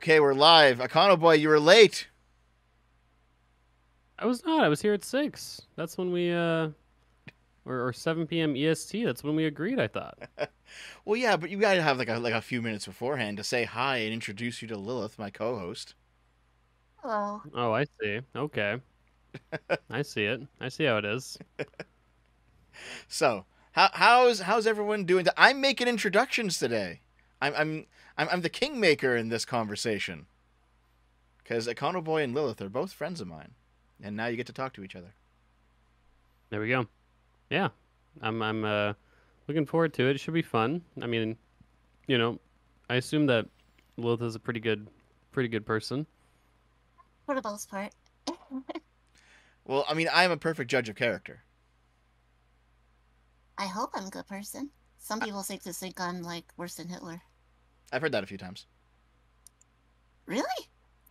Okay, we're live. Econoboi, you were late. I was not. I was here at six. That's when we uh, or, or seven p.m. EST. That's when we agreed. I thought. Well, yeah, but you gotta have like a like a few minutes beforehand to say hi and introduce you to Lilith, my co-host. Hello. Oh, I see. Okay. I see it. I see how it is. So, how how's how's everyone doing? I'm making introductions today. I'm I'm I'm, I'm the kingmaker in this conversation. Because Econoboi and Lilith are both friends of mine, and now you get to talk to each other. There we go. Yeah, I'm. I'm uh, looking forward to it. It should be fun. I mean, you know, I assume that Lilith is a pretty good, pretty good person. For the most part. Well, I mean, I'm a perfect judge of character. I hope I'm a good person. Some people seem to think I'm like worse than Hitler. I've heard that a few times. Really?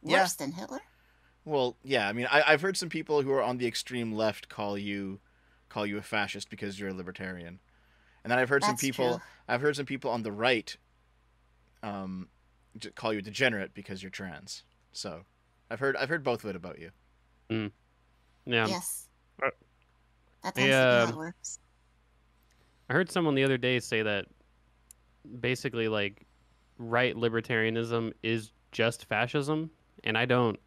Yeah. Worse than Hitler? Well, yeah, I mean, I, I've heard some people who are on the extreme left call you, call you a fascist because you're a libertarian, and then I've heard some That's people, true. I've heard some people on the right, um, call you a degenerate because you're trans. So, I've heard, I've heard both of it about you. Yeah. yes. Uh, That Hey, tends to be how uh, it works. I heard someone the other day say that basically like right libertarianism is just fascism and I don't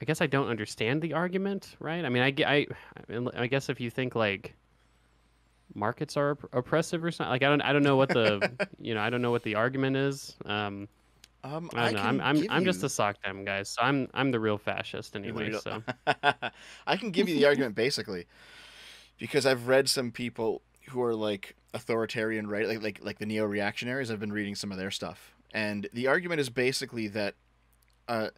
I guess I don't understand the argument, right? I mean, I I I I guess if you think like markets are opp- oppressive or something, like I don't I don't know what the you know, I don't know what the argument is. Um Um, I don't know. I'm I'm I'm just a soc dem guy, so I'm I'm the real fascist anyway, so I can give you the argument basically, because I've read some people who are like authoritarian, right? Like like like the neo reactionaries. I've been reading some of their stuff, and the argument is basically that uh,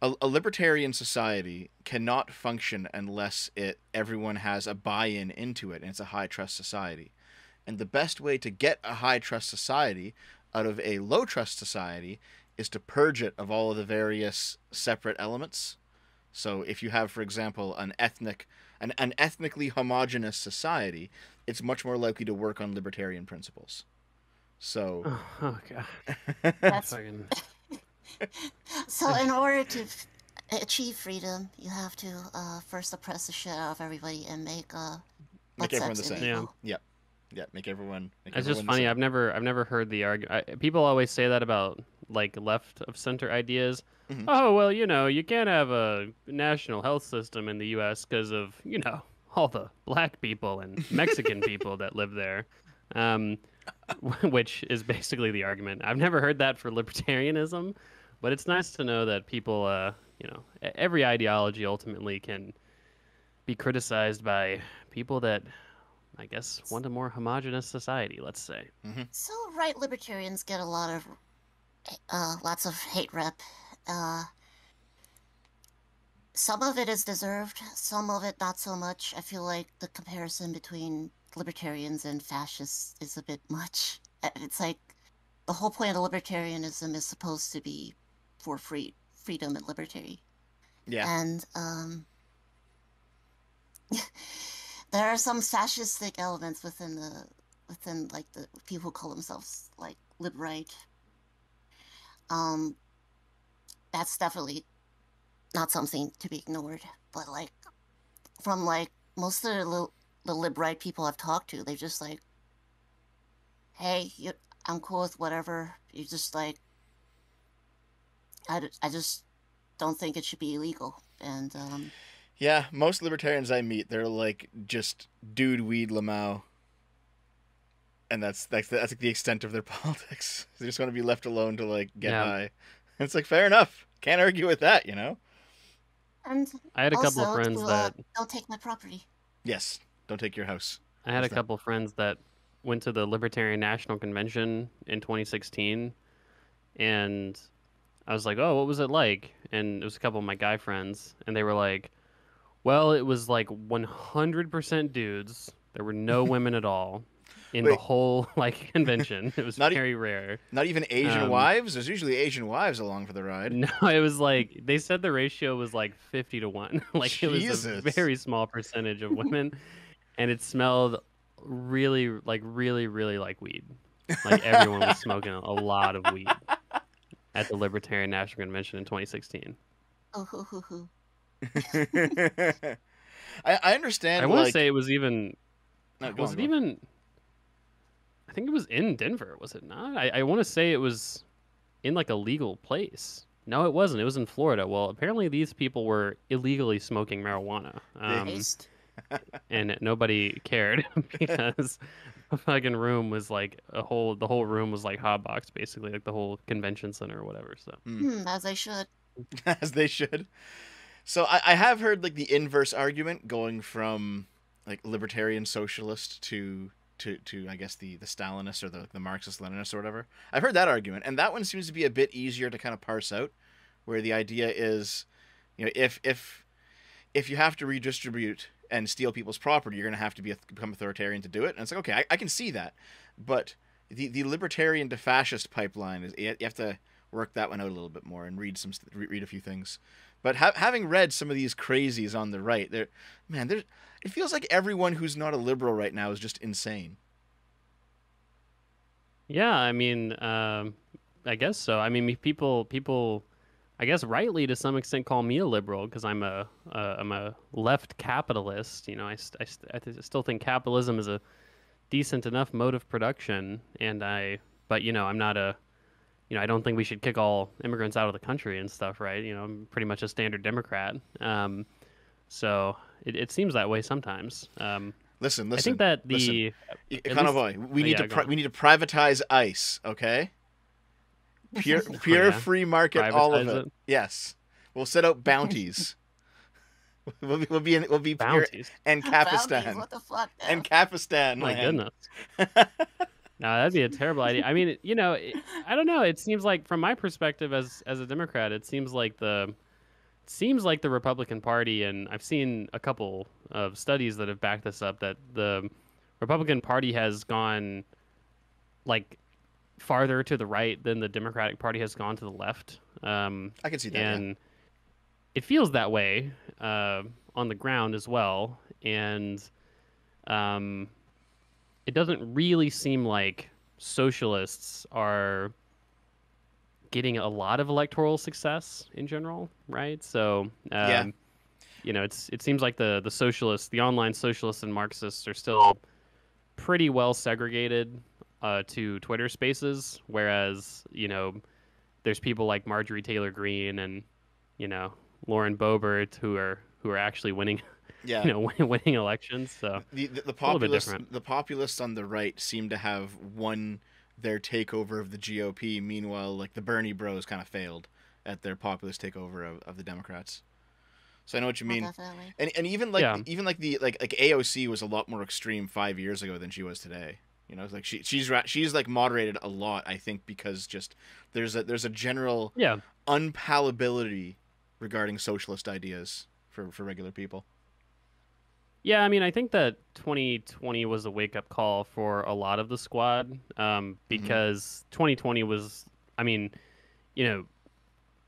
a, a libertarian society cannot function unless it everyone has a buy-in into it, and it's a high trust society. And the best way to get a high trust society out of a low trust society is to purge it of all of the various separate elements. So if you have, for example, an ethnic, an, an ethnically homogenous society, it's much more likely to work on libertarian principles. So, oh, oh god. That's Fucking So in order to f- achieve freedom, you have to uh, first oppress the shit out of everybody and make uh Make everyone the that's same. illegal. yeah, make everyone. Make It's just everyone the funny. same. I've never, I've never heard the argument. People always say that about like left of center ideas. Mhm. Oh well, you know, you can't have a national health system in the U.S. because of you know all the black people and Mexican people that live there, um, which is basically the argument. I've never heard that for libertarianism, but it's nice to know that people, uh, you know, e- every ideology ultimately can be criticized by people that I guess want a more homogenous society, let's say. So right libertarians get a lot of uh lots of hate rep. Uh some of it is deserved, some of it not so much. I feel like the comparison between libertarians and fascists is a bit much. Uh, It's like the whole point of libertarianism is supposed to be for free freedom and liberty. Yeah, And um there are some fascistic elements within the within like the people who call themselves like lib right. Um that's definitely not something to be ignored. But like from like most of the the lib right people I've talked to, they're just like, "Hey, you, I'm cool with whatever." You just like, I, I just don't think it should be illegal. And um, yeah. Most libertarians I meet, they're like just dude weed Lamau, and that's that's that's like the extent of their politics. They just want to be left alone to like get Yeah. high. It's like fair enough. Can't argue with that, you know. and I had a couple of friends to, uh, that don't take my property. Yes. Don't take your house. I had a What's that? couple of friends that went to the Libertarian National Convention in 2016, and I was like, "Oh, what was it like?" And it was a couple of my guy friends, and they were like, "Well, it was like 100% dudes. There were no women at all in the whole like convention. It was Not e- very rare." Not even Asian Um, wives. There's usually Asian wives along for the ride. No, it was like they said the ratio was like 50 to 1. like it was a very small percentage of women and it smelled really like really really like weed. Like everyone was smoking a lot of weed at the Libertarian National Convention in 2016. Oh. I, I understand. I want to like, say it was even no, was on, it even? I think it was in Denver, was it not? I, I want to say it was in like a legal place. No, it wasn't. It was in Florida. Well, apparently these people were illegally smoking marijuana, um, Taste. and nobody cared because the fucking room was like a whole. The whole room was like hotbox, basically, like the whole convention center or whatever. So Hmm, as they should. as they should. So I, I have heard like the inverse argument going from like libertarian socialist to to to I guess the the Stalinist or the the Marxist Leninist or whatever. I've heard that argument, and that one seems to be a bit easier to kind of parse out, where the idea is, you know, if if if you have to redistribute and steal people's property, you're going to have to be a, become authoritarian to do it. And it's like, okay, I, I can see that, but the the libertarian to fascist pipeline is you have to work that one out a little bit more and read some read a few things. But ha- having read some of these crazies on the right, there, man, there, it feels like everyone who's not a liberal right now is just insane. yeah, I mean, um, I guess so. I mean, people people. I guess rightly to some extent call me a liberal because I'm a I'm a left capitalist. You know, I, I, I still think capitalism is a decent enough mode of production, and I but you know I'm not a you know I don't think we should kick all immigrants out of the country and stuff, right? You know, I'm pretty much a standard Democrat. Um, so it, it seems that way sometimes. Um, Listen, I listen. think that the listen. at least- we Oh, need yeah, to pri- we need to privatize ICE, okay? Pure pure yeah. free market, all of it. it. Yes, we'll set out bounties. we'll be we'll be in, we'll be pure bounties. and Bounties, What the fuck? and now? Kapistan. My land. goodness. No, that'd be a terrible idea. I mean, you know, it, I don't know. It seems like, from my perspective as as a Democrat, it seems like the it seems like the Republican Party, and I've seen a couple of studies that have backed this up that the Republican Party has gone like farther to the right than the Democratic Party has gone to the left. Um, I can see that. yeah. and it feels that way uh, on the ground as well. And um, it doesn't really seem like socialists are getting a lot of electoral success in general, right? So, um, Yeah. you know, it's it seems like the the socialists, the online socialists and Marxists, are still pretty well segregated uh, to Twitter Spaces, whereas you know, there's people like Marjorie Taylor Greene and you know Lauren Boebert who are who are actually winning, yeah. you know, winning elections. So the, the, the populists the populists on the right seem to have won their takeover of the GOP. Meanwhile, like the Bernie Bros kind of failed at their populist takeover of, of the Democrats. So I know what you Oh, mean. definitely. And and even like Yeah. even like the like like AOC was a lot more extreme five years ago than she was today. You know, it's like she she's ra- she's like moderated a lot. I think because just there's a there's a general yeah, unpalatability regarding socialist ideas for for regular people. Yeah, I mean, I think that 2020 was a wake up call for a lot of the squad Mm-hmm. um, because 2020 was, I mean, you know,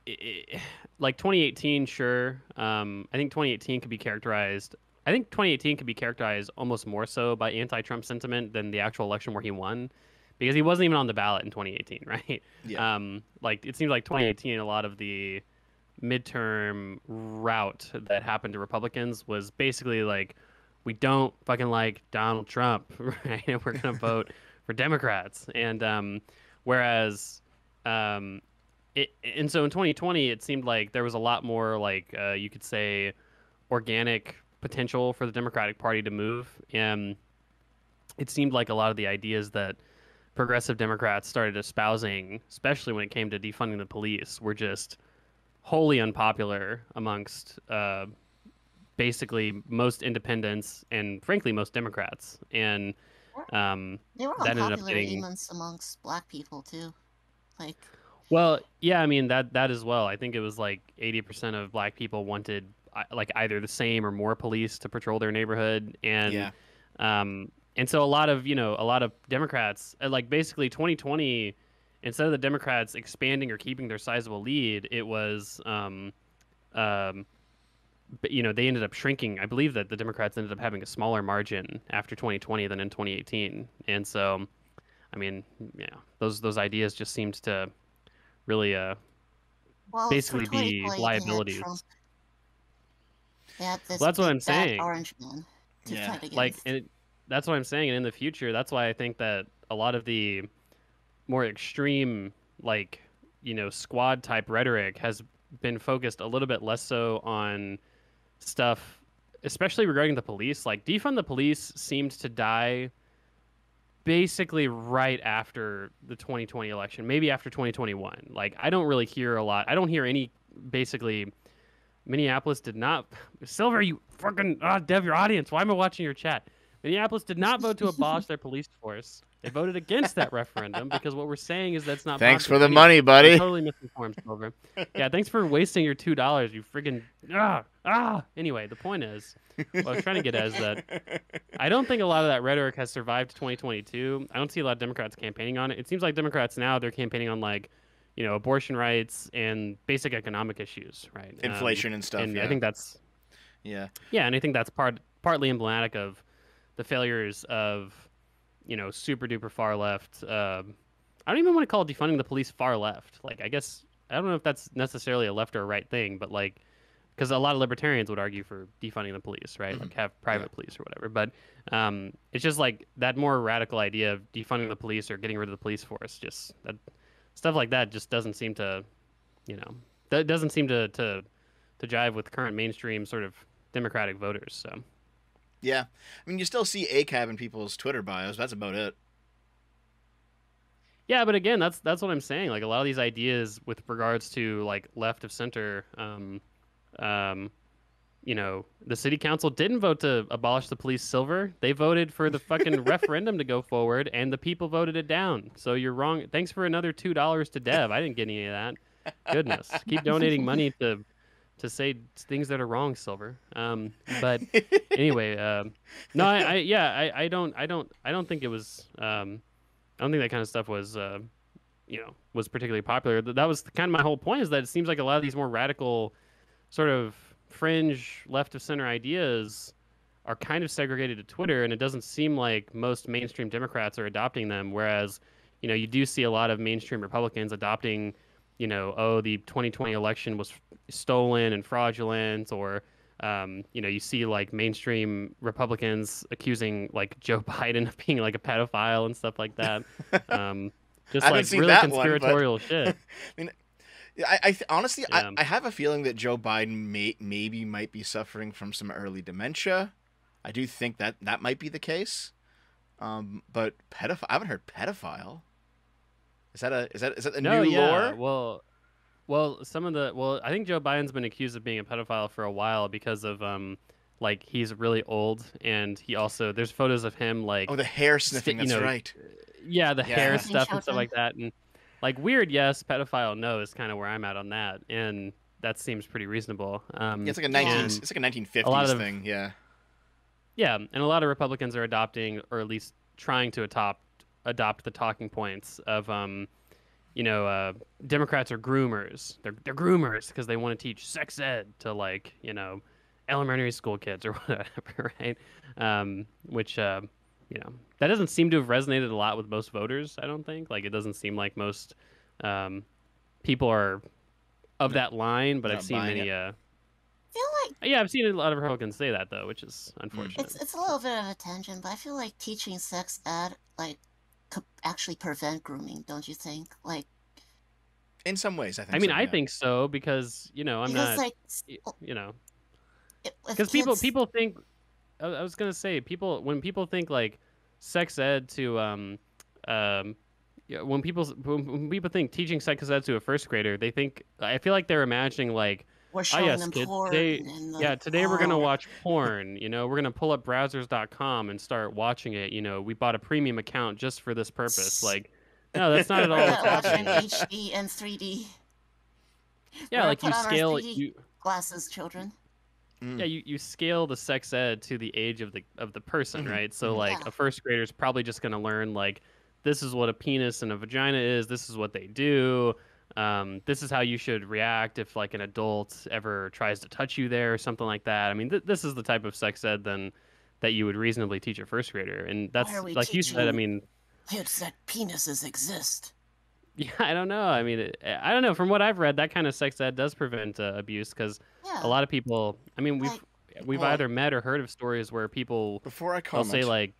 i i like 2018, sure. Um, I think 2018 could be characterized. I think 2018 could be characterized almost more so by anti-Trump sentiment than the actual election where he won, because he wasn't even on the ballot in 2018, right? Yeah. Um, like it seems like 2018, a lot of the midterm route that happened to Republicans was basically like, we don't fucking like Donald Trump, right? And we're gonna vote for Democrats. And um, whereas, um, it and so in 2020, it seemed like there was a lot more like uh, you could say organic potential for the Democratic Party to move, and it seemed like a lot of the ideas that progressive Democrats started espousing, especially when it came to defunding the police, were just wholly unpopular amongst uh, basically most independents and frankly most Democrats. And um, They were that ended up unpopular getting- even amongst black people too. Like, well, yeah, I mean that that as well. I think it was like eighty percent of black people wanted uh, like either the same or more police to patrol their neighborhood, and yeah. Um, and so a lot of you know a lot of Democrats uh, like basically 2020 instead of the Democrats expanding or keeping their sizable lead, it was um, um, but you know they ended up shrinking. I believe that the Democrats ended up having a smaller margin after 2020 than in 2018, and so I mean yeah those those ideas just seemed to really uh Well, basically be 2020, they had liabilities. Trump. They had this Well, that's what I'm saying. Orange man to Yeah, fight like and it, that's what i'm saying and in the future that's why i think that a lot of the more extreme like you know squad type rhetoric has been focused a little bit less so on stuff especially regarding the police like defund the police seemed to die basically right after the 2020 election maybe after 2021 like i don't really hear a lot i don't hear any basically Minneapolis did not. Silver, you fucking ah, Dev, your audience. Why am I watching your chat? Minneapolis did not vote to abolish their police force. They voted against that referendum because what we're saying is that's not. Thanks for the Anyway, money, you're buddy. totally misinformed, Silver. Yeah, thanks for wasting your two dollars. You friggin' ah ah. Anyway, the point is, what I was trying to get at is that I don't think a lot of that rhetoric has survived 2022. I don't see a lot of Democrats campaigning on it. It seems like Democrats now they're campaigning on like, you know, abortion rights and basic economic issues, right? Um, Inflation and stuff. and yeah. I think that's yeah. yeah, and I think that's part partly emblematic of the failures of you know super duper far left. Um, I don't even want to call defunding the police far left. Like I guess I don't know if that's necessarily a left or a right thing, but like because a lot of libertarians would argue for defunding the police, right? Mhm. Like have private police or whatever. But um, it's just like that more radical idea of defunding the police or getting rid of the police force. Just that stuff like that just doesn't seem to, you know, that doesn't seem to to to jive with current mainstream sort of democratic voters. So Yeah. I mean, you still see ACAB in people's Twitter bios. That's about it. yeah, but again, that's that's what I'm saying. Like a lot of these ideas with regards to like left of center, um, um, you know, the city council didn't vote to abolish the police silver. They voted for the fucking referendum to go forward, and the people voted it down. So you're wrong. Thanks for another two dollars to Dev. I didn't get any of that. Goodness, keep donating money to to say things that are wrong, Silver. Um, but anyway, um, no, I, I yeah, I, I don't, I don't, I don't think it was. Um, I don't think that kind of stuff was, uh, you know, was particularly popular. That was kind of my whole point. Is that it seems like a lot of these more radical, sort of fringe left of center ideas are kind of segregated to Twitter, and it doesn't seem like most mainstream Democrats are adopting them. Whereas, you know, you do see a lot of mainstream Republicans adopting, you know, oh, the 2020 election was stolen and fraudulent, or um, you know, you see like mainstream Republicans accusing like Joe Biden of being like a pedophile and stuff like that. Um, just like really that one, but- conspiratorial shit. Yeah, I, I th- honestly, Yeah. I, I have a feeling that Joe Biden may maybe might be suffering from some early dementia. I do think that that might be the case. Um, but pedophile, I haven't heard pedophile. Is that a is that is that the no, new yeah. lore? Well, well, some of the well, I think Joe Biden's been accused of being a pedophile for a while because of um, like he's really old and he also there's photos of him like Oh, the hair sniffing. you That's know, right. yeah the Yeah. hair Sniffing stuff and stuff like that and like weird yes pedophile no is kind of where I'm at on that and that seems pretty reasonable. Um, Yeah, it's like a nineteen. It's like a nineteen fifties lot of- thing. Yeah. Yeah, and a lot of Republicans are adopting, or at least trying to adopt, adopt the talking points of, um, you know, uh, Democrats are groomers. They're they're groomers because they want to teach sex ed to like you know, elementary school kids or whatever, right? Um, which uh, you know that doesn't seem to have resonated a lot with most voters. I don't think. Like it doesn't seem like most um, people are of that line. But Not I've seen buying many. Uh, feel like yeah, I've seen a lot of Republicans say that though, which is unfortunate. it's it's a little bit of a tangent, but I feel like teaching sex ed like could actually prevent grooming. Don't you think? Like In some ways, I think. I mean, so, I yeah. think so because you know I'm because not, like s- y- well, you know, if- if because people people think. I I was gonna say people when people think like sex ed to um um when people when when people think teaching sex ed to a first grader, they think I feel like they're imagining like we're showing yes, them kids, porn today- and yeah like, today we're gonna watch porn you know we're gonna pull up brazzers.com and start watching it you know we bought a premium account just for this purpose like no that's not at all we're what's gonna watch happening HD and 3D. yeah We're like you put on our scale you glasses, children. Mm. yeah you, you scale the sex ed to the age of the of the person Mhm, right so mhm. like Yeah. a first grader is probably just going to learn like this is what a penis and a vagina is this is what they do um, this is how you should react if like an adult ever tries to touch you there or something like that i mean th- this is the type of sex ed then that you would reasonably teach a first grader and that's like you said i mean Kids that penises exist. yeah, I don't know. I mean, it, I don't know. From what I've read, that kind of sex ed does prevent uh, abuse because Yeah. a lot of people. I mean, we've Like- we've Well, either met or heard of stories where people Before I they'll say like,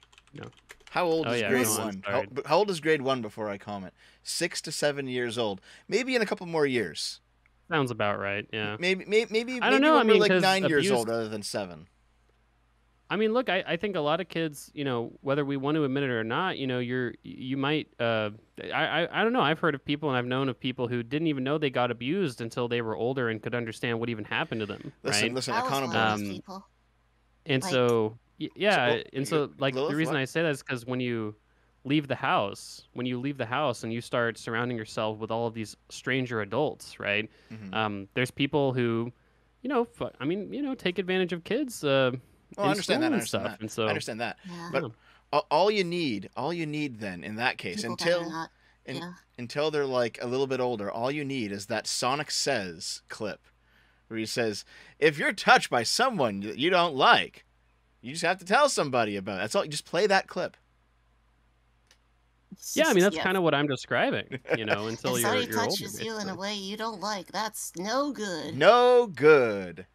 how old Oh, is yeah, grade go one? How, how old is grade one before I comment? Six to seven years old. Maybe in a couple more years. sounds about right. Yeah. Maybe, maybe, maybe, I don't maybe know, when I we're mean, like 'cause nine years old rather than seven. I mean, look, I, I think a lot of kids, you know, whether we want to admit it or not, you know, you're you might. Uh, I, I I don't know. I've heard of people and I've known of people who didn't even know they got abused until they were older and could understand what even happened to them. Listen, right? listen, I was one accountable. of those Um, people. And Like- so, y- yeah, well, and so, like, Lilith, the reason what? I say that is because when you leave the house, when you leave the house and you start surrounding yourself with all of these stranger adults, right? Mhm. Um, there's people who, you know, fu- I mean, you know, take advantage of kids. Uh, Oh, I understand that. I and understand stuff. that. And so, I understand that. Yeah. But Yeah. all, all you need, all you need then in that case, people until not, in- yeah. until they're like a little bit older, all you need is that Sonic Says clip, where he says, "If you're touched by someone that you don't like, you just have to tell somebody about it." That's all. You just play that clip. It's yeah, I mean, that's yeah. kind of what I'm describing, you know, until you're, somebody you're older. touches you in a way you don't like, that's no good. No good.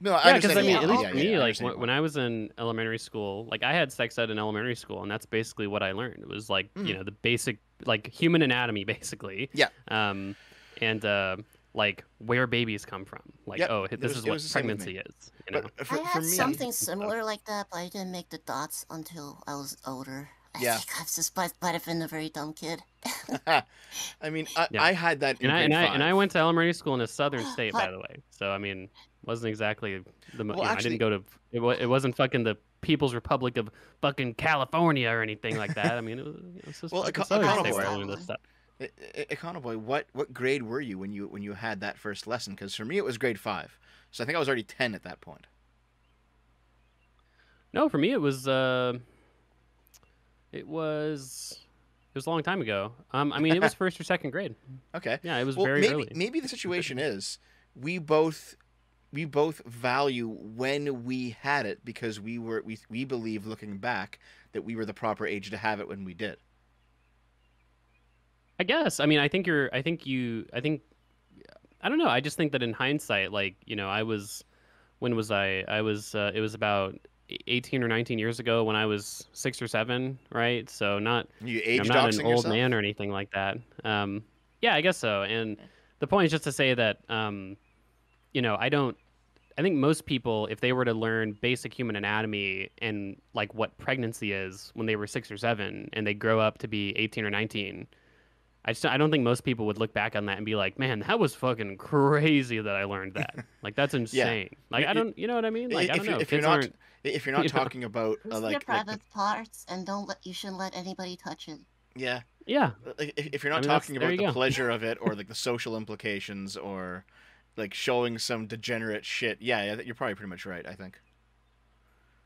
No, I Yeah, because I mean, at least yeah, for yeah, me, like when, when I was in elementary school, like I had sex ed in elementary school, and that's basically what I learned. It was like Mhm. you know the basic like human anatomy, basically. Yeah. Um, and uh, like where babies come from. Like Yep, oh, this was- is what was the same with pregnancy is. You know. But for, I had me, something similar like that, but I didn't make the dots until I was older. I Yeah. think I've just might, might have been a very dumb kid. I mean, I, Yeah. I had that in and I grade and I and I went to elementary school in a southern state, by the way. So I mean, wasn't exactly the. mo Well, you know, actually- I didn't go to. It, it wasn't fucking the People's Republic of fucking California or anything like that. I mean, it was, it was just Well, fucking Eco- southern Econo state where I Boy. learned this stuff. I- I- Econoboi, what what grade were you when you when you had that first lesson? Because for me, it was grade five. So I think I was already ten at that point. No, for me it was uh it was it was a long time ago. Um I mean it was first or second grade. Okay. Yeah, it was well, very maybe early. maybe the situation is we both we both value when we had it because we were we we believe looking back that we were the proper age to have it when we did. I guess. I mean, I think you're I think you I think I don't know. I just think that in hindsight like, you know, I was when was I? I was uh, it was about 18 or 19 years ago when I was 6 or 7, right? So not You You age know, I'm not an old yourself? man or anything like that. Um, yeah, I guess so. And the point is just to say that, um, you know, I don't. I think most people, if they were to learn basic human anatomy and like what pregnancy is when they were six or seven, and they grow up to be 18 or 19, I just I don't think most people would look back on that and be like, man, that was fucking crazy that I learned that. like that's insane. Like I don't, you know what I mean? Like I if don't you- know. if you're Kids not aren't. if you're not you know. talking about uh, like, your like private parts, and don't let you shouldn't let anybody touch it. yeah Yeah, like, if, if you're I not mean, talking about the go. pleasure of it or like the social implications or like showing some degenerate shit yeah, yeah you're probably pretty much right i think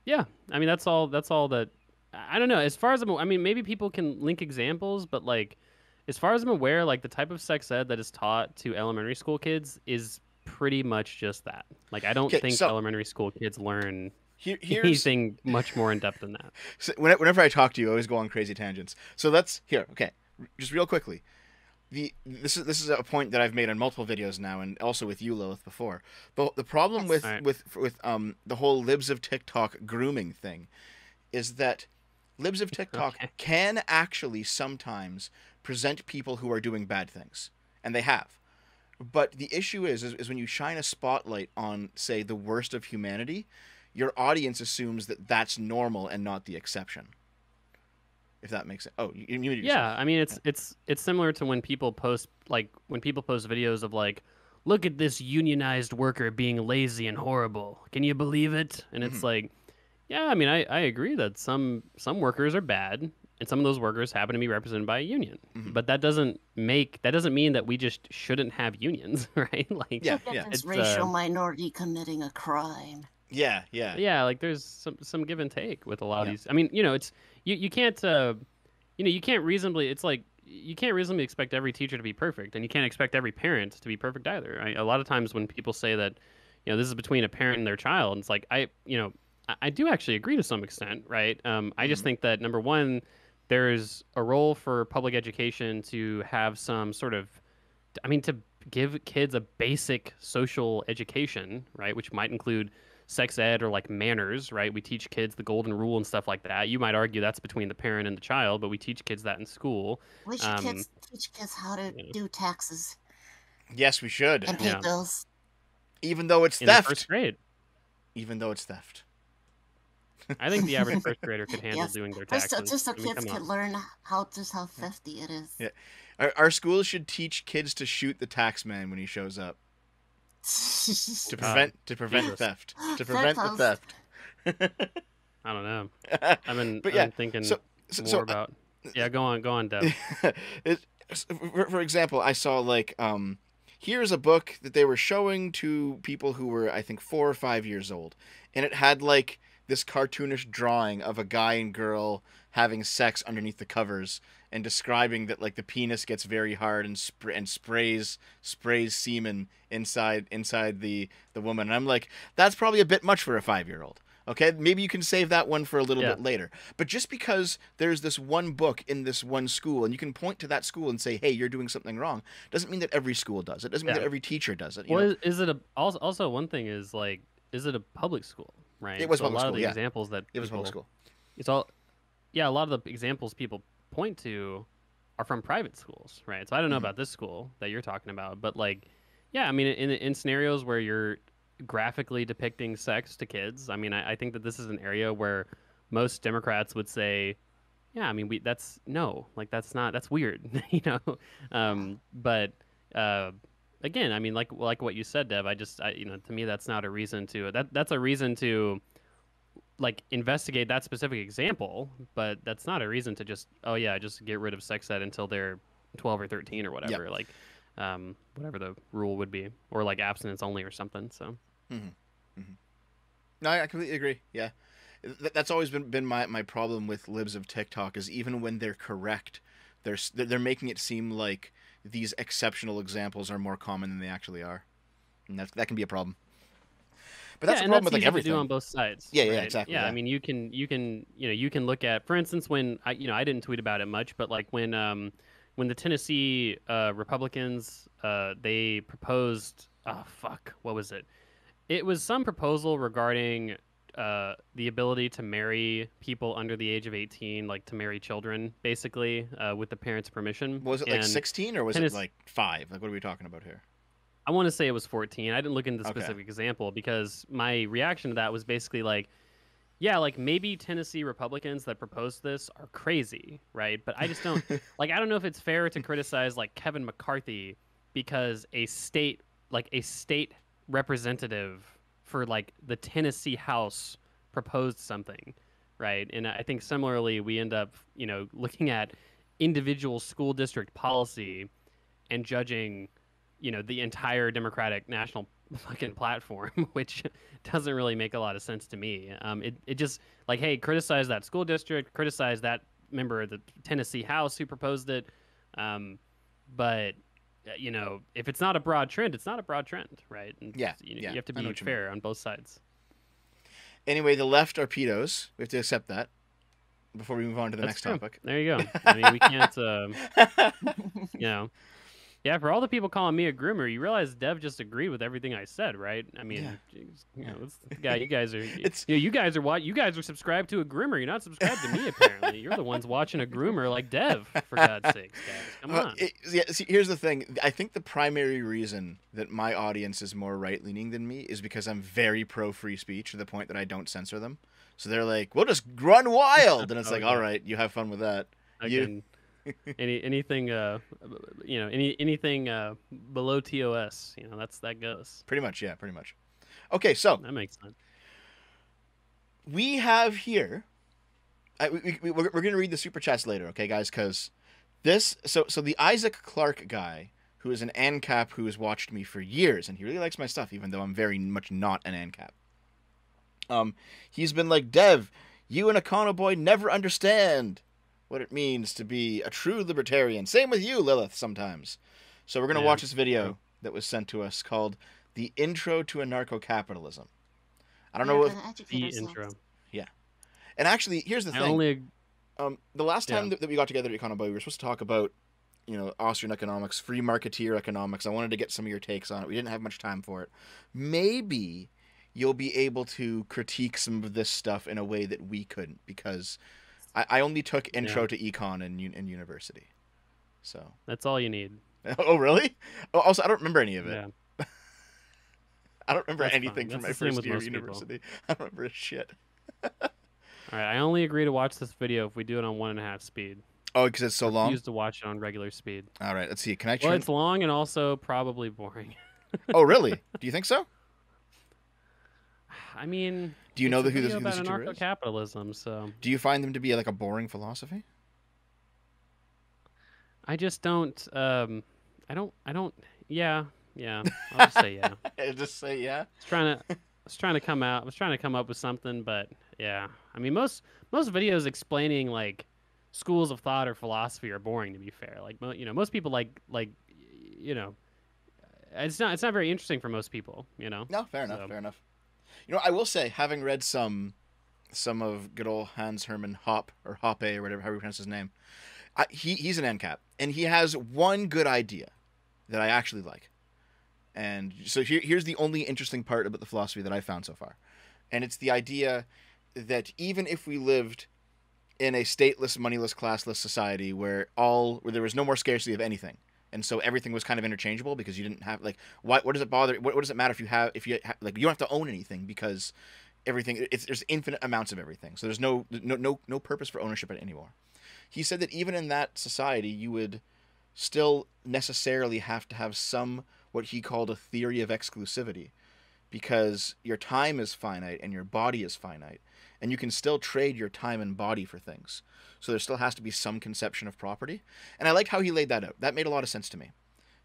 Yeah, I mean that's all. That's all that. I I don't know. As far as I'm, I mean, maybe people can link examples, but like, as far as I'm aware, like the type of sex ed that is taught to elementary school kids is pretty much just that. Like, I don't Okay, think so- elementary school kids learn Here, anything much more in depth than that. so whenever I talk to you, I always go on crazy tangents. So let's here, okay, just real quickly. The this is this is a point that I've made on multiple videos now, and also with you, Lilith, before. The the problem with Alright. with with um the whole libs of TikTok grooming thing, is that libs of TikTok Okay. can actually sometimes present people who are doing bad things, and they have. But the issue is, is, is when you shine a spotlight on, say, the worst of humanity, your audience assumes that that's normal and not the exception. If that makes sense. Oh, you, you. Yeah, I mean it's it's it's similar to when people post like when people post videos of like, look at this unionized worker being lazy and horrible. Can you believe it? And it's Mhm. like, yeah, I mean I, I agree that some some workers are bad and some of those workers happen to be represented by a union. Mhm. But that doesn't make that doesn't mean that we just shouldn't have unions, right? Like Yeah, Look yeah. It's, racial uh, minority committing a crime. Yeah, yeah. yeah like there's some some give and take with a lot of these i mean you know it's you, you can't uh you know you can't reasonably it's like you can't reasonably expect every teacher to be perfect and you can't expect every parent to be perfect either I, a lot of times when people say that you know this is between a parent and their child it's like i you know i, I do actually agree to some extent right um i just Mhm. think that number one there's a role for public education to have some sort of, I mean, to give kids a basic social education, right? Which might include sex ed or like manners, right? We teach kids the golden rule and stuff like that. You might argue that's between the parent and the child, but we teach kids that in school. We should Um, kids teach kids how to yeah. do taxes Yes, we should. and pay Yeah. bills. Even though it's In the theft. first grade, Even though it's theft. I think the average first grader could handle Yes, doing their Just taxes. so, just so I mean, kids come can on. learn how just how thrifty it is. Yeah. Our, our schools should teach kids to shoot the tax man when he shows up to Uh, prevent to prevent Jesus. theft. To prevent the theft. I don't know. I've been, But I've yeah, been thinking so so, more so about. Yeah, go on, go on, Deb. it, for, for example, I saw like um, here's a book that they were showing to people who were I think four or five years old, and it had like this cartoonish drawing of a guy and girl having sex underneath the covers and describing that like the penis gets very hard and spr- and sprays sprays semen inside inside the the woman and I'm like that's probably a bit much for a 5-year-old okay maybe you can save that one for a little Yeah. bit later but just because there's this one book in this one school and you can point to that school and say hey you're doing something wrong doesn't mean that every school does it doesn't mean Yeah. that every teacher does it you Well, know? is, is it a also, also one thing is like is it a public school, right? It was so a lot school, of the yeah. examples that it was public people- school It's all yeah, a lot of the examples people point to are from private schools, right? So I don't know Mhm. about this school that you're talking about, but like yeah, I mean in in scenarios where you're graphically depicting sex to kids, I mean I, I think that this is an area where most Democrats would say yeah, I mean we that's no, like that's not that's weird, you know. Um but uh again, I mean, like like what you said, Dev. I just, I, you know, to me, that's not a reason to that. That's a reason to like investigate that specific example, but that's not a reason to just, oh yeah, just get rid of sex ed until they're twelve or thirteen or whatever, like, um, whatever the rule would be, or like abstinence only or something. So No, I I completely agree. Yeah, Th- that's always been been my, my problem with libs of TikTok is even when they're correct, they're they're making it seem like these exceptional examples are more common than they actually are, and that that can be a problem. But that's yeah, the problem that's with like everything. do on both sides. Yeah, yeah, exactly, Yeah, yeah. I mean, you can, you can, you know, you can look at, for instance, when I, you know, I didn't tweet about it much, but like when, um, when the Tennessee uh, Republicans, uh, they proposed, oh fuck, what was it? It was some proposal regarding uh, the ability to marry people under the age of 18, like to marry children, basically, uh, with the parents' permission. was it like sixteen or was Tennis- it like five? Like what are we talking about here? I want to say it was 14. I didn't look into the Okay. specific example because my reaction to that was basically like, yeah, like maybe Tennessee Republicans that proposed this are crazy, right? But I just don't like. I don't know if it's fair to criticize like Kevin McCarthy because a state like a state representative for like the Tennessee House proposed something, right? And I think similarly we end up, you know, looking at individual school district policy and judging, you know, the entire Democratic national fucking platform, which doesn't really make a lot of sense to me. Um, it, it just like, hey, criticize that school district, criticize that member of the Tennessee House who proposed it. Um, but you know, if it's not a broad trend, it's not a broad trend, right? And Yeah, you, yeah, you have to be fair on both sides. Anyway, the left are pedos. We have to accept that before we move on to the That's next true. topic. There you go. I mean, we can't, um, you know. Yeah, for all the people calling me a groomer, you realize Dev just agreed with everything I said, right? I mean, Yeah. jeez, you know, guy, you guys are, you, know, you guys are what? You guys are subscribed to a groomer. You're not subscribed to me, apparently. You're the ones watching a groomer like Dev, for God's sakes, guys. Come Uh, on. it- yeah, see, here's the thing. I think the primary reason that my audience is more right leaning than me is because I'm very pro free speech to the point that I don't censor them. So they're like, "We'll just run wild," and it's Oh, like, yeah. "All right, you have fun with that." you- Again, any anything, uh, you know, any anything uh, below TOS, you know, that's that goes. Pretty much, yeah, pretty much. Okay, so That makes sense. we have here. I, we, we, we're, we're gonna read the super chats later, okay, guys? Because this, so so the Isaac Clark guy, who is an ANCAP who has watched me for years, and he really likes my stuff, even though I'm very much not an ANCAP. Um, he's been like, Dev, you and Econoboi never understand what it means to be a true libertarian. Same with you, Lilith, sometimes. So we're gonna Yeah, watch this video true. that was sent to us called "The Intro to Anarcho-Capitalism." I don't We're know what. The ourselves. intro. Yeah. And actually, here's the I thing. only Um, the last time Yeah. that, that we got together at Econoboi, we were supposed to talk about, you know, Austrian economics, free marketeer economics. I wanted to get some of your takes on it. We didn't have much time for it. Maybe you'll be able to critique some of this stuff in a way that we couldn't because I, I only took intro Yeah. to econ in, in university. So, That's all you need. oh really? Oh, also, I don't remember any of it. Yeah. I don't remember That's anything fine. from my That's first year of most people. university. I don't remember shit. All right. I only agree to watch this video if we do it on one and a half speed. Oh, because it's so long. Used to watch it on regular speed. All right, let's see. Can I Well, it's long and also probably boring. oh, really? Do you think so? I mean, Do you know the, who, video who this about is? anarcho-capitalism, so Do you find them to be like a boring philosophy? I just don't. Um, I don't. I don't. Yeah, yeah. I'll just say yeah. I Just say yeah. was trying to. I was trying to come out. I was trying to come up with something, but yeah. I mean, most most videos explaining like schools of thought or philosophy are boring. To be fair, like mo- you know, most people like like you know, it's not it's not very interesting for most people. You know. No, fair enough. So- Fair enough. You know, I will say, having read some, some of good old Hans Hermann Hoppe or Hoppe or whatever how you pronounce his name, I, he he's an ANCAP and he has one good idea that I actually like. And so here, here's the only interesting part about the philosophy that I found so far, and it's the idea that even if we lived in a stateless, moneyless, classless society where all where there was no more scarcity of anything, and so everything was kind of interchangeable because you didn't have like why what does it bother what, what does it matter if you have if you ha, like you don't have to own anything because everything it's there's infinite amounts of everything. So there's no no no no purpose for ownership anymore. He said that even in that society you would still necessarily have to have some what he called a theory of exclusivity because your time is finite and your body is finite and you can still trade your time and body for things. So there still has to be some conception of property. And i liked how he laid that out. That made a lot of sense to me.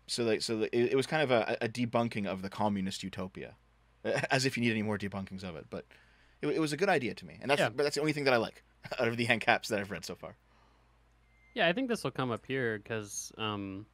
So like so it, it was kind of a, a debunking of the communist utopia as if you need any more debunkings of it. But it, it was a good idea to me. And that's Yeah. but that's the only thing that i like out of the ANCAPs that i've read so far. Yeah, I think this will come up here because, um,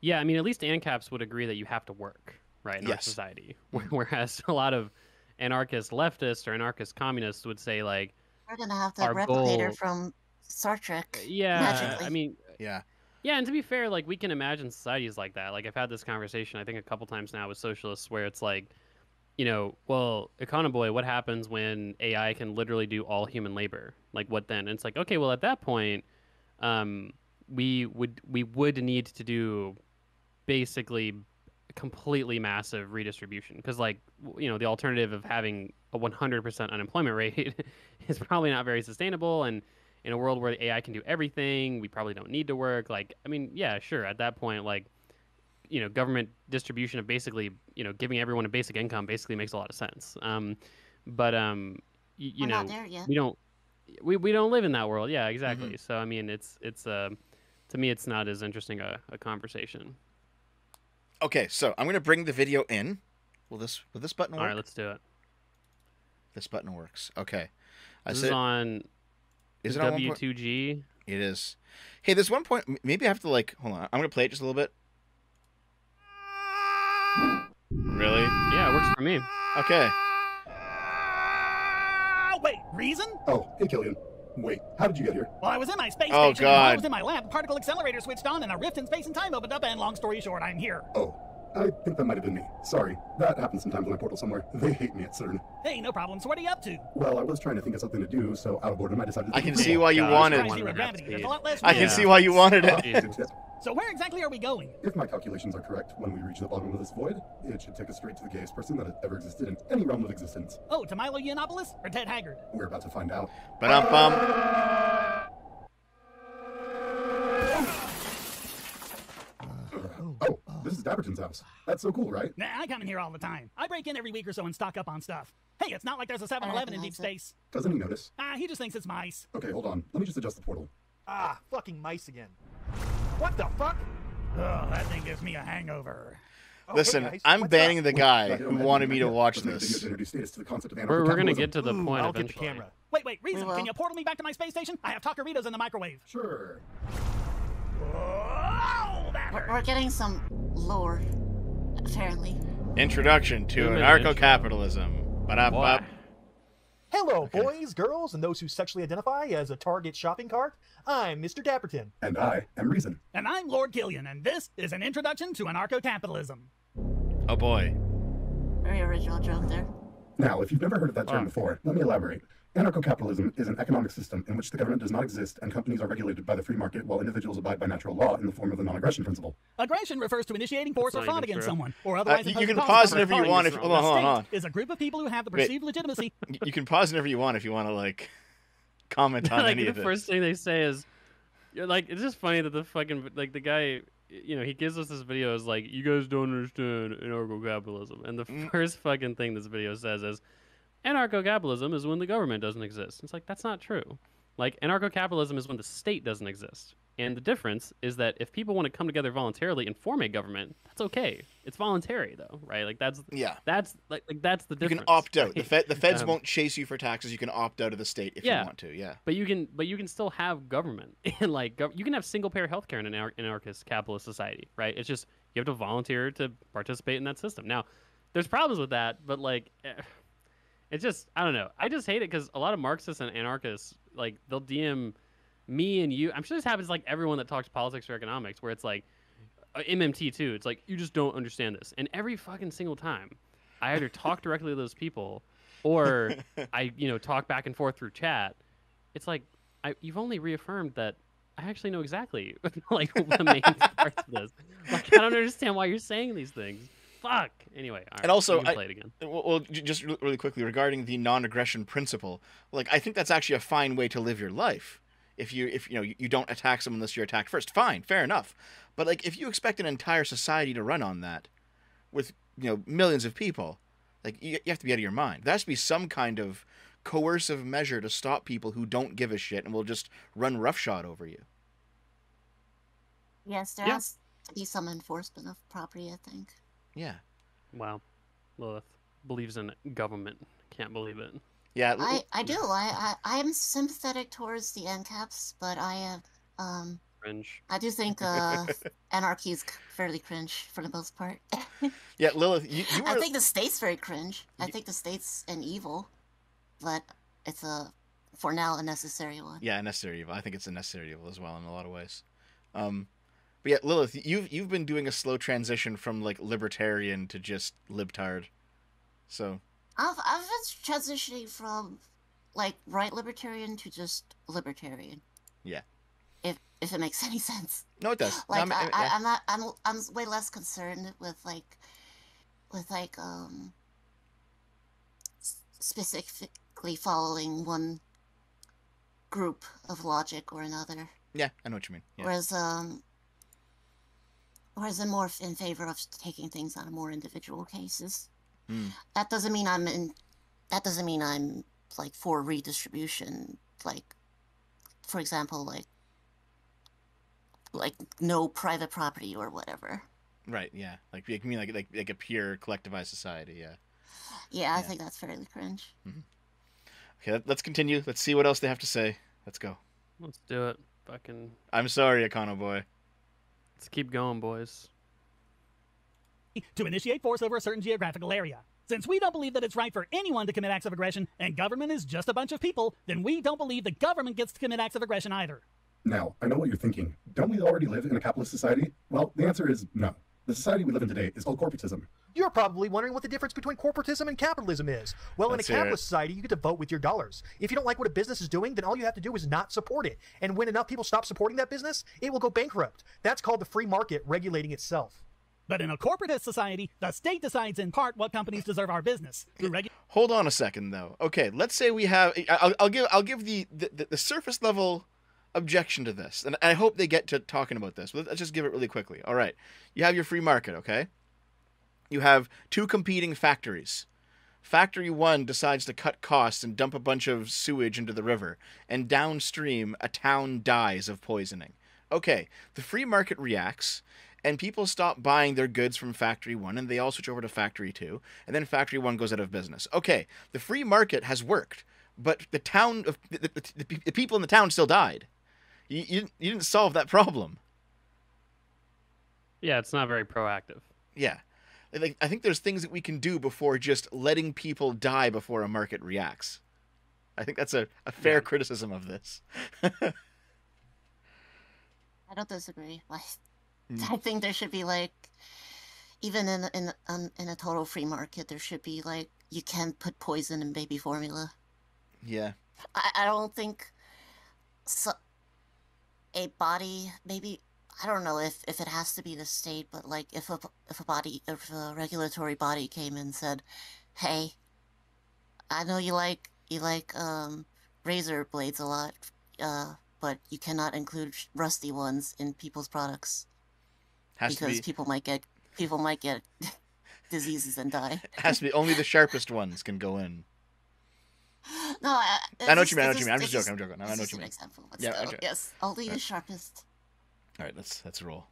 yeah, I mean, at least ANCAPs would agree that you have to work, right, in our society. Whereas a lot of anarchist leftists or anarchist communists would say, like, We're gonna have the Our replicator goal- from Star Trek. yeah, Magically. I mean, yeah yeah, and to be fair, like, we can imagine societies like that. Like, I've had this conversation, I think, a couple times now with socialists where it's like, you know, well, Econoboi, what happens when AI can literally do all human labor? Like, what then? And it's like, okay, well, at that point, um, we would we would need to do basically completely massive redistribution because, like, you know, the alternative of having a 100% unemployment rate is probably not very sustainable, and in a world where the AI can do everything, we probably don't need to work. Like, I mean, yeah, sure, at that point, like, you know, government distribution of basically, you know, giving everyone a basic income basically makes a lot of sense. Um, but um, y- you We're know, not there yet. we don't we, we don't live in that world. Yeah, exactly. So I mean, it's it's uh, to me, it's not as interesting a, a conversation. Okay so i'm gonna bring the video in will this will this button work All right, let's do it. this button works okay i This said is on is it on one point? W2G. it is hey there's one point maybe i have to like hold on i'm gonna play it just a little bit really Yeah, it works for me. okay Wait, reason? Oh, hey Killian. Wait, how did you get here? Well, I was in my space Oh, station. and While I was in my lab, the particle accelerator switched on, and a rift in space and time opened up. And long story short, I'm here. Oh, I think that might have been me. Sorry. That happens sometimes when I portal somewhere. They hate me at CERN. Hey, no problem. So what are you up to? Well, I was trying to think of something to do, so out of boredom I decided to I can see why you wanted I Try wanted zero to gravity. have There's a speed. lot less i can see why you wanted it Jesus. Yes. So where exactly are we going? If my calculations are correct, when we reach the bottom of this void, it should take us straight to the gayest person that has ever existed in any realm of existence. Oh, to Milo Yiannopoulos or Ted Haggard? We're about to find out. but um bum Oh, this is Dapperton's house. That's so cool, right? Nah, I come in here all the time. I break in every week or so and stock up on stuff. Hey, it's not like there's a 7-Eleven in deep it. space. Doesn't he notice? Ah, he just thinks it's mice. Okay, hold on. Let me just adjust the portal. Ah, fucking mice again. What the fuck? Oh, that thing gives me a hangover. Oh, listen guys, i'm banning up? the guy Wait, who wanted me to watch Let's make a video this to introduce status to the concept of We're, we're gonna get to the Ooh, point I'll get the eventually. camera. Wait, wait, reason. will. Can you portal me back to my space station? I have taqueritos in the microwave. Sure. We're, we're getting some lore, apparently. introduction to anarcho-capitalism Boy. Ba-da-ba. Hello, Okay. boys, girls, and those who sexually identify as a Target shopping cart. I'm Mr. Dapperton. And I am Reason. And I'm Lord Killian, and this is an introduction to anarcho capitalism. Oh boy. Very original joke there. Now, if you've never heard of that term Wow. before, let me elaborate. Anarcho-capitalism is an economic system in which the government does not exist and companies are regulated by the free market while individuals abide by natural law in the form of the non-aggression principle. Aggression refers to initiating force or fraud against true. someone, or uh, otherwise you- you can pause whenever you want if- The hold on, hold on, hold on. state is a group of people who have the Wait. perceived legitimacy You can pause whenever you want if you want to like comment on like any the of it. first thing they say is, you're like, it's just funny that the fucking like the guy, you know, he gives us this video is like, you guys don't understand anarcho-capitalism, and the Mm. first fucking thing this video says is, anarcho-capitalism is when the government doesn't exist. It's like that's not true. Like anarcho-capitalism is when the state doesn't exist. And the difference is that if people want to come together voluntarily and form a government, that's okay. It's voluntary though, right? Like that's Yeah. that's like, like that's the difference. You can opt out. The, fed, the feds Um, won't chase you for taxes. You can opt out of the state if Yeah. you want to. Yeah. But you can, but you can still have government, and like gov- you can have single payer healthcare in an anar- anarchist capitalist society, right? It's just you have to volunteer to participate in that system. Now, there's problems with that, but like, eh, it's just I don't know. I just hate it because a lot of Marxists and anarchists like they'll DM me and you. I'm sure this happens like everyone that talks politics or economics, where it's like uh, MMT too. It's like you just don't understand this, and every fucking single time, I either talk directly to those people or I you know talk back and forth through chat. It's like I, you've only reaffirmed that I actually know exactly like the main parts of this. Like I don't understand why you're saying these things. Fuck. Anyway, all right, And also, I- play it again. Well, well, just really quickly regarding the non-aggression principle, like I think that's actually a fine way to live your life. If you if you know you, you don't attack someone unless you're attacked first, fine, fair enough. But like if you expect an entire society to run on that, with you know millions of people, like you, you have to be out of your mind. There has to be some kind of coercive measure to stop people who don't give a shit and will just run roughshod over you. Yes, there Yeah. has to be some enforcement of property, I think. Yeah, Wow, Lilith believes in government. Can't believe it. Yeah. I, I do. I, I I am sympathetic towards the ANCAPs, but I have um Cringe. I do think uh anarchy is fairly cringe for the most part. Yeah, Lilith, you, you were I think the state's very cringe. I think the state's an evil, but it's a for now a necessary one. Yeah, a necessary evil. I think it's a necessary evil as well in a lot of ways. Um, but yeah, Lilith, you've you've been doing a slow transition from like libertarian to just libtard. So I've I've been transitioning from like right libertarian to just libertarian. Yeah. If if it makes any sense. no, it does. No, Like I'm- I, I, yeah. I'm not I'm I'm way less concerned with like with like um specifically following one group of logic or another. yeah, I know what you mean. Yeah. Whereas um whereas I'm more in favor of taking things on a more individual cases. Hmm. That doesn't mean I'm in that doesn't mean I'm like for redistribution like for example like like no private property or whatever. Right. Yeah. Like you mean like like like a pure collectivized society. Yeah. Yeah, I Yeah. think that's fairly cringe. Okay. Let, let's continue. Let's see what else they have to say. Let's go. Let's do it. Fucking. I'm sorry, Econoboi. Let's keep going, boys. To initiate force over a certain geographical area. Since we don't believe that it's right for anyone to commit acts of aggression, and government is just a bunch of people, then we don't believe the government gets to commit acts of aggression either. Now, I know what you're thinking. Don't we already live in a capitalist society? Well, the answer is no. The society we live in today is called corporatism. You're probably wondering what the difference between corporatism and capitalism is. Well, Let's in a hear it. capitalist society, you get to vote with your dollars. If you don't like what a business is doing, then all you have to do is not support it. And when enough people stop supporting that business, it will go bankrupt. That's called the free market regulating itself. But in a corporatist society, the state decides in part what companies deserve our business through regu- Hold on a second, though. Okay, let's say we have. I'll, I'll give. I'll give the, the the surface level objection to this, and I hope they get to talking about this. But let's just give it really quickly. All right, you have your free market. Okay, you have two competing factories. Factory one decides to cut costs and dump a bunch of sewage into the river, and downstream, a town dies of poisoning. Okay, the free market reacts, and people stop buying their goods from factory one, and they all switch over to factory two, and then factory one goes out of business. Okay, the free market has worked, but the town of the, the, the, the people in the town still died. You, you, didn't- you didn't solve that problem. Yeah, it's not very proactive. Yeah. Like, I think there's things that we can do before just letting people die before a market reacts. I think that's a, a fair Yeah. criticism of this. I don't disagree. Like, Mm. I think there should be like, even in in um, in a total free market, there should be like you can't put poison in baby formula. yeah. I, I don't think so. A body, maybe I don't know if if it has to be the state, but like if a if a body if a regulatory body came and said, "Hey, I know you like you like um razor blades a lot, uh, but you cannot include rusty ones in people's products Has to because be people might get people might get diseases and die." has to be only the sharpest ones can go in. No, I, I know what you mean. I know what you mean. I'm it's just joking. I'm joking. I it's know what you an mean. example, but Yeah, still, okay. yes, only the sharpest. All right, let's let's roll.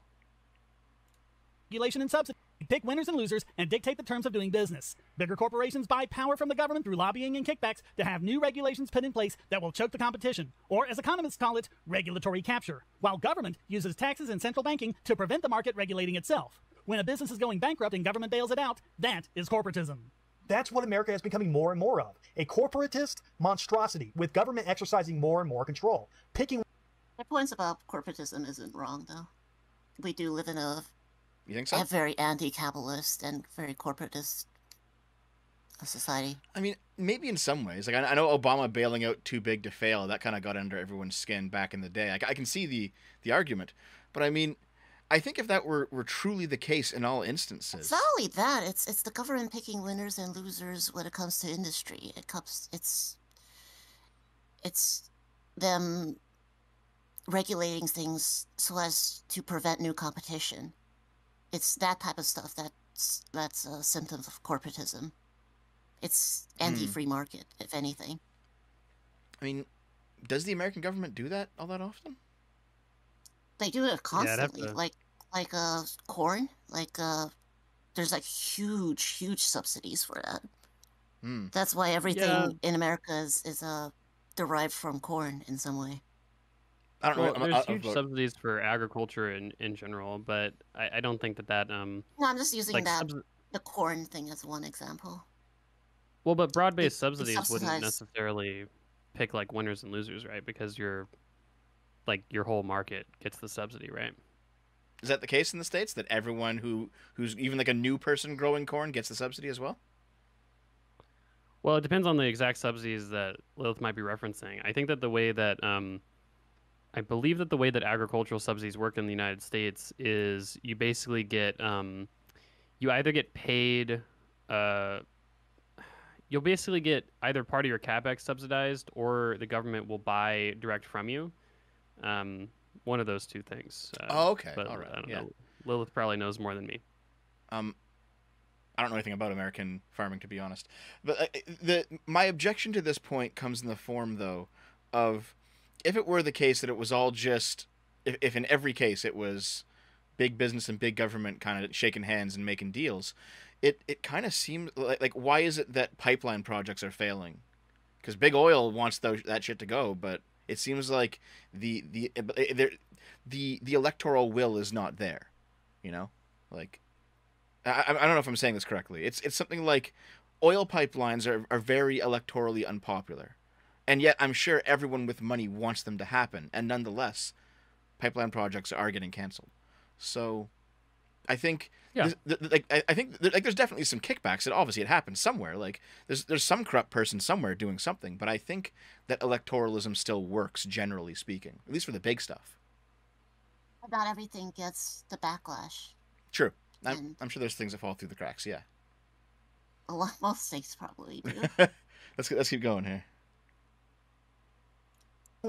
regulation and subsidy, pick winners and losers, and dictate the terms of doing business. Bigger corporations buy power from the government through lobbying and kickbacks to have new regulations put in place that will choke the competition, or as economists call it, regulatory capture, while government uses taxes and central banking to prevent the market regulating itself. When a business is going bankrupt and government bails it out, that is corporatism. That's what America is becoming more and more of a corporatist monstrosity with government exercising more and more control, picking My points about corporatism isn't wrong, though. We do live in a, You think so? a very anti-capitalist and very corporatist uh, society. I mean, maybe in some ways. Like I, I know Obama bailing out too big to fail. That kind of got under everyone's skin back in the day. I, I can see the the argument, but I mean, I think if that were were truly the case in all instances, It's not only that; it's it's the government picking winners and losers when it comes to industry. It comes it's it's them regulating things so as to prevent new competition. It's that type of stuff that's that's a symptom of corporatism. It's anti-free market, if anything. I mean, does the American government do that all that often? They do it I'd have constantly, to- like like uh corn. Like uh, there's like huge, huge subsidies for that. Hmm. That's why everything Yeah. in America is is uh derived from corn in some way. I don't Well, know. There's I- I- huge I- subsidies for agriculture in, in general, but I, I don't think that that um No, I'm just using like that subs- the corn thing as one example. well, but broad-based they subsidies wouldn't necessarily pick like winners and losers, right? Because your like your whole market gets the subsidy, right? Is that the case in the states that everyone who who's even like a new person growing corn gets the subsidy as well? Well, it depends on the exact subsidies that Lilith might be referencing. I think that the way that um, I believe that the way that agricultural subsidies work in the United States is you basically get um, you either get paid uh, you'll basically get either part of your capex subsidized or the government will buy direct from you. Um, one of those two things. Uh, Oh, okay. but All right. I don't Yeah. know. Lilith probably knows more than me. Um, I don't know anything about American farming, to be honest. But uh, the my objection to this point comes in the form, though, of if it were the case that it was all just, if, if in every case it was big business and big government kind of shaking hands and making deals, it it kind of seems like like why is it that pipeline projects are failing? Because big oil wants those, that shit to go, but it seems like the the eh, eh, the the, the electoral will is not there. You know, like I, I don't know if I'm saying this correctly. It's it's something like oil pipelines are, are very electorally unpopular, and yet I'm sure everyone with money wants them to happen, and nonetheless, pipeline projects are getting canceled. So, I think Yeah. this- th- like I, I think like there's definitely some kickbacks. That obviously it happens somewhere. Like there's there's some corrupt person somewhere doing something, but I think that electoralism still works generally speaking, at least for the big stuff. Not everything gets the backlash. True. I'm, I'm sure there's things that fall through the cracks. Yeah. A lot, most states probably do. let's let's keep going here.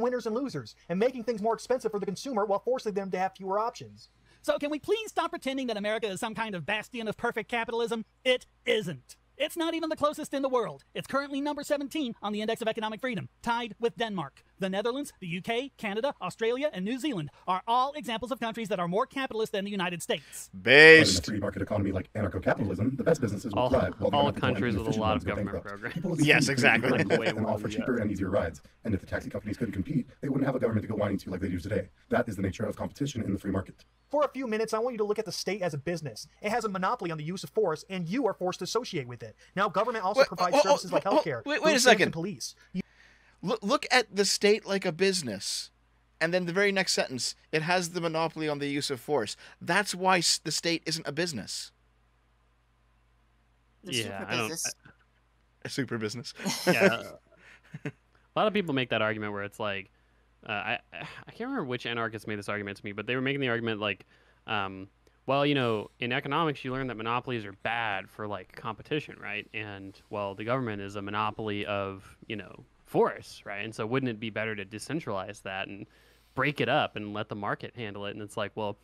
Winners and losers and making things more expensive for the consumer while forcing them to have fewer options. So, can we please stop pretending that America is some kind of bastion of perfect capitalism? It isn't. It's not even the closest in the world. It's currently number 17 on the Index of Economic Freedom, tied with Denmark. The Netherlands, the UK, Canada, Australia, and New Zealand are all examples of countries that are more capitalist than the United States. But in a free market economy like anarcho-capitalism, the best businesses will All- thrive, while all countries with a lot of go government programs. Yes, exactly. free Way and offer than cheaper and easier rides. And if the taxi companies couldn't compete, they wouldn't have a government to go whining to like they do today. That is the nature of competition in the free market. For a few minutes, I want you to look at the state as a business. It has a monopoly on the use of force, and you are forced to associate with it. Now, government also Wait, provides oh, oh, services like oh, oh, healthcare, wait- food wait a second. police. You- Look, look at the state like a business. And then the very next sentence, it has the monopoly on the use of force. That's why the state isn't a business. The Yeah, super I don't- business. A super business. yeah. a lot of people make that argument where it's like, uh, I I can't remember which anarchist made this argument to me, but they were making the argument like, um, well, you know, in economics you learn that monopolies are bad for like competition, right? And well, the government is a monopoly of you know force, right? And so wouldn't it be better to decentralize that and break it up and let the market handle it? And it's like, well,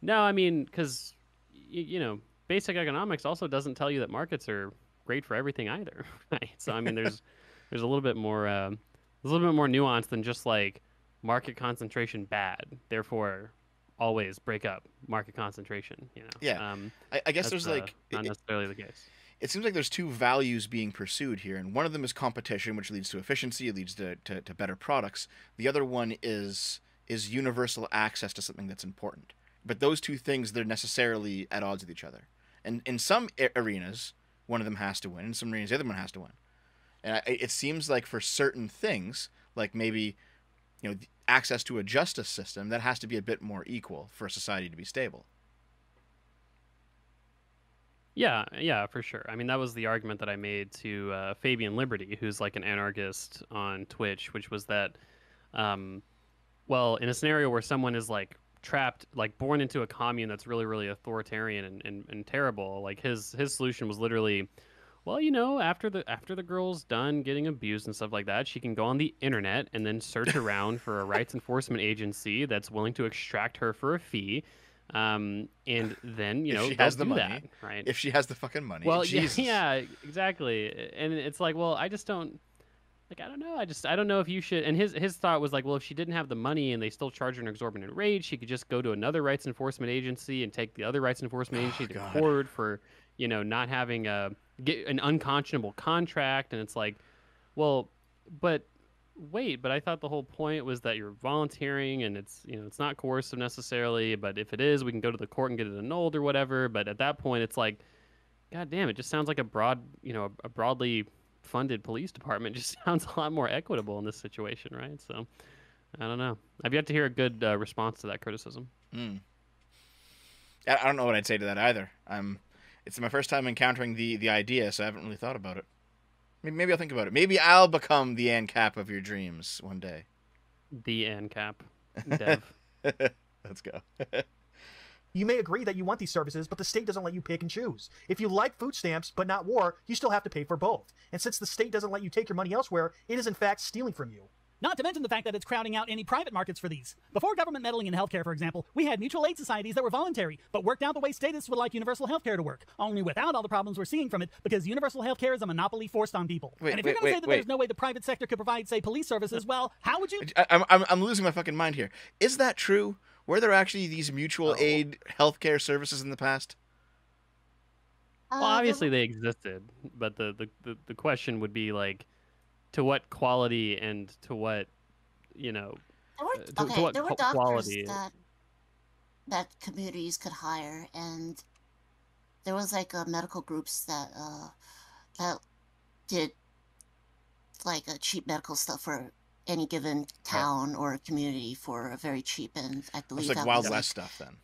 no, I mean, because y- you know, basic economics also doesn't tell you that markets are great for everything either, right? So I mean, there's there's a little bit more um, there's a little bit more nuance than just like market concentration bad, therefore always break up market concentration. You know? Yeah. Um, I, I guess there's uh, like not it, necessarily the case. It seems like there's two values being pursued here, and one of them is competition, which leads to efficiency, it leads to, to, to better products. The other one is is universal access to something that's important. But those two things they're necessarily at odds with each other. And in some arenas, one of them has to win. In some arenas, the other one has to win. And I, it seems like for certain things, like maybe you know access to a justice system, that has to be a bit more equal for a society to be stable. Yeah, yeah, for sure. I mean, that was the argument that I made to uh, Fabian Liberty, who's like an anarchist on Twitch, which was that, um, well, in a scenario where someone is like trapped, like born into a commune that's really, really authoritarian and, and, and terrible, like his his solution was literally, well, you know, after the after the girl's done getting abused and stuff like that, she can go on the internet and then search around for a rights enforcement agency that's willing to extract her for a fee. Um, and then you If know she has the money, that, right? If she has the fucking money. well Jesus. yeah, yeah exactly and it's like well i just don't like i don't know i just i don't know if you should and his his thought was like well if she didn't have the money and they still charge her an exorbitant rate she could just go to another rights enforcement agency and take the other rights enforcement Oh, agency to God. court for you know not having a get an unconscionable contract and it's like well but wait but i thought the whole point was that you're volunteering and it's you know it's not coercive necessarily but if it is we can go to the court and get it annulled or whatever but at that point it's like god damn it just sounds like a broad you know a broadly funded police department just sounds a lot more equitable in this situation right so i don't know i've yet to hear a good uh, response to that criticism Mm. I I don't know what I'd say to that either. I'm. It's my first time encountering the the idea, so I haven't really thought about it. Maybe, maybe I'll think about it. Maybe I'll become the ANCAP of your dreams one day. the ancap dev Let's go. You may agree that you want these services, but the state doesn't let you pick and choose. If you like food stamps but not war, you still have to pay for both. And since the state doesn't let you take your money elsewhere, it is in fact stealing from you. Not to mention the fact that it's crowding out any private markets for these. Before government meddling in healthcare, for example, we had mutual aid societies that were voluntary, but worked out the way statists would like universal healthcare to work, only without all the problems we're seeing from it because universal healthcare is a monopoly forced on people. Wait, and if wait, you're going to say that wait. there's no way the private sector could provide, say, police services, well, how would you? I, I'm, I'm I'm losing my fucking mind here. Is that true? Were there actually these mutual Oh. aid healthcare services in the past? Uh, well obviously they existed but the, the, the, the question would be like to what quality and to what you know There Uh, were, to- to okay, what there were qu- doctors that that communities could hire, and there was like uh, medical groups that uh, that did like uh, cheap medical stuff for any given town or community for a very cheap, and I believe It's like that Wild was West stuff then.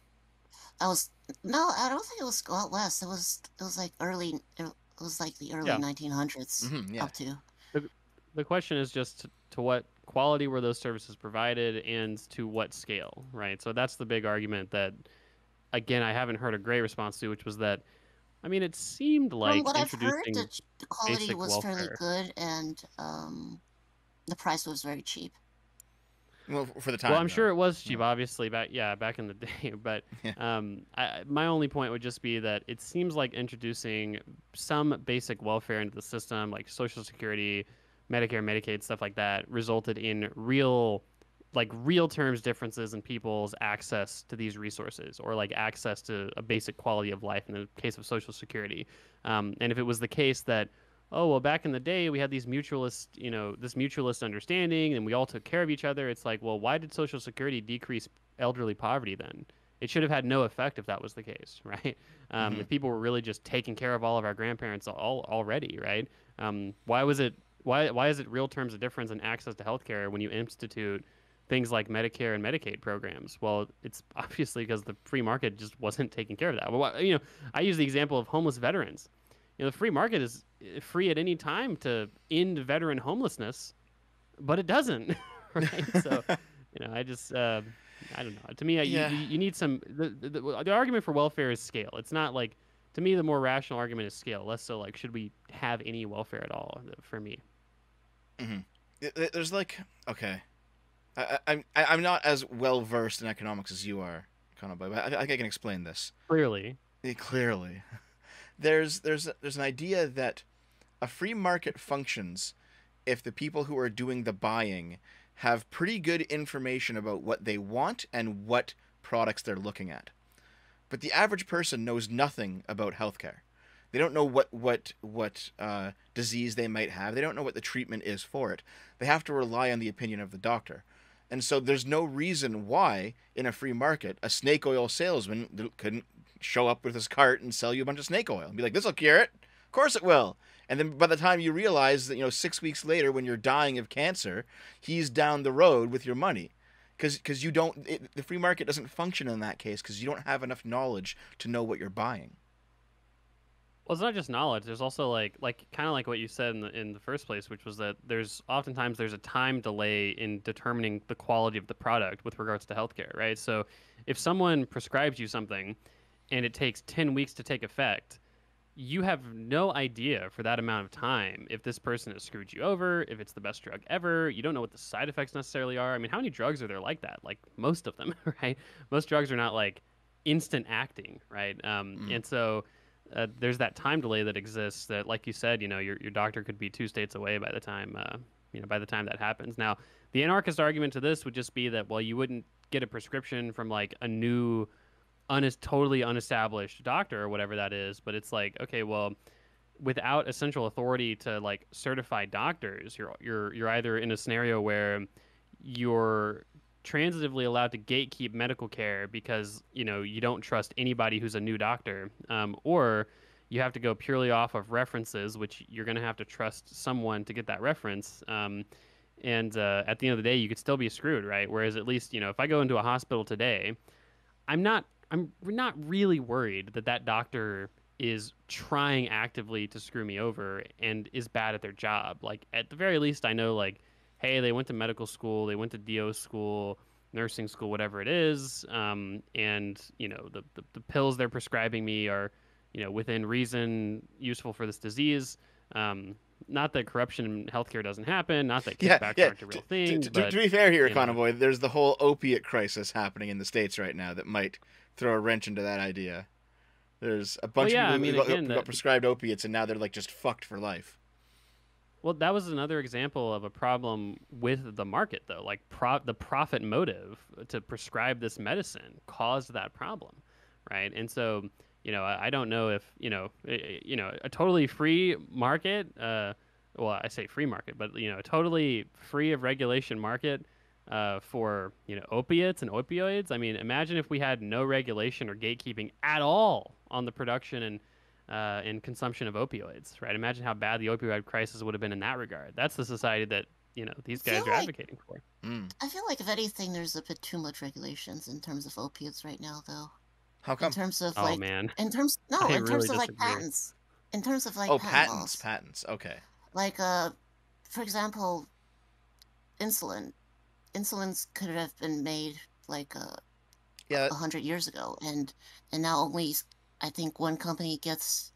I was no, I don't think it was Wild West. It was it was like early. It was like the early Yeah. 1900s Mhm, yeah. up to. The question is just to, to what quality were those services provided and to what scale right so that's the big argument that again i haven't heard a great response to which was that i mean it seemed like From what I've heard, introducing the, the quality basic was fairly good, and um, the price was very cheap. Well, for the time. well i'm though. sure it was cheap obviously back yeah back in the day but Yeah. um I, my only point would just be that it seems like introducing some basic welfare into the system like social security medicare medicaid stuff like that resulted in real like real terms differences in people's access to these resources or like access to a basic quality of life in the case of social security. Um, and if it was the case that oh well back in the day we had these mutualist you know this mutualist understanding and we all took care of each other it's like well why did social security decrease elderly poverty then? It should have had no effect if that was the case right? Um, Mhm. if people were really just taking care of all of our grandparents all already right? Um, why was it why why is it real terms of difference in access to healthcare when you institute things like Medicare and Medicaid programs? Well, it's obviously because the free market just wasn't taking care of that. Well, you know, I use the example of homeless veterans. You know, the free market is eh, free at any time to end veteran homelessness, but it doesn't, right? so, you know, I just. Uh, I don't know. To me, Yeah. you, you, need some. The, the, the, the argument for welfare is scale. It's not like to me the more rational argument is scale, less so like should we have any welfare at all? uh, For me, Mm-hmm. Th- th- There's like okay, I, I, I'm I- I'm not as well versed in economics as you are, Conan, but I, I can explain this. clearly, Clearly, there's there's there's an idea that a free market functions if the people who are doing the buying have pretty good information about what they want and what products they're looking at. But the average person knows nothing about healthcare. They don't know what what what uh, disease they might have. They don't know what the treatment is for it. They have to rely on the opinion of the doctor. And so there's no reason why in a free market a snake oil salesman couldn't show up with his cart and sell you a bunch of snake oil and be like, "This will cure it." Of course it will. And then by the time you realize that you know 6 weeks later when you're dying of cancer, he's down the road with your money. Cuz cuz you don't it, the free market doesn't function in that case cuz you don't have enough knowledge to know what you're buying. Well, it's not just knowledge. There's also like like kind of like what you said in the in the first place, which was that there's oftentimes there's a time delay in determining the quality of the product with regards to healthcare, right? So if someone prescribes you something and it takes 10 weeks to take effect, you have no idea for that amount of time if this person has screwed you over, if it's the best drug ever. You don't know what the side effects necessarily are. I mean, how many drugs are there like that? Like most of them, right? Most drugs are not like instant acting, right? Um, Mm. And so uh, there's that time delay that exists. That, like you said, you know, your your doctor could be two states away by the time, uh, you know, by the time that happens. Now, the anarchist argument to this would just be that, well, you wouldn't get a prescription from like a new unes- totally unestablished doctor or whatever that is but it's like okay well without a central authority to like certify doctors you're you're you're either in a scenario where you're transitively allowed to gatekeep medical care because you know you don't trust anybody who's a new doctor um, or you have to go purely off of references which you're going to have to trust someone to get that reference um, and uh, at the end of the day you could still be screwed right? Whereas at least you know if i go into a hospital today i'm not i'm not really worried that that doctor is trying actively to screw me over and is bad at their job. Like at the very least i know like hey they went to medical school they went to do school nursing school whatever it is um, and you know the, the, the pills they're prescribing me are you know within reason useful for this disease um, not that corruption in healthcare doesn't happen not that Yeah, kickbacks yeah. aren't a real thing to, but to be fair here. Convoy, there's the whole opiate crisis happening in the states right now that might throw a wrench into that idea. There's a bunch yeah, of people mean, who got, again, got that- prescribed opiates and now they're like just fucked for life. Well, that was another example of a problem with the market, though. Like pro- the profit motive to prescribe this medicine caused that problem, right? And so, you know, I, I don't know if you know, you know, a totally free market. Uh, well, I say free market, but you know, a totally free of regulation market uh, for you know opiates and opioids. I mean, imagine if we had no regulation or gatekeeping at all on the production and uh, and consumption of opioids, right? Imagine how bad the opioid crisis would have been in that regard. That's the society that you know these guys are like- advocating for. Mm. I feel like if anything, there's a bit too much regulations in terms of opiates right now, though. How come? In terms of Oh like, man, in terms no, I in terms really of like patents, in terms of like oh, patent patents, laws. patents. Okay. like uh, for example, insulin. Insulins could have been made like uh, Yeah, a hundred years ago, and and now only I think one company gets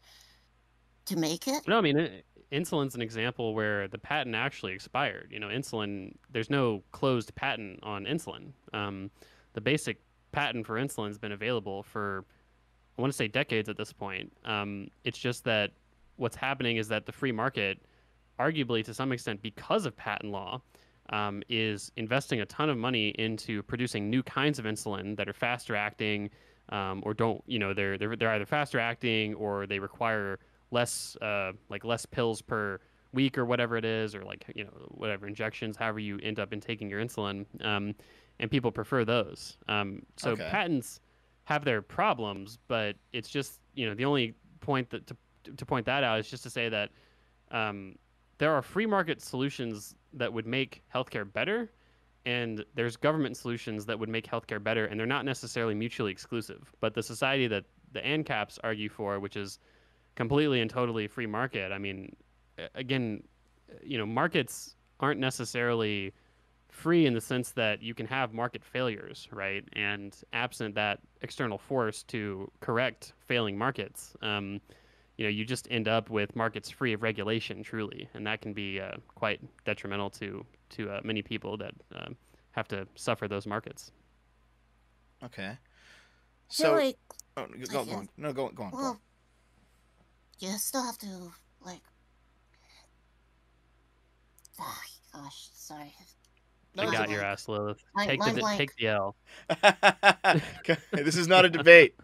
to make it. no, I mean. Insulin's an example where the patent actually expired. You know, insulin. There's no closed patent on insulin. Um, the basic patent for insulin has been available for, I want to say decades at this point. Um, it's just that what's happening is that the free market, arguably to some extent because of patent law, um, is investing a ton of money into producing new kinds of insulin that are faster acting, um, or don't you know they're they're they're either faster acting or they require less uh, like less pills per week or whatever it is, or like you know whatever injections, however you end up in taking your insulin, um, and people prefer those. Um, so Okay. patents have their problems, but it's just you know the only point that to to point that out is just to say that um, there are free market solutions that would make healthcare better, and there's government solutions that would make healthcare better, and they're not necessarily mutually exclusive. But the society that the ANCAPs argue for, which is completely and totally free market, I mean, again, you know, markets aren't necessarily free in the sense that you can have market failures, right? And absent that external force to correct failing markets, um, you know, you just end up with markets free of regulation, truly, and that can be uh, quite detrimental to to uh, many people that um, have to suffer those markets. Okay. So, So, like, oh, go, go on. No, go, go on. Go on. well, you still have to like. Ah, gosh, sorry. No, I got your ass, Lilith. My- take my the take the L. this is not a debate.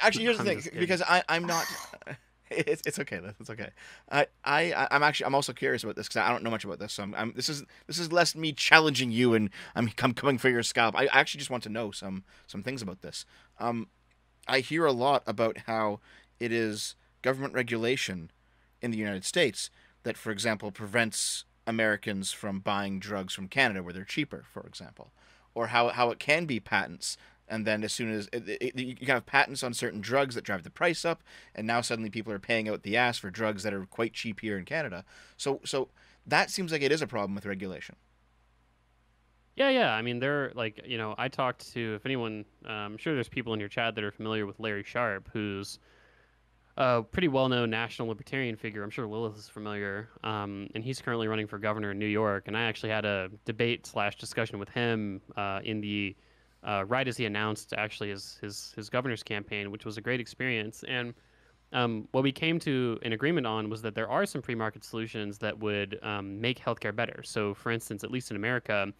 Actually, here's the I'm thing, because I I'm not. It's, it's okay. It's okay. I I I'm actually I'm also curious about this because I don't know much about this. So I'm, I'm this is this is less me challenging you and I'm I'm coming for your scalp. I actually just want to know some some things about this. Um, I hear a lot about how it is government regulation in the United States that, for example, prevents Americans from buying drugs from Canada where they're cheaper, for example, or how how it can be patents. And then, as soon as it, it, you can have patents on certain drugs that drive the price up, and now suddenly people are paying out the ass for drugs that are quite cheap here in Canada. So, so that seems like it is a problem with regulation. Yeah, yeah. I mean, they're like, you know, I talked to, if anyone, uh, I'm sure there's people in your chat that are familiar with Larry Sharpe, who's a pretty well known national libertarian figure. I'm sure Lilith is familiar. Um, and he's currently running for governor in New York. And I actually had a debate slash discussion with him uh, in the, uh, right as he announced actually his, his, his governor's campaign, which was a great experience. And um, what we came to an agreement on was that there are some free market solutions that would um, make healthcare better. So, for instance, at least in America,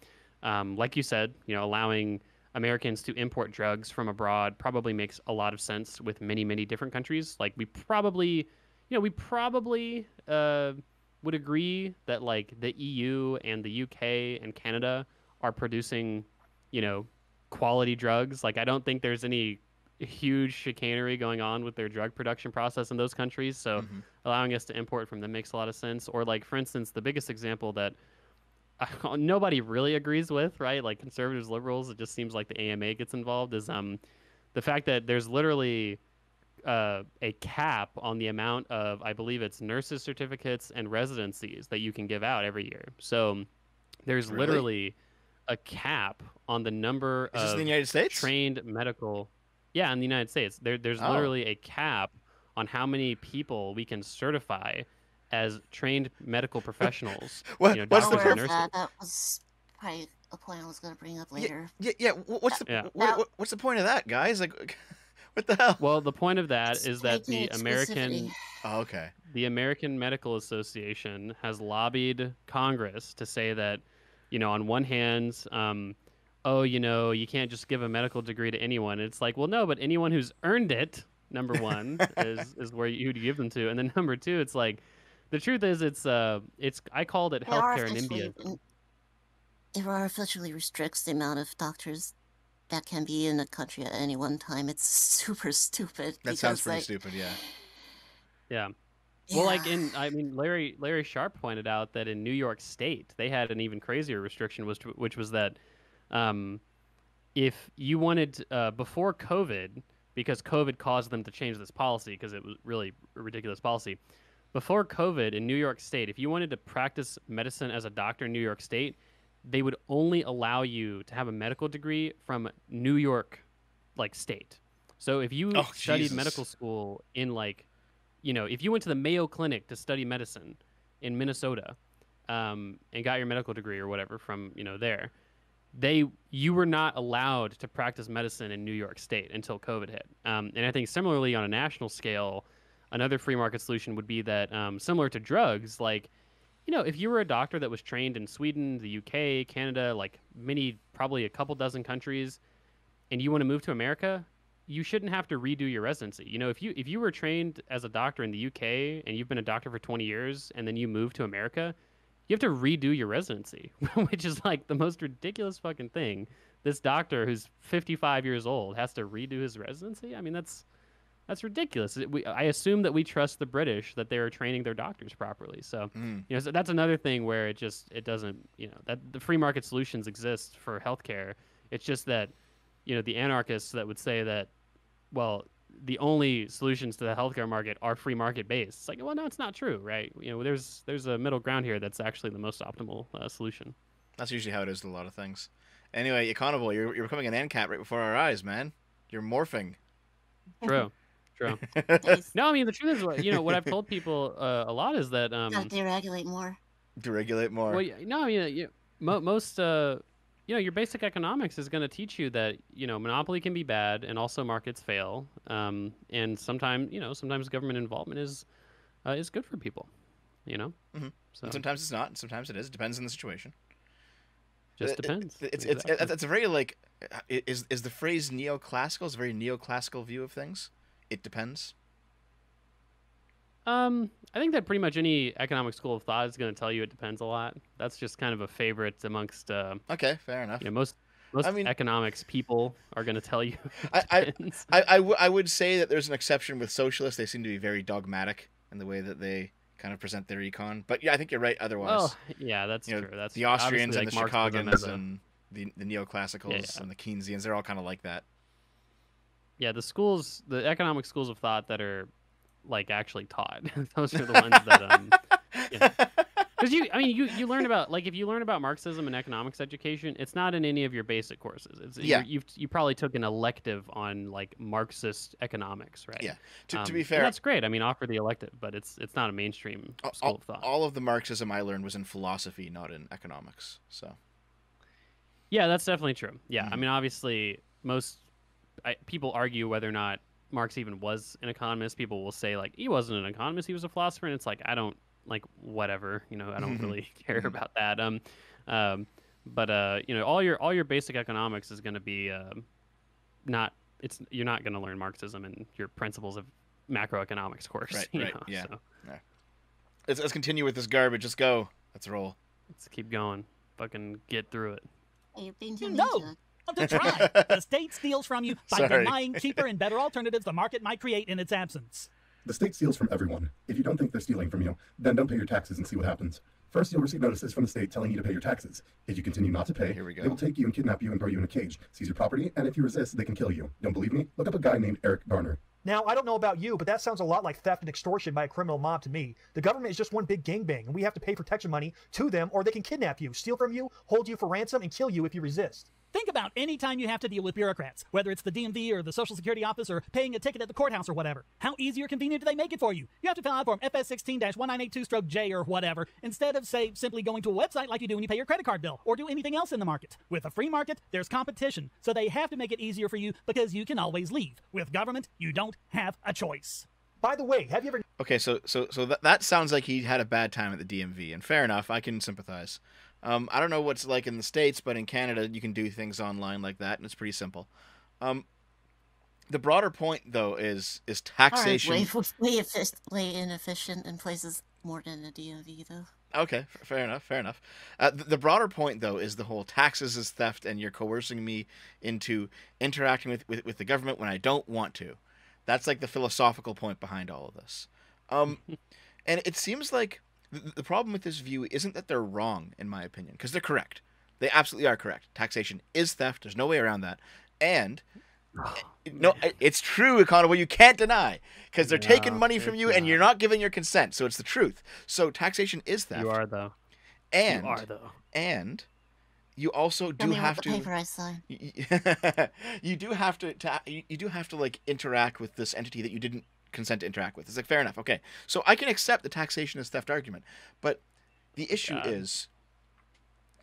um, like you said, you know, allowing Americans to import drugs from abroad probably makes a lot of sense with many, many different countries. Like we probably, you know, we probably uh, would agree that like the EU and the UK and Canada are producing, you know, quality drugs. Like I don't think there's any huge chicanery going on with their drug production process in those countries. So Mhm. allowing us to import from them makes a lot of sense. Or like for instance, the biggest example that nobody really agrees with, right? Like conservatives, liberals, it just seems like the AMA gets involved. Is um the fact that there's literally uh, a cap on the amount of, I believe it's nurses certificates and residencies that you can give out every year. So there's Really? literally a cap on the number Is of in the United States? trained medical. Yeah, in the United States, there, there's Oh. literally a cap on how many people we can certify as trained medical professionals. What- you know, what's the doctors aware and of that. That was probably a point I was going to bring up later. Yeah, yeah. wh- What's the Yeah. what, what, what's the point of that, guys? Like, what the hell? Well, the point of that It's is that the American. Oh, okay. the American Medical Association has lobbied Congress to say that, you know, on one hand, um, oh, you know, you can't just give a medical degree to anyone. It's like, well, no, but anyone who's earned it, number one, is is where you, who do you give them to, and then number two, it's like, the truth is, it's uh, it's I called it healthcare in India. It artificially restricts the amount of doctors that can be in a country at any one time. It's super stupid. That sounds because, pretty like, stupid. Yeah. Yeah. Well, like in, I mean, Larry Larry Sharpe pointed out that in New York State they had an even crazier restriction, was which was that um, if you wanted uh, before COVID, because COVID caused them to change this policy because it was really a ridiculous policy. Before COVID in New York State, if you wanted to practice medicine as a doctor in New York State, they would only allow you to have a medical degree from New York, like state. So if you Oh, studied Jesus. medical school in like you know, if you went to the Mayo Clinic to study medicine in Minnesota um, and got your medical degree or whatever from you know there, they you were not allowed to practice medicine in New York State until COVID hit. Um, and I think similarly on a national scale, another free market solution would be that um, similar to drugs, like you know, if you were a doctor that was trained in Sweden, the UK, Canada, like many, probably a couple dozen countries, and you want to move to America, you shouldn't have to redo your residency. You know, if you if you were trained as a doctor in the UK and you've been a doctor for 20 years and then you move to America, you have to redo your residency, which is like the most ridiculous fucking thing. This doctor who's 55 years old has to redo his residency. I mean, that's That's ridiculous. It- We, I assume that we trust the British that they are training their doctors properly. So, Mm. you know, so that's another thing where it just it doesn't, you know, that the free market solutions exist for healthcare. It's just that, you know, the anarchists that would say that, well, the only solutions to the healthcare market are free market based. It's like, well, no, it's not true, right? You know, there's there's a middle ground here that's actually the most optimal uh, solution. That's usually how it is with a lot of things. Anyway, Econoboi, you're you're becoming an ANCAP right before our eyes, man. You're morphing. True, true. No, I mean the truth is, what- you know, what I've told people uh, a lot is that um, deregulate more. Deregulate more. Well, y- no, I mean, you, mo- most, uh, you know, your basic economics is going to teach you that you know monopoly can be bad, and also markets fail, um, and sometimes, you know, sometimes government involvement is uh, is good for people, you know. Mhm. So And sometimes it's not, and sometimes it is. It depends on the situation. just It- it- depends. It's it's Exactly. it's a very like uh, is is the phrase neoclassical is a very neoclassical view of things. It depends. Um, I think that pretty much any economic school of thought is going to tell you it depends a lot. That's just kind of a favorite amongst, uh, Okay, fair enough. you know, most most mean- economics people are going to tell you. I- it I- depends. I, I, w- I would say that there's an exception with socialists. They seem to be very dogmatic in the way that they kind of present their econ. But yeah, I think you're right. Otherwise, well, yeah, that's you know, true. That's the Austrians and like, the as a- and the the neoclassicals yeah. and the Keynesians, they're all kind of like that. yeah the schools the economic schools of thought that are like actually taught those are the ones that um because you i mean you you learn about like if you learn about marxism and economics education it's not in any of your basic courses it's Yeah. you you've probably took an elective on like marxist economics right Yeah. to, to Um, be fair, that's great i mean offer the elective but it's it's not a mainstream all, school of thought all of the Marxism I learned was in philosophy, not in economics. So Yeah, that's definitely true. Yeah, I Mhm. mean, obviously, most I, people argue whether or not Marx even was an economist. People will say like he wasn't an economist; he was a philosopher, and it's like I don't like whatever. You know, I don't Mhm. really care Mhm. about that. Um, um, but uh, you know, all your all your basic economics is going to be um, not. It's you're not going to learn Marxism in your principles of macroeconomics course. Right, you right, know, yeah. So let's, let's continue with this garbage. Let's go. Let's roll. let's keep going. Fucking get through it. Hey, you're being too No. Mean to to try. the state steals from you by Sorry. denying cheaper and better alternatives the market might create in its absence. The state steals from everyone. If you don't think they're stealing from you, then don't pay your taxes and see what happens. First, you'll receive notices from the state telling you to pay your taxes. If you continue not to pay, Here we go. they will take you and kidnap you and throw you in a cage, seize your property, and if you resist, they can kill you. Don't believe me? Look up a guy named Eric Garner. Now, I don't know about you, but that sounds a lot like theft and extortion by a criminal mob to me. The government is just one big gangbang, and we have to pay protection money to them, or they can kidnap you, steal from you, hold you for ransom, and kill you if you resist. Think about any time you have to deal with bureaucrats, whether it's the DMV or the Social Security office or paying a ticket at the courthouse or whatever. How easy or convenient do they make it for you? You have to fill out form FS16 1982 stroke J or whatever, instead of, say, simply going to a website like you do when you pay your credit card bill or do anything else in the market. With a free market, there's competition, so they have to make it easier for you because you can always leave. With government, you don't have a choice. By the way, have you ever Okay, so so so that that sounds like he had a bad time at the DMV, and fair enough, I can sympathize. Um, I don't know what's like in the states, but in Canada, you can do things online like that, and it's pretty simple. Um, the broader point, though, is is taxation. way, way, way inefficient in places more than a DMV though. Okay, fair enough, fair enough. Uh, th- the broader point, though, is the whole taxes is theft, and you're coercing me into interacting with, with, with the government when I don't want to. That's like the philosophical point behind all of this. Um, and it seems like th- the problem with this view isn't that they're wrong, in my opinion, because they're correct. They absolutely are correct. Taxation is theft. There's no way around that. And no, i- it's true, Economy. You can't deny because they're taking money from you, and you're not giving your consent. So it's the truth. So taxation is theft You are though. and you are though. and you also Tell do me have what the to paper I signed. y- you do have to, to you you do have to like interact with this entity that you didn't consent to interact with it's like fair enough okay so i can accept the taxation is theft argument but the issue God. is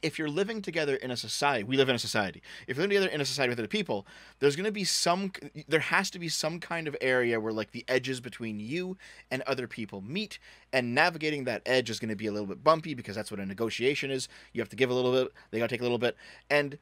if you're living together in a society we live in a society. If you're living together in a society with other people there's going to be some there has to be some kind of area where like the edges between you and other people meet and navigating that edge is going to be a little bit bumpy because that's what a negotiation is. You have to give a little bit they got to take a little bit and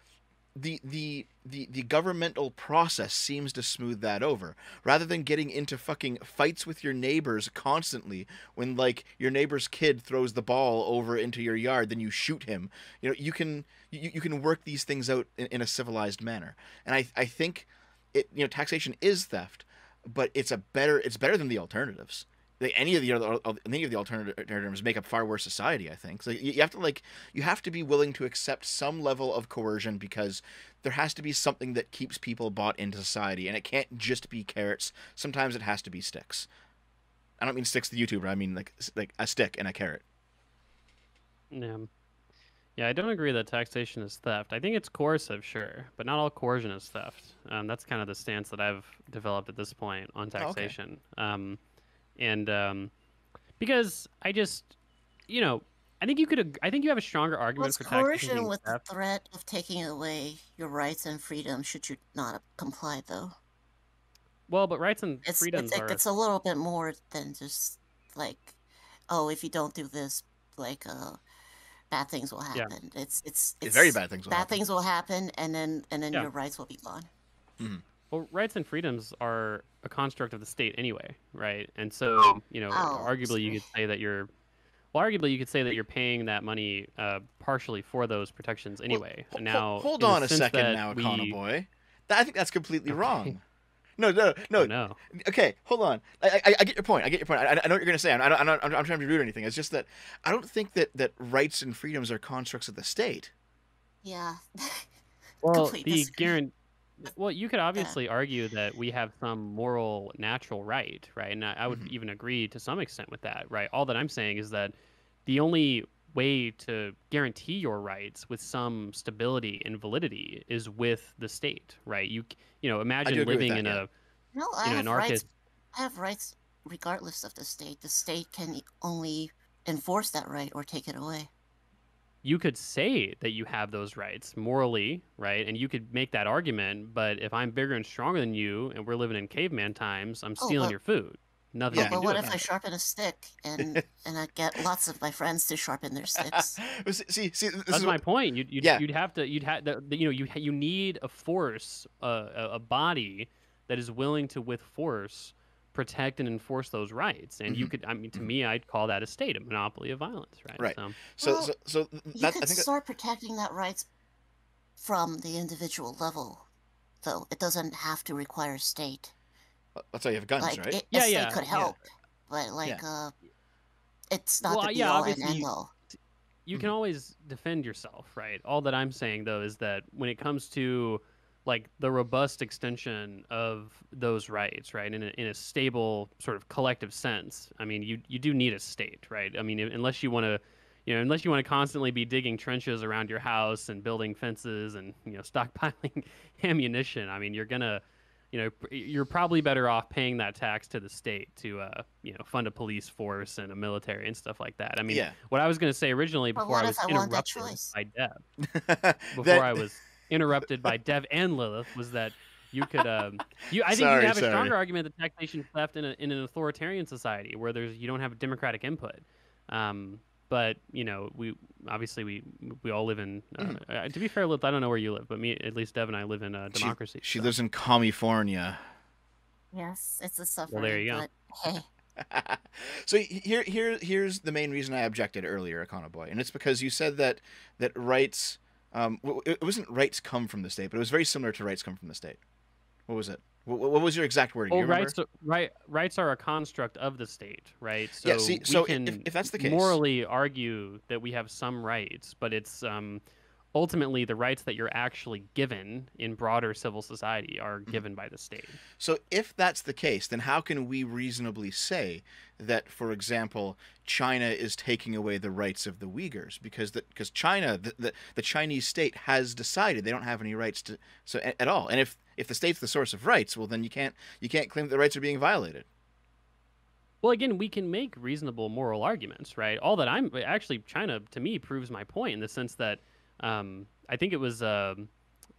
the the the the governmental process seems to smooth that over. Rather than getting into fucking fights with your neighbors constantly when like your neighbor's kid throws the ball over into your yard then you shoot him. You know you can you, you can work these things out in, in a civilized manner. And i i think it you know taxation is theft but it's a better it's better than the alternatives. Like any of the other any of the alternatives make a far worse society. I think so. You, you have to like you have to be willing to accept some level of coercion because there has to be something that keeps people bought into society, and it can't just be carrots. Sometimes it has to be Styx. I don't mean sticks the YouTuber. I mean like like a stick and a carrot. Yeah. Yeah, I don't agree that taxation is theft. I think it's coercive, sure, but not all coercion is theft. Um, that's kind of the stance that I've developed at this point on Oh, okay. taxation. Um, and um, because I just, you know, I think you could. I think you have a stronger argument What's for coercion being with the threat of taking away your rights and freedom should you not comply, though? Well, but rights and It's freedoms it's, are. it's a little bit more than just like, oh, if you don't do this, like, uh, bad things will Yeah. happen. It's it's it's Very bad things will Bad happen. things will happen, and then and then Yeah. your rights will be gone. Well, rights and freedoms are a construct of the state anyway, right? And so, you know, Oh, arguably you could say that you're, well, arguably you could say that you're paying that money uh, partially for those protections anyway. Well, And ho- now, hold on a second now, we- Econoboi. I think that's completely Okay. wrong. No, no, no. Oh, no. Okay, hold on. I, I, I get your point. I get your point. I, I know what you're going to say. I'm, I'm, not, I'm, I'm trying to be rude or anything. It's just that I don't think that, that rights and freedoms are constructs of the state. Yeah. Well, the disagree. Guarant. Well, you could obviously argue that we have some moral, natural right, right? And I, I would Mhm. even agree to some extent with that, right? All that I'm saying is that the only way to guarantee your rights with some stability and validity is with the state, right? You, you know, imagine living that, in yeah. a No, I know, have anarchist. rights. I have rights regardless of the state. The state can only enforce that right or take it away. You could say that you have those rights morally, right? And you could make that argument, but if I'm bigger and stronger than you and we're living in caveman times, I'm Oh, stealing but- your food. Nothing Yeah. but what if about I sharpen a stick and and I get lots of my friends to sharpen their sticks? See, see, see, this That's is my what, point. You'd, you'd, Yeah. you'd have to, you'd have, the, the- you know, you you need a force, uh, a, a body that is willing to, with force, protect and enforce those rights. And you Mhm. could, I mean, to Mhm. me, I'd call that a state, a monopoly of violence, right? Right. So, so, Well, so, so You that, could I think that, start protecting that rights from the individual level, though. It doesn't have to require state. that's why you have guns, like right? it, Yeah, a state yeah, could yeah. help, but like uh, it's not Well, the be yeah, all and end you- all. you Mm-hmm. can always defend yourself, right? All that I'm saying though is that when it comes to like the robust extension of those rights, right, in a, in a stable sort of collective sense, I mean, you you do need a state, right? I mean, unless you want to, you know, unless you want to constantly be digging trenches around your house and building fences and you know stockpiling ammunition, I mean, you're gonna you know, you're probably better off paying that tax to the state to, uh, you know, fund a police force and a military and stuff like that. I mean, Yeah. what I was going to say originally before I was I interrupted choice? by Dev, That- before I was interrupted by Dev and Lilith, was that you could, um, you, I think Sorry, you have a stronger argument that taxation is theft in, a, in an authoritarian society where there's you don't have a democratic input. Um, but you know, we obviously we we all live in. Uh, Mm-hmm. uh, to be fair, Lilith, I don't know where you live, but me, at least Dev and I live in a democracy. She so- lives in California. Yes, it's a suffering. there you go. Hey, so here, here, here's the main reason I objected earlier, Econoboi, and it's because you said that that rights, um, it wasn't rights come from the state, but it was very similar to rights come from the state. What was it? What, what was your exact wording? Well, you rights, right, rights are a construct of the state, right? So Yeah, see- we so if- if that's the case- morally argue that we have some rights, but it's um, ultimately the rights that you're actually given in broader civil society are Mm-hmm. given by the state. So if that's the case, then how can we reasonably say that, for example, China is taking away the rights of the Uyghurs because that because China, the, the the Chinese state has decided they don't have any rights to so a- at all. And if if the state's the source of rights, well, then you can't you can't claim that the rights are being violated. Well, again, we can make reasonable moral arguments, right? All that I'm actually China to me proves my point in the sense that um, I think it was um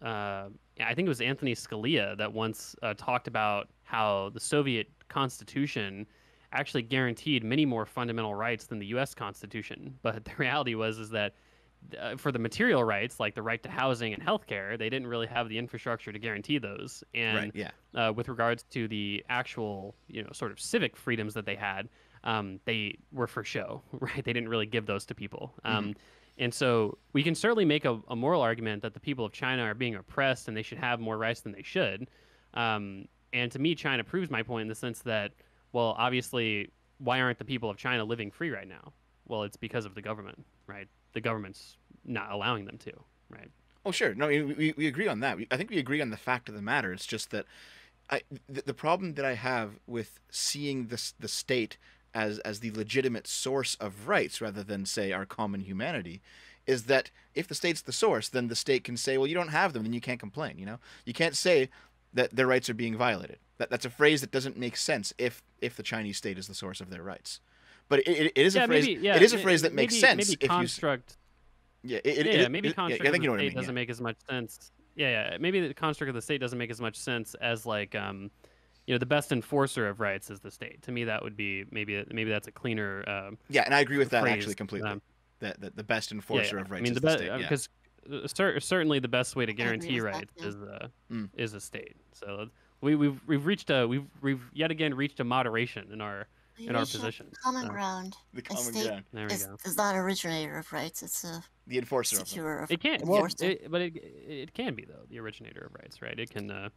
uh, I think it was Antonin Scalia that once uh, talked about how the Soviet Constitution actually guaranteed many more fundamental rights than the U.S. Constitution. But the reality was is that uh, for the material rights, like the right to housing and healthcare, they didn't really have the infrastructure to guarantee those. And right? Yeah. uh, with regards to the actual, you know, sort of civic freedoms that they had, um, they were for show, right? They didn't really give those to people. Um, and so we can certainly make a, a moral argument that the people of China are being oppressed and they should have more rights than they should. Um, and to me, China proves my point in the sense that, well, obviously, why aren't the people of China living free right now? Well, it's because of the government, right? The government's not allowing them to, right? Oh, sure. No, we, we, agree on that. I think we agree on the fact of the matter. It's just that I the, the problem that I have with seeing this the state as as the legitimate source of rights rather than say our common humanity is that if the state's the source, then the state can say, well, you don't have them, then you can't complain. You know, you can't say that their rights are being violated. That that's a phrase that doesn't make sense if if the Chinese state is the source of their rights. But it, it, it is yeah, a phrase. maybe, yeah, it is a phrase that maybe, makes sense Maybe if you. construct. Yeah, it, yeah, maybe construct yeah, I think you know what I mean. doesn't make as much sense. Yeah, yeah, maybe the construct of the state doesn't make as much sense as like um, you know, the best enforcer of rights is the state. To me, that would be maybe maybe that's a cleaner. Um, Yeah, and I agree with that phrase, actually completely. um, that, that the best enforcer yeah. of rights I mean, is the the, best state. yeah. because uh, cer- certainly the best way to guarantee rights too. is the Mm. is a state. So we, we've we've reached a we've we've yet again reached a moderation in our We in our position. Common so, ground. the common state ground, there we is, go. is not originator of rights. It's a the enforcer of of It can, yeah, enforcer. it, but it it can be though the originator of rights, right? It can, uh,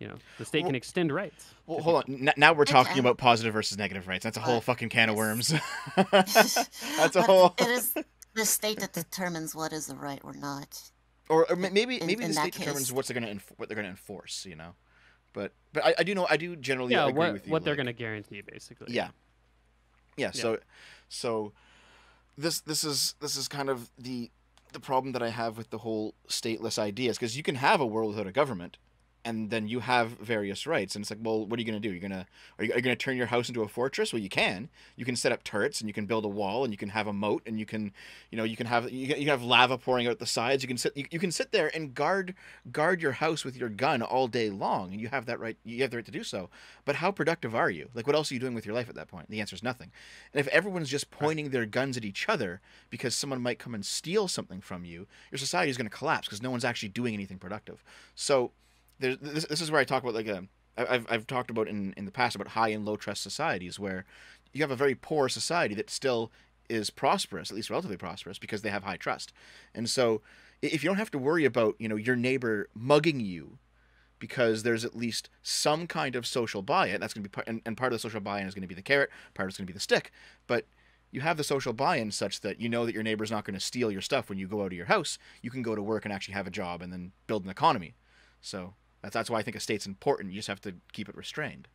you know, the state Well- can extend rights. Well, to hold on. N- now we're talking can. about positive versus negative rights. That's a whole But fucking can of worms. That's a whole. It is the state that determines what is a right or not. Or, or maybe in- maybe in the that state determines case. what's they're gonna enf- what they're gonna enforce. You know, but but I, I do know I do generally Yeah, agree what with you. what they're going to guarantee basically. Yeah. Yeah. Yeah. So, so this this is this is kind of the the problem that I have with the whole stateless ideas because you can have a world without a government, and then you have various rights, and it's like, well, what are you gonna do? You're are you, are you gonna turn your house into a fortress? Well, you can. You can set up turrets, and you can build a wall, and you can have a moat, and you can, you know, you can have you can, you can have lava pouring out the sides. You can sit you, you can sit there and guard guard your house with your gun all day long, and you have that right. You have the right to do so. But how productive are you? Like, what else are you doing with your life at that point? The answer is nothing. And if everyone's just pointing their guns at each other because someone might come and steal something from you, your society is going to collapse because no one's actually doing anything productive. So, there's this, this is where I talk about like a I- I've I've talked about in in the past about high and low trust societies where you have a very poor society that still is prosperous, at least relatively prosperous, because they have high trust. And so, if you don't have to worry about you know your neighbor mugging you because there's at least some kind of social buy-in. That's going to be part, and, and part of the social buy-in is going to be the carrot. Part of going to be the stick. But you have the social buy-in such that you know that your neighbor's not going to steal your stuff when you go out of your house. You can go to work and actually have a job and then build an economy. So that's that's why I think a state's important. You just have to keep it restrained.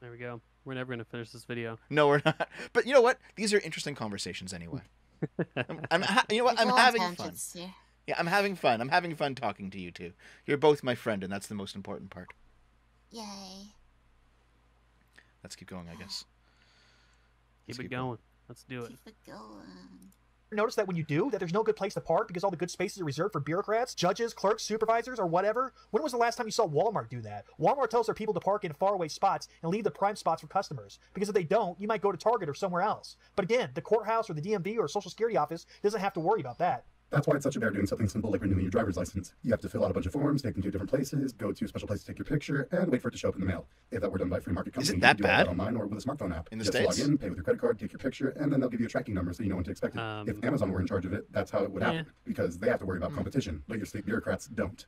There we go. We're never going to finish this video. No, we're not. But you know what? These are interesting conversations anyway. I'm, I'm you know what? I'm having fun. tangents. Yeah, I'm having fun. I'm having fun talking to you two. You're both my friend, and that's the most important part. Yay. Let's keep going, I guess. Keep Let's it keep going. going. Let's do it. Keep it going. Notice that when you do, that there's no good place to park because all the good spaces are reserved for bureaucrats, judges, clerks, supervisors, or whatever. When was the last time you saw Walmart do that? Walmart tells their people to park in faraway spots and leave the prime spots for customers. Because if they don't, you might go to Target or somewhere else. But again, the courthouse or the DMV or Social Security office doesn't have to worry about that. That's why it's such a bear doing something simple like renewing your driver's license. You have to fill out a bunch of forms, take them to different places, go to a special place to take your picture, and wait for it to show up in the mail. If that were done by a free market company, it you that could do all bad? online or with a smartphone app. In the you just States? log in, pay with your credit card, take your picture, and then they'll give you a tracking number so you know when to expect it. Um, if Amazon were in charge of it, that's how it would happen because they have to worry about competition, but your state bureaucrats don't.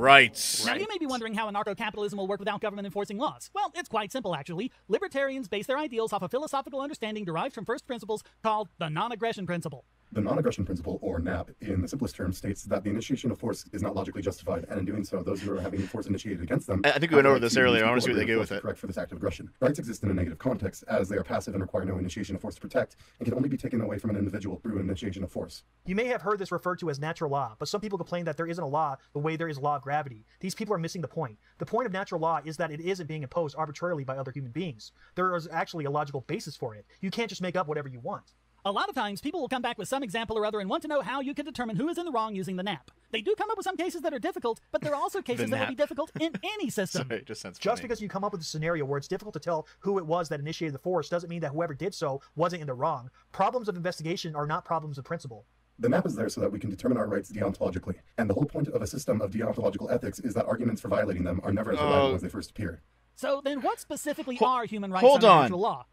Right. Now, you may be wondering how anarcho-capitalism will work without government enforcing laws. Well, it's quite simple, actually. Libertarians base their ideals off a philosophical understanding derived from first principles called the non-aggression principle. The non-aggression principle, or NAP, in the simplest terms, states that the initiation of force is not logically justified, and in doing so, those who are having force initiated against them. I- I think we went over this earlier. I wanna equal see what they or do with it. Correct for this act of aggression. Rights exist in a negative context, as they are passive and require no initiation of force to protect, and can only be taken away from an individual through an initiation of force. You may have heard this referred to as natural law, but some people complain that there isn't a law the way there is law of gravity. These people are missing the point. The point of natural law is that it isn't being imposed arbitrarily by other human beings. There is actually a logical basis for it. You can't just make up whatever you want. A lot of times, people will come back with some example or other and want to know how you can determine who is in the wrong using the NAP. They do come up with some cases that are difficult, but there are also cases that will be difficult in any system. Sorry, just sounds Just because you come up with a scenario where it's difficult to tell who it was that initiated the force doesn't mean that whoever did so wasn't in the wrong. Problems of investigation are not problems of principle. The NAP is there so that we can determine our rights deontologically, and the whole point of a system of deontological ethics is that arguments for violating them are never as reliable Oh. as they first appear. So then, what specifically Hol- are human rights hold under on. natural law?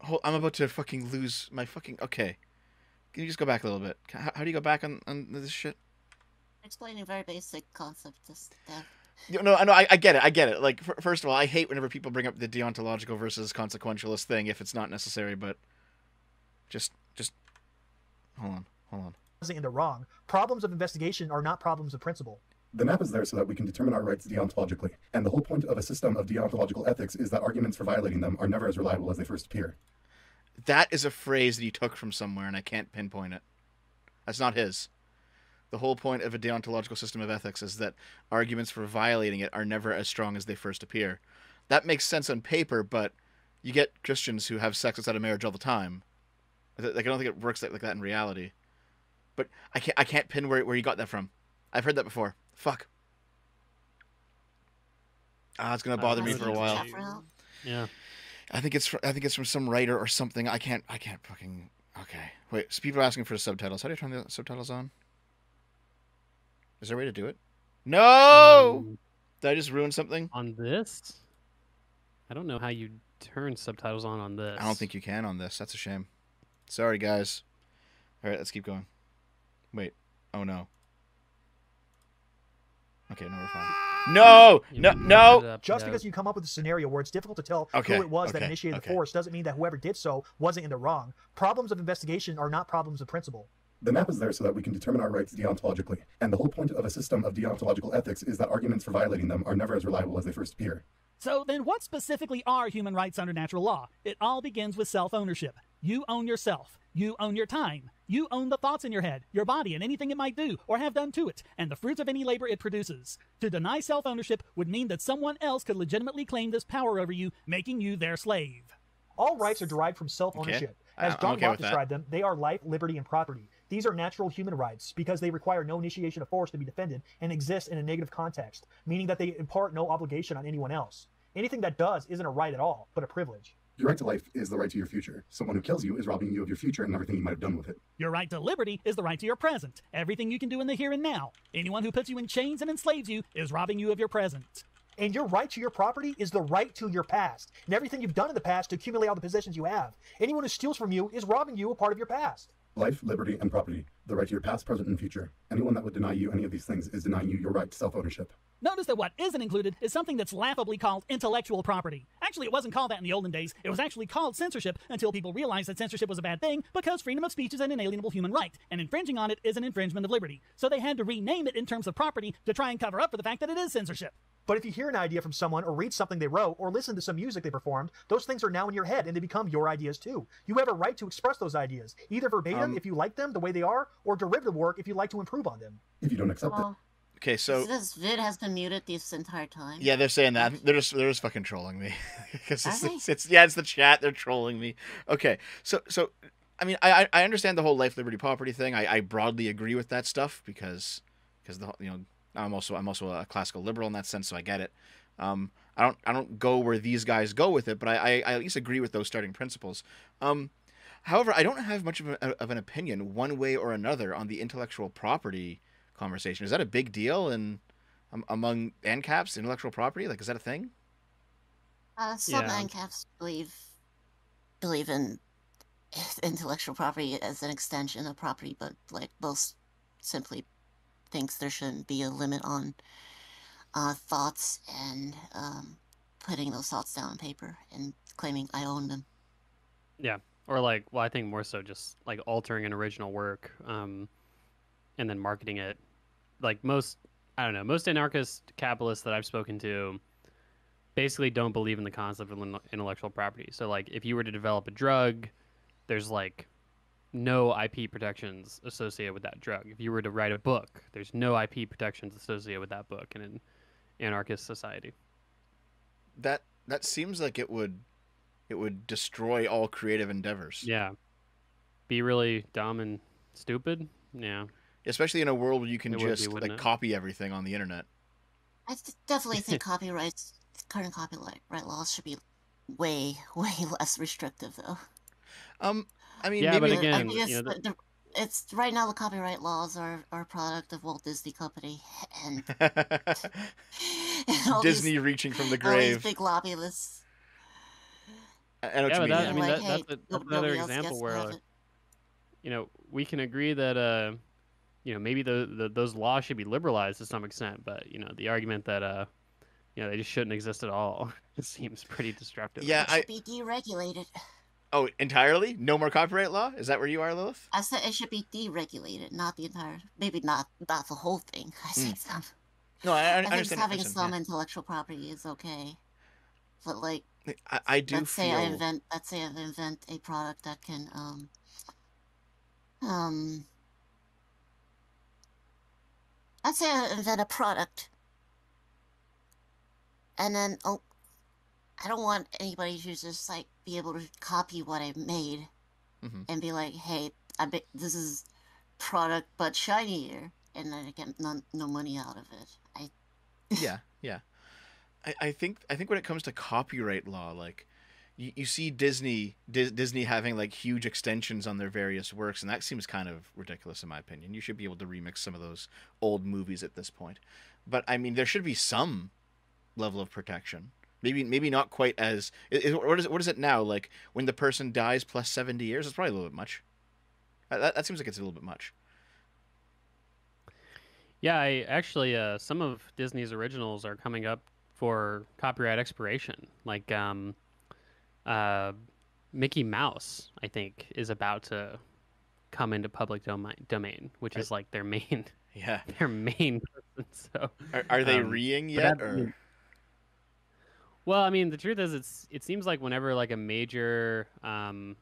Hold, I'm about to fucking lose my fucking. Okay. Can you just go back a little bit? How, how do you go back on, on this shit? explaining very basic concept. Just that. You know, no, I, I get it. I get it. Like, f- first of all, I hate whenever people bring up the deontological versus consequentialist thing if it's not necessary. But just, just hold on, hold on. wasn't in the wrong. Problems of investigation are not problems of principle. The NAP is there so that we can determine our rights deontologically, and the whole point of a system of deontological ethics is that arguments for violating them are never as reliable as they first appear. That is a phrase that he took from somewhere, and I can't pinpoint it. That's not his. The whole point of a deontological system of ethics is that arguments for violating it are never as strong as they first appear. That makes sense on paper, but you get Christians who have sex outside of marriage all the time. Like, I don't think it works like, that in reality. But I can't I can't pin where where you got that from. I've heard that before. Fuck. Ah, it's gonna bother me for a while. Yeah. I think it's fr- I think it's from some writer or something. I can't I can't fucking okay. Wait, so people are asking for the subtitles. How do you turn the subtitles on? Is there a way to do it? No. Um, Did I just ruin something? on this, I don't know how you turn subtitles on on this. I don't think you can on this. That's a shame. Sorry, guys. All right, let's keep going. Wait. Oh no. Okay, no, we're fine. No, You no, no. put it up, Just because you come up with a scenario where it's difficult to tell Okay, who it was that okay, initiated okay. the force doesn't mean that whoever did so wasn't in the wrong. Problems of investigation are not problems of principle. The NAP is there so that we can determine our rights deontologically, and the whole point of a system of deontological ethics is that arguments for violating them are never as reliable as they first appear. So then, what specifically are human rights under natural law? It all begins with self ownership. You own yourself. You own your time. You own the thoughts in your head, your body, and anything it might do or have done to it, and the fruits of any labor it produces. To deny self ownership would mean that someone else could legitimately claim this power over you, making you their slave. All rights are derived from self ownership. I- As uh, John okay Locke that. described them, they are life, liberty, and property. These are natural human rights because they require no initiation of force to be defended and exist in a negative context, meaning that they impart no obligation on anyone else. Anything that does isn't a right at all, but a privilege. Your right to life is the right to your future. Someone who kills you is robbing you of your future and everything you might have done with it. Your right to liberty is the right to your present, everything you can do in the here and now. Anyone who puts you in chains and enslaves you is robbing you of your present. And your right to your property is the right to your past and everything you've done in the past to accumulate all the possessions you have. Anyone who steals from you is robbing you a part of your past. Life, liberty, and property. The right to your past, present, and future. Anyone that would deny you any of these things is denying you your right to self ownership. Notice that what isn't included is something that's laughably called intellectual property. Actually, it wasn't called that in the olden days. It was actually called censorship until people realized that censorship was a bad thing because freedom of speech is an inalienable human right, and infringing on it is an infringement of liberty. So they had to rename it in terms of property to try and cover up for the fact that it is censorship. But if you hear an idea from someone or read something they wrote or listen to some music they performed, those things are now in your head and they become your ideas too. You have a right to express those ideas, either verbatim Um, if you like them the way they are, or derivative work if you like to improve on them. If you don't accept it, Well, Okay, so this vid has been muted this entire time. Yeah, they're saying that. They're just they're just fucking trolling me. 'Cause it's, it's, it's yeah, it's the chat. They're trolling me. Okay, so so I mean, I I I understand the whole life, liberty, property thing. I, I broadly agree with that stuff because because the you know I'm also I'm also a classical liberal in that sense, so I get it. Um, I don't I don't go where these guys go with it, but I I, I at least agree with those starting principles. Um, however, I don't have much of, a, of an opinion one way or another on the intellectual property conversation. Is that a big deal in um, among ANCAPs, intellectual property? Like, is that a thing? Uh, some Yeah. ANCAPs believe believe in intellectual property as an extension of property, but like most simply thinks there shouldn't be a limit on uh, thoughts and um, putting those thoughts down on paper and claiming I own them. Yeah, or like well i think more so just like altering an original work um and then marketing it like most i don't know most anarchist capitalists that i've spoken to basically don't believe in the concept of intellectual property. So like if you were to develop a drug there's like no ip protections associated with that drug. If you were to write a book there's no ip protections associated with that book in an anarchist society. That that seems like it would it would destroy all creative endeavors. yeah. Be really dumb and stupid? Yeah Especially in a world where you can It would be, just like it? copy everything on the internet. I th- definitely think copyrights, current copyright right laws should be way, way less restrictive, though. Um, I mean, Yeah, but maybe I again, think it's, you know, the, the, it's right now the copyright laws are, are a product of Walt Disney Company and, and Disney these, reaching from the all these grave. big lobbyists. I I know Yeah, but mean. that- I mean, like, that- hey, that's a- that's another example where, like, you know, we can agree that uh, you know, maybe the, the those laws should be liberalized to some extent, but you know, the argument that uh, you know, they just shouldn't exist at all it seems pretty destructive. Yeah, It I should be deregulated. oh entirely no more copyright law. Is that where you are, Lilith? I said it should be deregulated, not the entire. Maybe not not the whole thing. I Hmm. said some. No, I, I, I, think understand. having understand, some yeah. intellectual property is okay, but like, I, I do let's feel. say I invent, let's say I invent a product that can, um, um, let's say I invent a product, and then oh, I don't want anybody to just like be able to copy what I made Mhm. and be like, hey, I bet this is product but shinier, and then I get no, no money out of it. I yeah, yeah. I, I think I think when it comes to copyright law, like you, you see Disney Dis, Disney having like huge extensions on their various works, and that seems kind of ridiculous in my opinion. You should be able to remix some of those old movies at this point. But I mean, there should be some level of protection. Maybe maybe not quite as is, what is it, what is it now? Like when the person dies plus seventy years, it's probably a little bit much. That, that, that seems like it's a little bit much. Yeah, I actually uh, some of Disney's originals are coming up for copyright expiration. Like um, uh, Mickey Mouse, I think, is about to come into public domain, domain which is like their main Yeah. their main person. So Are, are they Um, reing but yet? Or Well, I mean, the truth is, it's it seems like whenever like a major, um,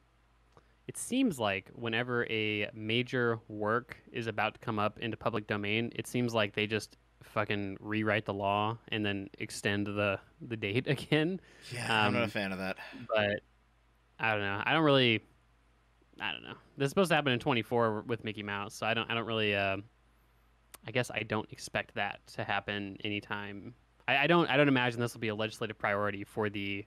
it seems like whenever a major work is about to come up into public domain, it seems like they just fucking rewrite the law and then extend the the date again. yeah, I'm not a um, fan of that. But I don't know. I don't really. I don't know. This is supposed to happen in 24 with Mickey Mouse, so I don't. I don't really. Uh, I guess I don't expect that to happen anytime. I, I don't. I don't imagine this will be a legislative priority for the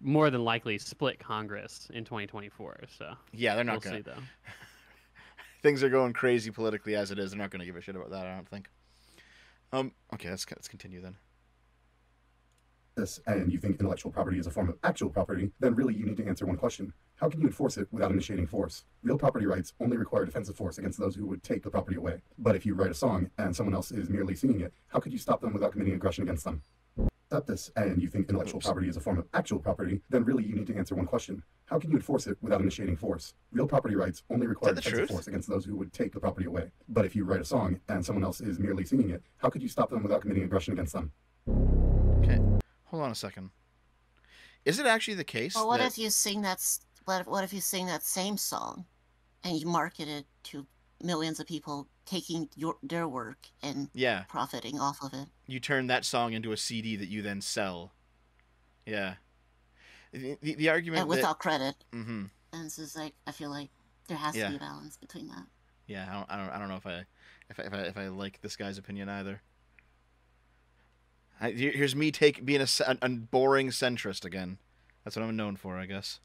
more than likely split Congress in 2024. So Yeah, they're we'll not gonna. see though. things are going crazy politically as it is. They're not going to give a shit about that. I don't think. Um. Okay, let's let's continue then. this and you think intellectual property is a form of actual property, then really you need to answer one question. How can you enforce it without initiating force? Real property rights only require defensive force against those who would take the property away. But if you write a song and someone else is merely singing it, how could you stop them without committing aggression against them? Accept this and you think intellectual property is a form of actual property, then really you need to answer one question. How can you enforce it without initiating force? Real property rights only require the defensive truth? force against those who would take the property away. But if you write a song and someone else is merely singing it, how could you stop them without committing aggression against them? Okay, hold on a second. Is it actually the case? Well, what that... if you sing that? What if, what if you sing that same song, and you market it to millions of people taking your their work and Yeah, profiting off of it? you turn that song into a CD that you then sell. Yeah. The, the, the argument and without credit. that. hmm And it's just like I feel like there has Yeah. to be a balance between that. Yeah, I don't, I don't, I don't know if I, if I, if I, if I like this guy's opinion either. I, here's me take being a, a boring centrist again. That's what I'm known for, I guess.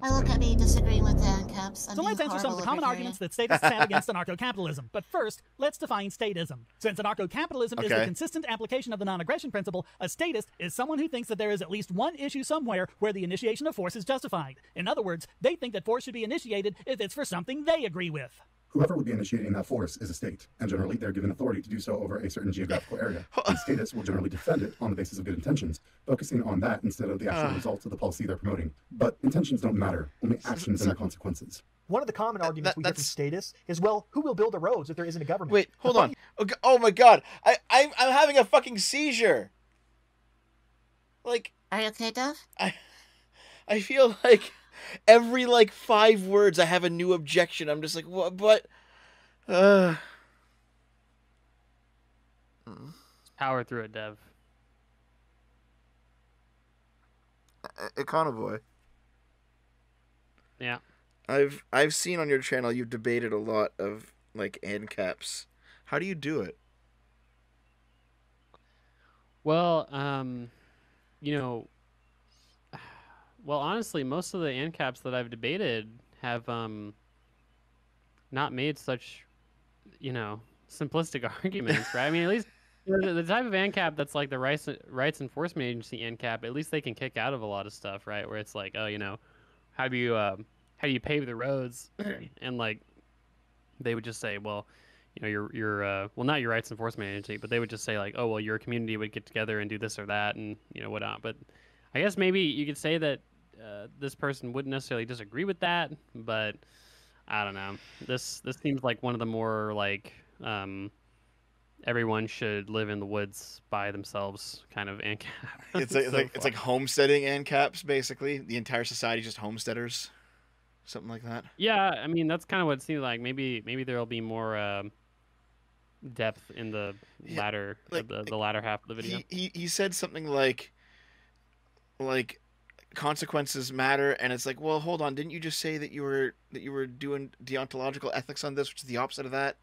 I look at me disagreeing with the ANCAPs. I'm So let's answer some of the common libertarian. arguments that statists have against anarcho-capitalism. But first, let's define statism. Since anarcho-capitalism is the consistent application of the non-aggression principle, a statist is someone who thinks that there is at least one issue somewhere where the initiation of force is justified. In other words, they think that force should be initiated if it's for something they agree with. Whoever would be initiating that force is a state, and generally they're given authority to do so over a certain geographical area. And statists will generally defend it on the basis of good intentions, focusing on that instead of the actual Ah. results of the policy they're promoting. But intentions don't matter, only actions and their consequences. One of the common arguments that- we get from that's- statists is, well, who will build the roads if there isn't a government? Wait, hold on. Okay, Oh my god, I, I, I'm having a fucking seizure. Like, Are you okay, Dev? I, I feel like every like five words I have a new objection. I'm just like, what? But, uh, Power through it, Dev. Econoboi. Yeah. I've I've seen on your channel you've debated a lot of like ANCAPs. How do you do it? Well, um, you know, well, honestly, most of the ANCAPs that I've debated have um, not made such, you know, simplistic arguments, right? I mean, at least the, type of ANCAP that's like the rights rights enforcement agency ANCAP, at least they can kick out of a lot of stuff, right? Where it's like, oh, you know, how do you um, how do you pave the roads and like they would just say, well, you know, your your uh, well, not your rights enforcement agency, but they would just say like, oh, well, your community would get together and do this or that, and you know whatnot. But I guess maybe you could say that uh, this person wouldn't necessarily disagree with that, but I don't know. This this seems like one of the more like um, everyone should live in the woods by themselves kind of ANCAP. It's like, so like it's like homesteading ANCAPs basically. The entire society just homesteaders, something like that. yeah. I mean, that's kind of what it seems like. Maybe maybe there'll be more um, depth in the Yeah, latter like- the, the latter half of the video. He, he he said something like like consequences matter and it's like well hold on didn't you just say that you were that you were doing deontological ethics on this which is the opposite of that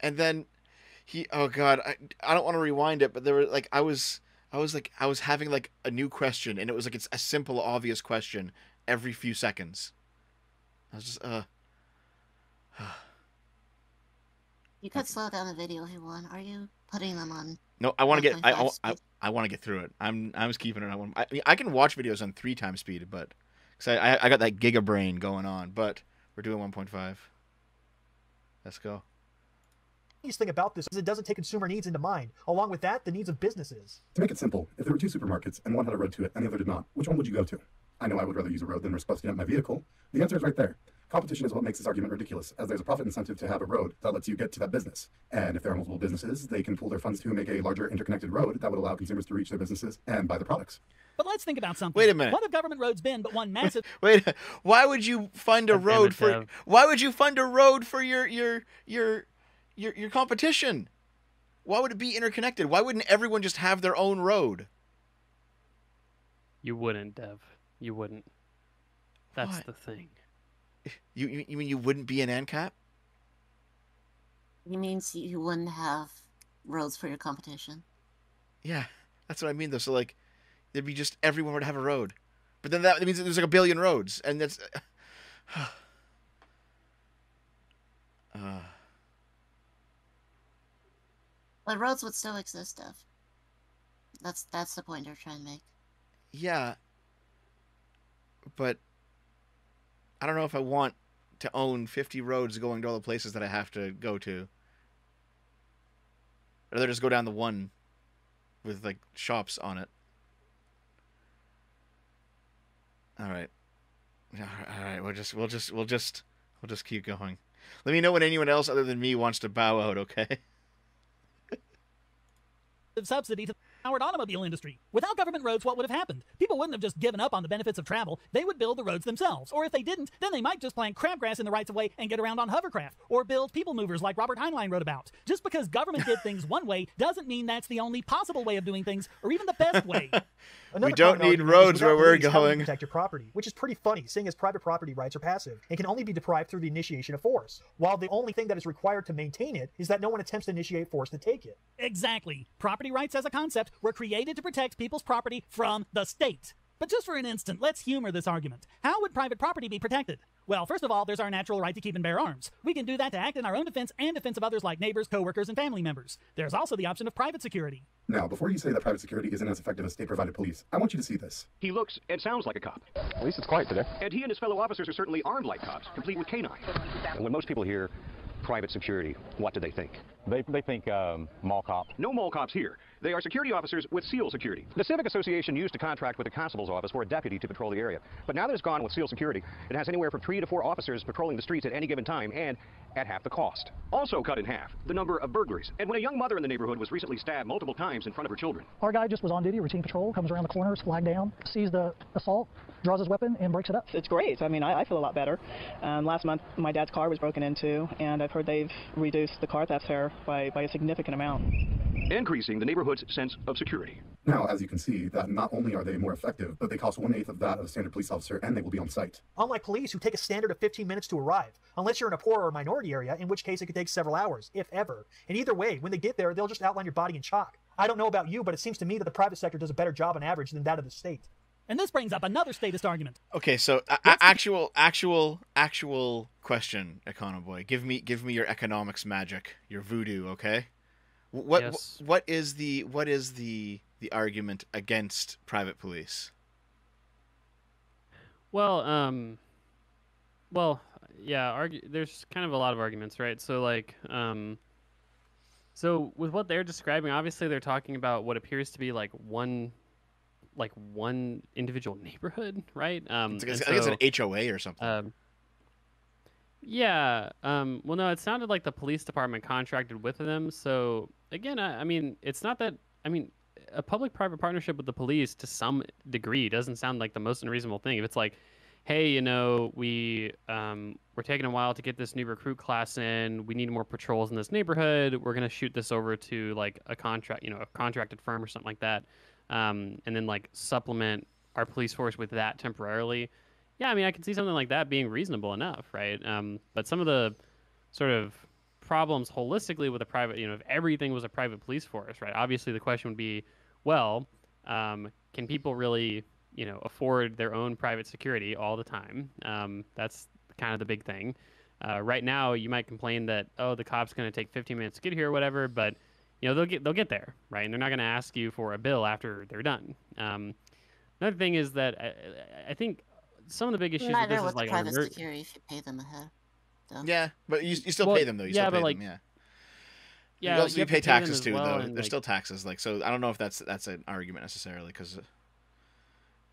and then he oh god i, I don't want to rewind it but there were like i was i was like i was having like a new question and it was like it's a simple obvious question every few seconds i was just uh You could slow down the video if you. Are you putting them on? No, I want to get I I, I, want to get through it. I'm I'm just keeping it on one. I, mean, I can watch videos on three times speed, but because I, I I got that giga brain going on, but we're doing 1.5. Let's go. The nice thing about this is it doesn't take consumer needs into mind. Along with that, the needs of businesses. To make it simple, if there were two supermarkets and one had a road to it and the other did not, which one would you go to? I know I would rather use a road than risk busting up my vehicle. The answer is right there. Competition is what makes this argument ridiculous, as there's a profit incentive to have a road that lets you get to that business. And if there are multiple businesses, they can pool their funds to make a larger interconnected road that would allow consumers to reach their businesses and buy the products. But let's think about something. Wait a minute. What have government roads been but one massive Wait, why would you fund a road for? Why would you fund a road for your your your your your competition? Why would it be interconnected? Why wouldn't everyone just have their own road? You wouldn't, Dev. You wouldn't. That's What? the thing. You you, you mean you wouldn't be an ANCAP? It means you wouldn't have roads for your competition. Yeah, that's what I mean though. So like, there'd be just everyone would have a road, but then that means that there's like a billion roads, and that's. uh, But roads would still exist, Dev. That's that's the point they're trying to make. yeah, but I don't know if I want to own 50 roads going to all the places that I have to go to. I'd rather just go down the one with like shops on it. All right. All right, we'll just we'll just we'll just we'll just keep going. Let me know when anyone else other than me wants to bow out, okay? subsidy to powered automobile industry. Without government roads, what would have happened? People wouldn't have just given up on the benefits of travel. They would build the roads themselves. Or if they didn't, then they might just plant crabgrass in the rights of way and get around on hovercraft. Or build people movers like Robert Heinlein wrote about. Just because government did things one way doesn't mean that's the only possible way of doing things, or even the best way. Another don't need roads where we're police, you going. Protect your property, which is pretty funny, seeing as private property rights are passive and can only be deprived through the initiation of force. While the only thing that is required to maintain it is that no one attempts to initiate force to take it. Exactly. Property rights as a concept were created to protect people's property from the state. But just for an instant, let's humor this argument. How would private property be protected? Well, first of all, there's our natural right to keep and bear arms. We can do that to act in our own defense and defense of others like neighbors, coworkers, and family members. There's also the option of private security. Now, before you say that private security isn't as effective as state provided police, I want you to see this. He looks and sounds like a cop. At least it's quiet today. And he and his fellow officers are certainly armed like cops, complete with canines. And when most people hear private security, what do they think? They, they think um, mall cop. No mall cops here. They are security officers with SEAL security. The Civic Association used to contract with the constable's office for a deputy to patrol the area. But now that it's gone with SEAL security, it has anywhere from three to four officers patrolling the streets at any given time and at half the cost. Also cut in half, the number of burglaries. And when a young mother in the neighborhood was recently stabbed multiple times in front of her children. Our guy just was on duty, routine patrol, comes around the corner, flag down, sees the assault, draws his weapon, and breaks it up. It's great. I mean, I, I feel a lot better. Um, last month, my dad's car was broken into, and I've heard they've reduced the car theft here by, by a significant amount. Increasing the neighborhood's sense of security. Now, as you can see, that not only are they more effective, but they cost one eighth of that of a standard police officer, and they will be on site. Unlike police, who take a standard of 15 minutes to arrive, unless you're in a poor or minority area, in which case it could take several hours, if ever. And either way, when they get there, they'll just outline your body in chalk. I don't know about you, but it seems to me that the private sector does a better job on average than that of the state. And this brings up another statist argument. Okay, so a- a- the- actual, actual, actual question, Econoboi. Give me, give me your economics magic, your voodoo. Okay. Wh- What, Yes. what is the, what is the, the argument against private police? Well, um, well, yeah, argue, there's kind of a lot of arguments, right? So like, um, so with what they're describing, obviously they're talking about what appears to be like one, like one individual neighborhood, right? Um, It's, like- and I think it's an HOA or something. um, yeah. Um, well, no, it sounded like the police department contracted with them. So again, I, I mean, it's not that. I mean, a public-private partnership with the police to some degree doesn't sound like the most unreasonable thing. If it's like, hey, you know, we um, we're taking a while to get this new recruit class in. We need more patrols in this neighborhood. We're gonna shoot this over to like a contract, you know, a contracted firm or something like that, um, and then like supplement our police force with that temporarily. Yeah, I mean, I can see something like that being reasonable enough, right? Um, but some of the sort of problems holistically with a private, you know, if everything was a private police force, right? Obviously, the question would be, well, um, can people really, you know, afford their own private security all the time? Um, that's kind of the big thing. Uh, right now, you might complain that oh, the cop's going to take 15 minutes to get here or whatever, but you know they'll get they'll get there, right? And they're not going to ask you for a bill after they're done. Um, another thing is that I, I think some of the big issues with Neither this with is like private emer- security if you pay them ahead. though. yeah, but you, you still Well, pay them though. You yeah, still but, pay like, them. Yeah. yeah, you also you have to pay taxes too, well, though. There's like- still taxes, like so. I don't know if that's that's an argument necessarily because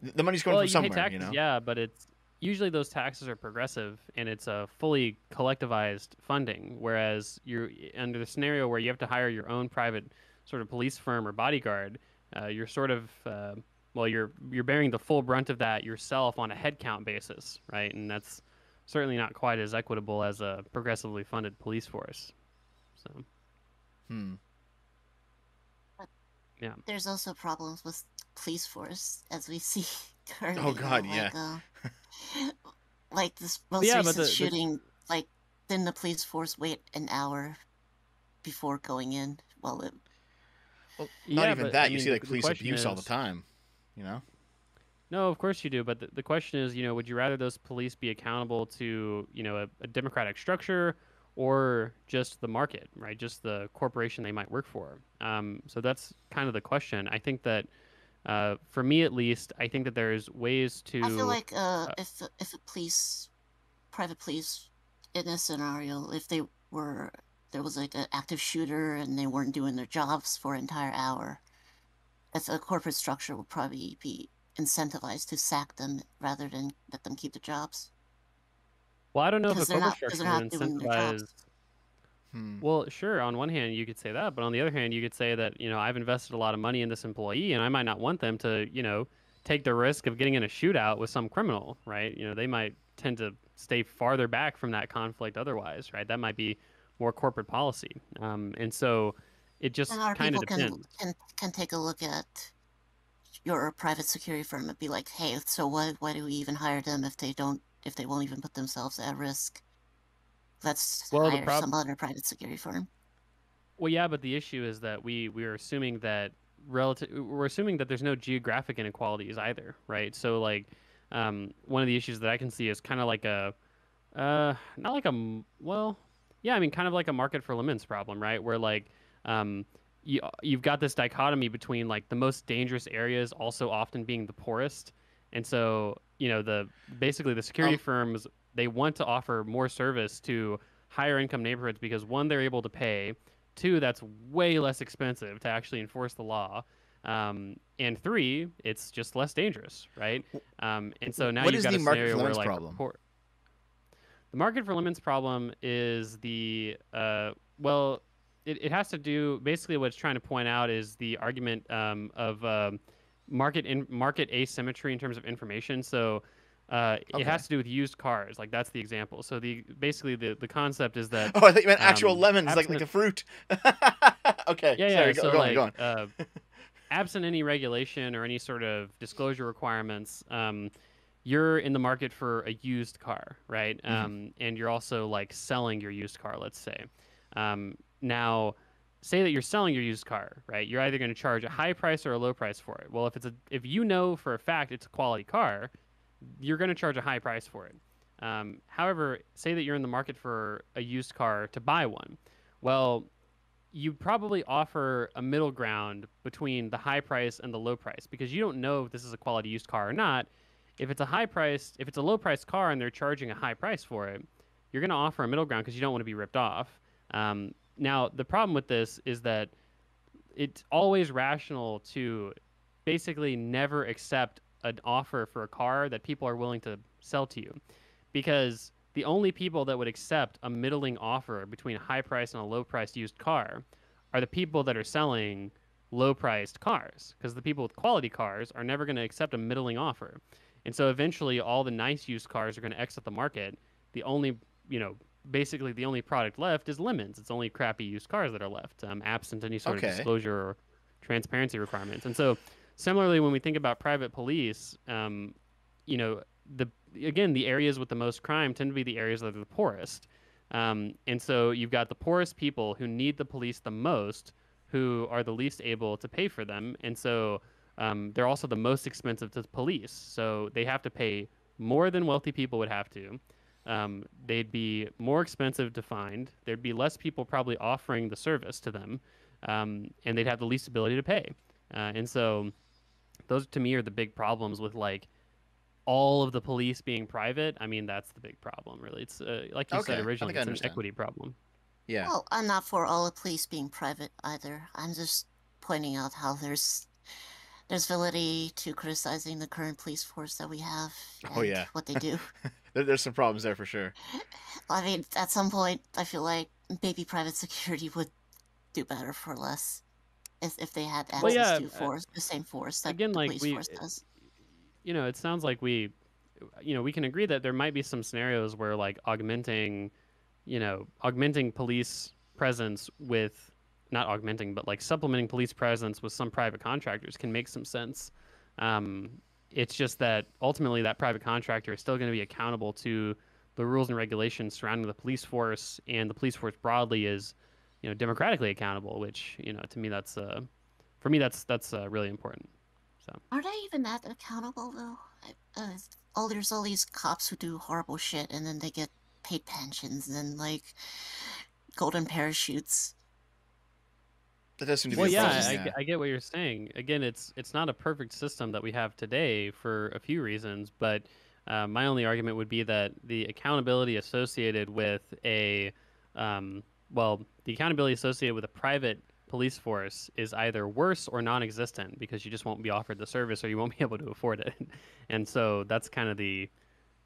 the money's going well, from you somewhere. taxes, you know. yeah, but it's usually those taxes are progressive and it's a fully collectivized funding. Whereas you're under the scenario where you have to hire your own private sort of police firm or bodyguard, uh, you're sort of uh, well, you're you're bearing the full brunt of that yourself on a headcount basis, right? And that's certainly not quite as equitable as a progressively funded police force. So Hmm. yeah. There's also problems with police force, as we see currently. Oh, God, like, yeah. uh, like this most yeah, but recent the- the- shooting, like, didn't the police force wait an hour before going in? Well, it, Well, not Yeah, even but, that. I you mean, see like police question abuse all the time. You know. No, of course you do. But the, the question is, you know, would you rather those police be accountable to, you know, a, a democratic structure or just the market, right? Just the corporation they might work for. Um, so that's kind of the question. I think that, uh, for me at least, I think that there's ways to. I feel like uh, if if a police, private police, in a scenario, if they were there was like an active shooter and they weren't doing their jobs for an entire hour, as a corporate structure would probably be incentivized to sack them rather than let them keep the jobs. well, I don't know if a because they're corporate not- because structure would not doing their jobs. incentivize. Hmm. Well, sure. On one hand, you could say that, but on the other hand, you could say that you know I've invested a lot of money in this employee, and I might not want them to you know take the risk of getting in a shootout with some criminal, right? You know, they might tend to stay farther back from that conflict otherwise, right? That might be more corporate policy, um, and so it just And our kind people of can, can can take a look at your private security firm and be like, hey, so why why do we even hire them if they don't if they won't even put themselves at risk? Let's Well, hire prob- some other private security firm. Well, yeah, but the issue is that we we are assuming that relative we're assuming that there's no geographic inequalities either, right? So like um, one of the issues that I can see is kind of like a uh, not like a well, yeah, I mean kind of like a market for lemons problem, right? Where like um, you you've got this dichotomy between like the most dangerous areas also often being the poorest, and so you know the basically the security Um, firms they want to offer more service to higher income neighborhoods because one they're able to pay. Two that's way less expensive to actually enforce the law. Um, and three it's just less dangerous right? Um, and so now What you've got the a market for scenario where like problem? poor- the market for lemons problem is the uh, well it, it has to do basically what it's trying to point out is the argument um, of um, market in market asymmetry in terms of information so uh, Okay. it has to do with used cars like that's the example so the basically the, the concept is that Oh, I thought you meant actual um, lemons, like like absent- the fruit. okay. yeah, yeah. Sorry, so go like, on, go on. uh, absent any regulation or any sort of disclosure requirements, um, you're in the market for a used car, right? Mhm. Um, and you're also like selling your used car, let's say. Now, say that you're selling your used car, right? You're either going to charge a high price or a low price for it. Well, if it's a if you know for a fact it's a quality car, you're going to charge a high price for it. Um, however, say that you're in the market for a used car to buy one. Well, you probably offer a middle ground between the high price and the low price because you don't know if this is a quality used car or not. If it's a high price, if it's a low price car and they're charging a high price for it, you're going to offer a middle ground because you don't want to be ripped off. Um, now, the problem with this is that it's always rational to basically never accept an offer for a car that people are willing to sell to you because the only people that would accept a middling offer between a high price and a low priced used car are the people that are selling low priced cars because the people with quality cars are never going to accept a middling offer. And so eventually all the nice used cars are going to exit the market. The only, you know, basically the only product left is lemons. It's only crappy used cars that are left, um, absent any sort Okay. of disclosure or transparency requirements. And so similarly, when we think about private police, um, you know, the again the areas with the most crime tend to be the areas that are the poorest. Um, and so you've got the poorest people who need the police the most, who are the least able to pay for them, and so um, they're also the most expensive to police. So they have to pay more than wealthy people would have to. Um, they'd be more expensive to find. There'd be less people probably offering the service to them, um, and they'd have the least ability to pay. Uh, and so, those to me are the big problems with like all of the police being private. I mean, that's the big problem, really. It's uh, like you Okay, I said originally, think I it's an equity problem. Yeah. Well, I'm not for all the police being private either. I'm just pointing out how there's there's validity to criticizing the current police force that we have. Oh, and yeah. what they do. There, there's some problems there for sure. I mean, at some point, I feel like maybe private security would do better for less if, if they had access Well, yeah, to uh, force the same force that again, the like police we, force does. you know, it sounds like we, you know, we can agree that there might be some scenarios where like augmenting, you know, augmenting police presence with, not augmenting, but like supplementing police presence with some private contractors can make some sense. Um, it's just that ultimately that private contractor is still going to be accountable to the rules and regulations surrounding the police force, and the police force broadly is, you know, democratically accountable. Which you know, to me, that's uh, for me, that's that's uh, really important. So. Are they even that accountable though? Uh, all there's all these cops who do horrible shit, and then they get paid pensions and like golden parachutes. That does seem to be well, a yeah. I, yeah. I get what you're saying. Again, it's it's not a perfect system that we have today for a few reasons, but uh, my only argument would be that the accountability associated with a um, well, the accountability associated with a private police force is either worse or non-existent because you just won't be offered the service or you won't be able to afford it, and so that's kind of the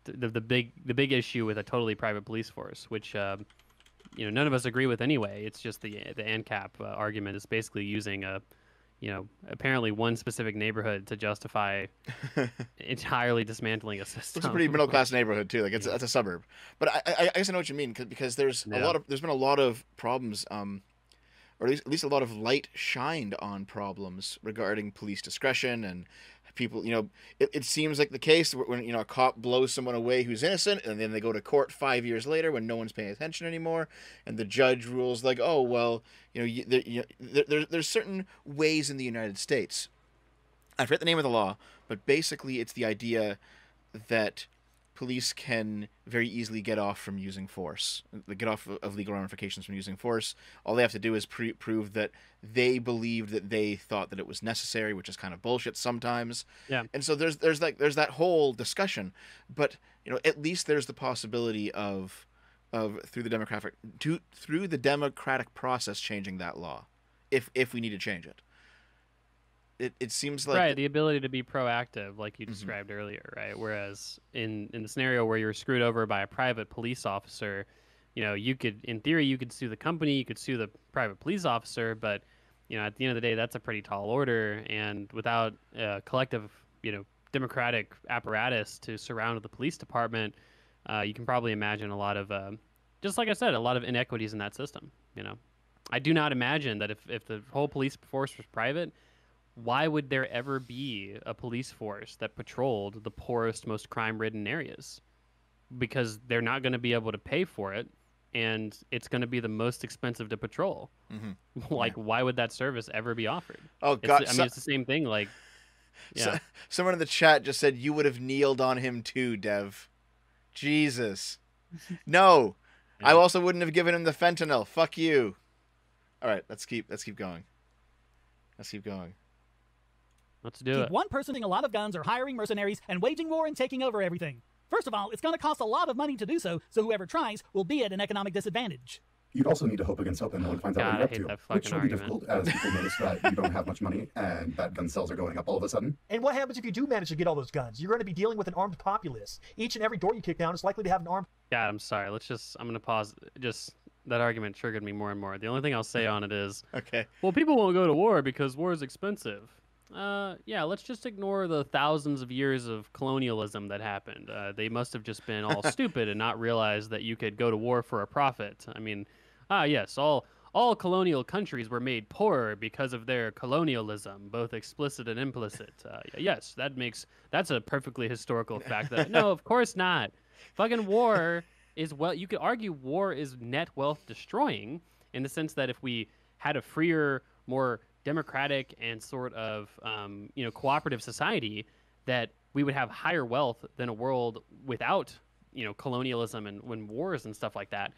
the, the big the big issue with a totally private police force, which um, you know none of us agree with anyway. It's just the the ANCAP uh, argument is basically using a you know apparently one specific neighborhood to justify entirely dismantling a system. It's a pretty middle class neighborhood too. Like it's it's a suburb. But I, I I guess I know what you mean 'cause- because there's a lot of there's been a lot of problems um or at least, at least a lot of light shined on problems regarding police discretion and people you know it, it seems like the case when you know a cop blows someone away who's innocent and then they go to court five years later when no one's paying attention anymore and the judge rules like oh well you know, you, there, you, there, there, there's certain ways in the united states. I forget the name of the law but basically it's the idea that police can very easily get off from using force, get off of legal ramifications from using force. All they have to do is pre- prove that they believed that they thought that it was necessary, which is kind of bullshit sometimes. Yeah. And so there's there's like there's that whole discussion, but you know at least there's the possibility of of through the democratic to, through the democratic process changing that law, if if we need to change it. It, it seems like right, the ability to be proactive, like you Mhm. described earlier, right? Whereas in in the scenario where you're screwed over by a private police officer, you know, you could, in theory, you could sue the company, you could sue the private police officer, but you know, at the end of the day, that's a pretty tall order, and without a collective, you know, democratic apparatus to surround the police department, uh, you can probably imagine a lot of, um, just like I said, a lot of inequities in that system. You know, I do not imagine that if if the whole police force was private why would there ever be a police force that patrolled the poorest, most crime ridden areas? Because they're not going to be able to pay for it, and it's going to be the most expensive to patrol. Mhm. like, why would that service ever be offered? Oh It's- God! I mean, it's the same thing. Like, So- someone in the chat just said you would have kneeled on him too, Dev. Jesus. No. I also wouldn't have given him the fentanyl. Fuck you. All right, let's keep let's keep going. Let's keep going. Let's do Keep it. one person using a lot of guns or hiring mercenaries and waging war and taking over everything. First of all, it's going to cost a lot of money to do so, so whoever tries will be at an economic disadvantage. You'd also need to hope against hope when no one finds out God, I what you're up to, which fucking will be difficult as people notice that you don't have much money and that gun sales are going up all of a sudden. And what happens if you do manage to get all those guns? You're going to be dealing with an armed populace. Each and every door you kick down is likely to have an armed. God, I'm sorry. Let's just. I'm gonna pause. Just that argument triggered me more and more. The only thing I'll say on it is, Okay. well, people won't go to war because war is expensive. Uh, yeah, let's just ignore the thousands of years of colonialism that happened. Uh, they must have just been all stupid and not realized that you could go to war for a profit. I mean, ah, yes, all all colonial countries were made poorer because of their colonialism, both explicit and implicit. Uh, yes, that makes that's a perfectly historical fact. That no, of course not. Fucking war is well. You could argue war is net wealth destroying in the sense that if we had a freer, more democratic and sort of um, you know cooperative society, that we would have higher wealth than a world without you know colonialism and when wars and stuff like that.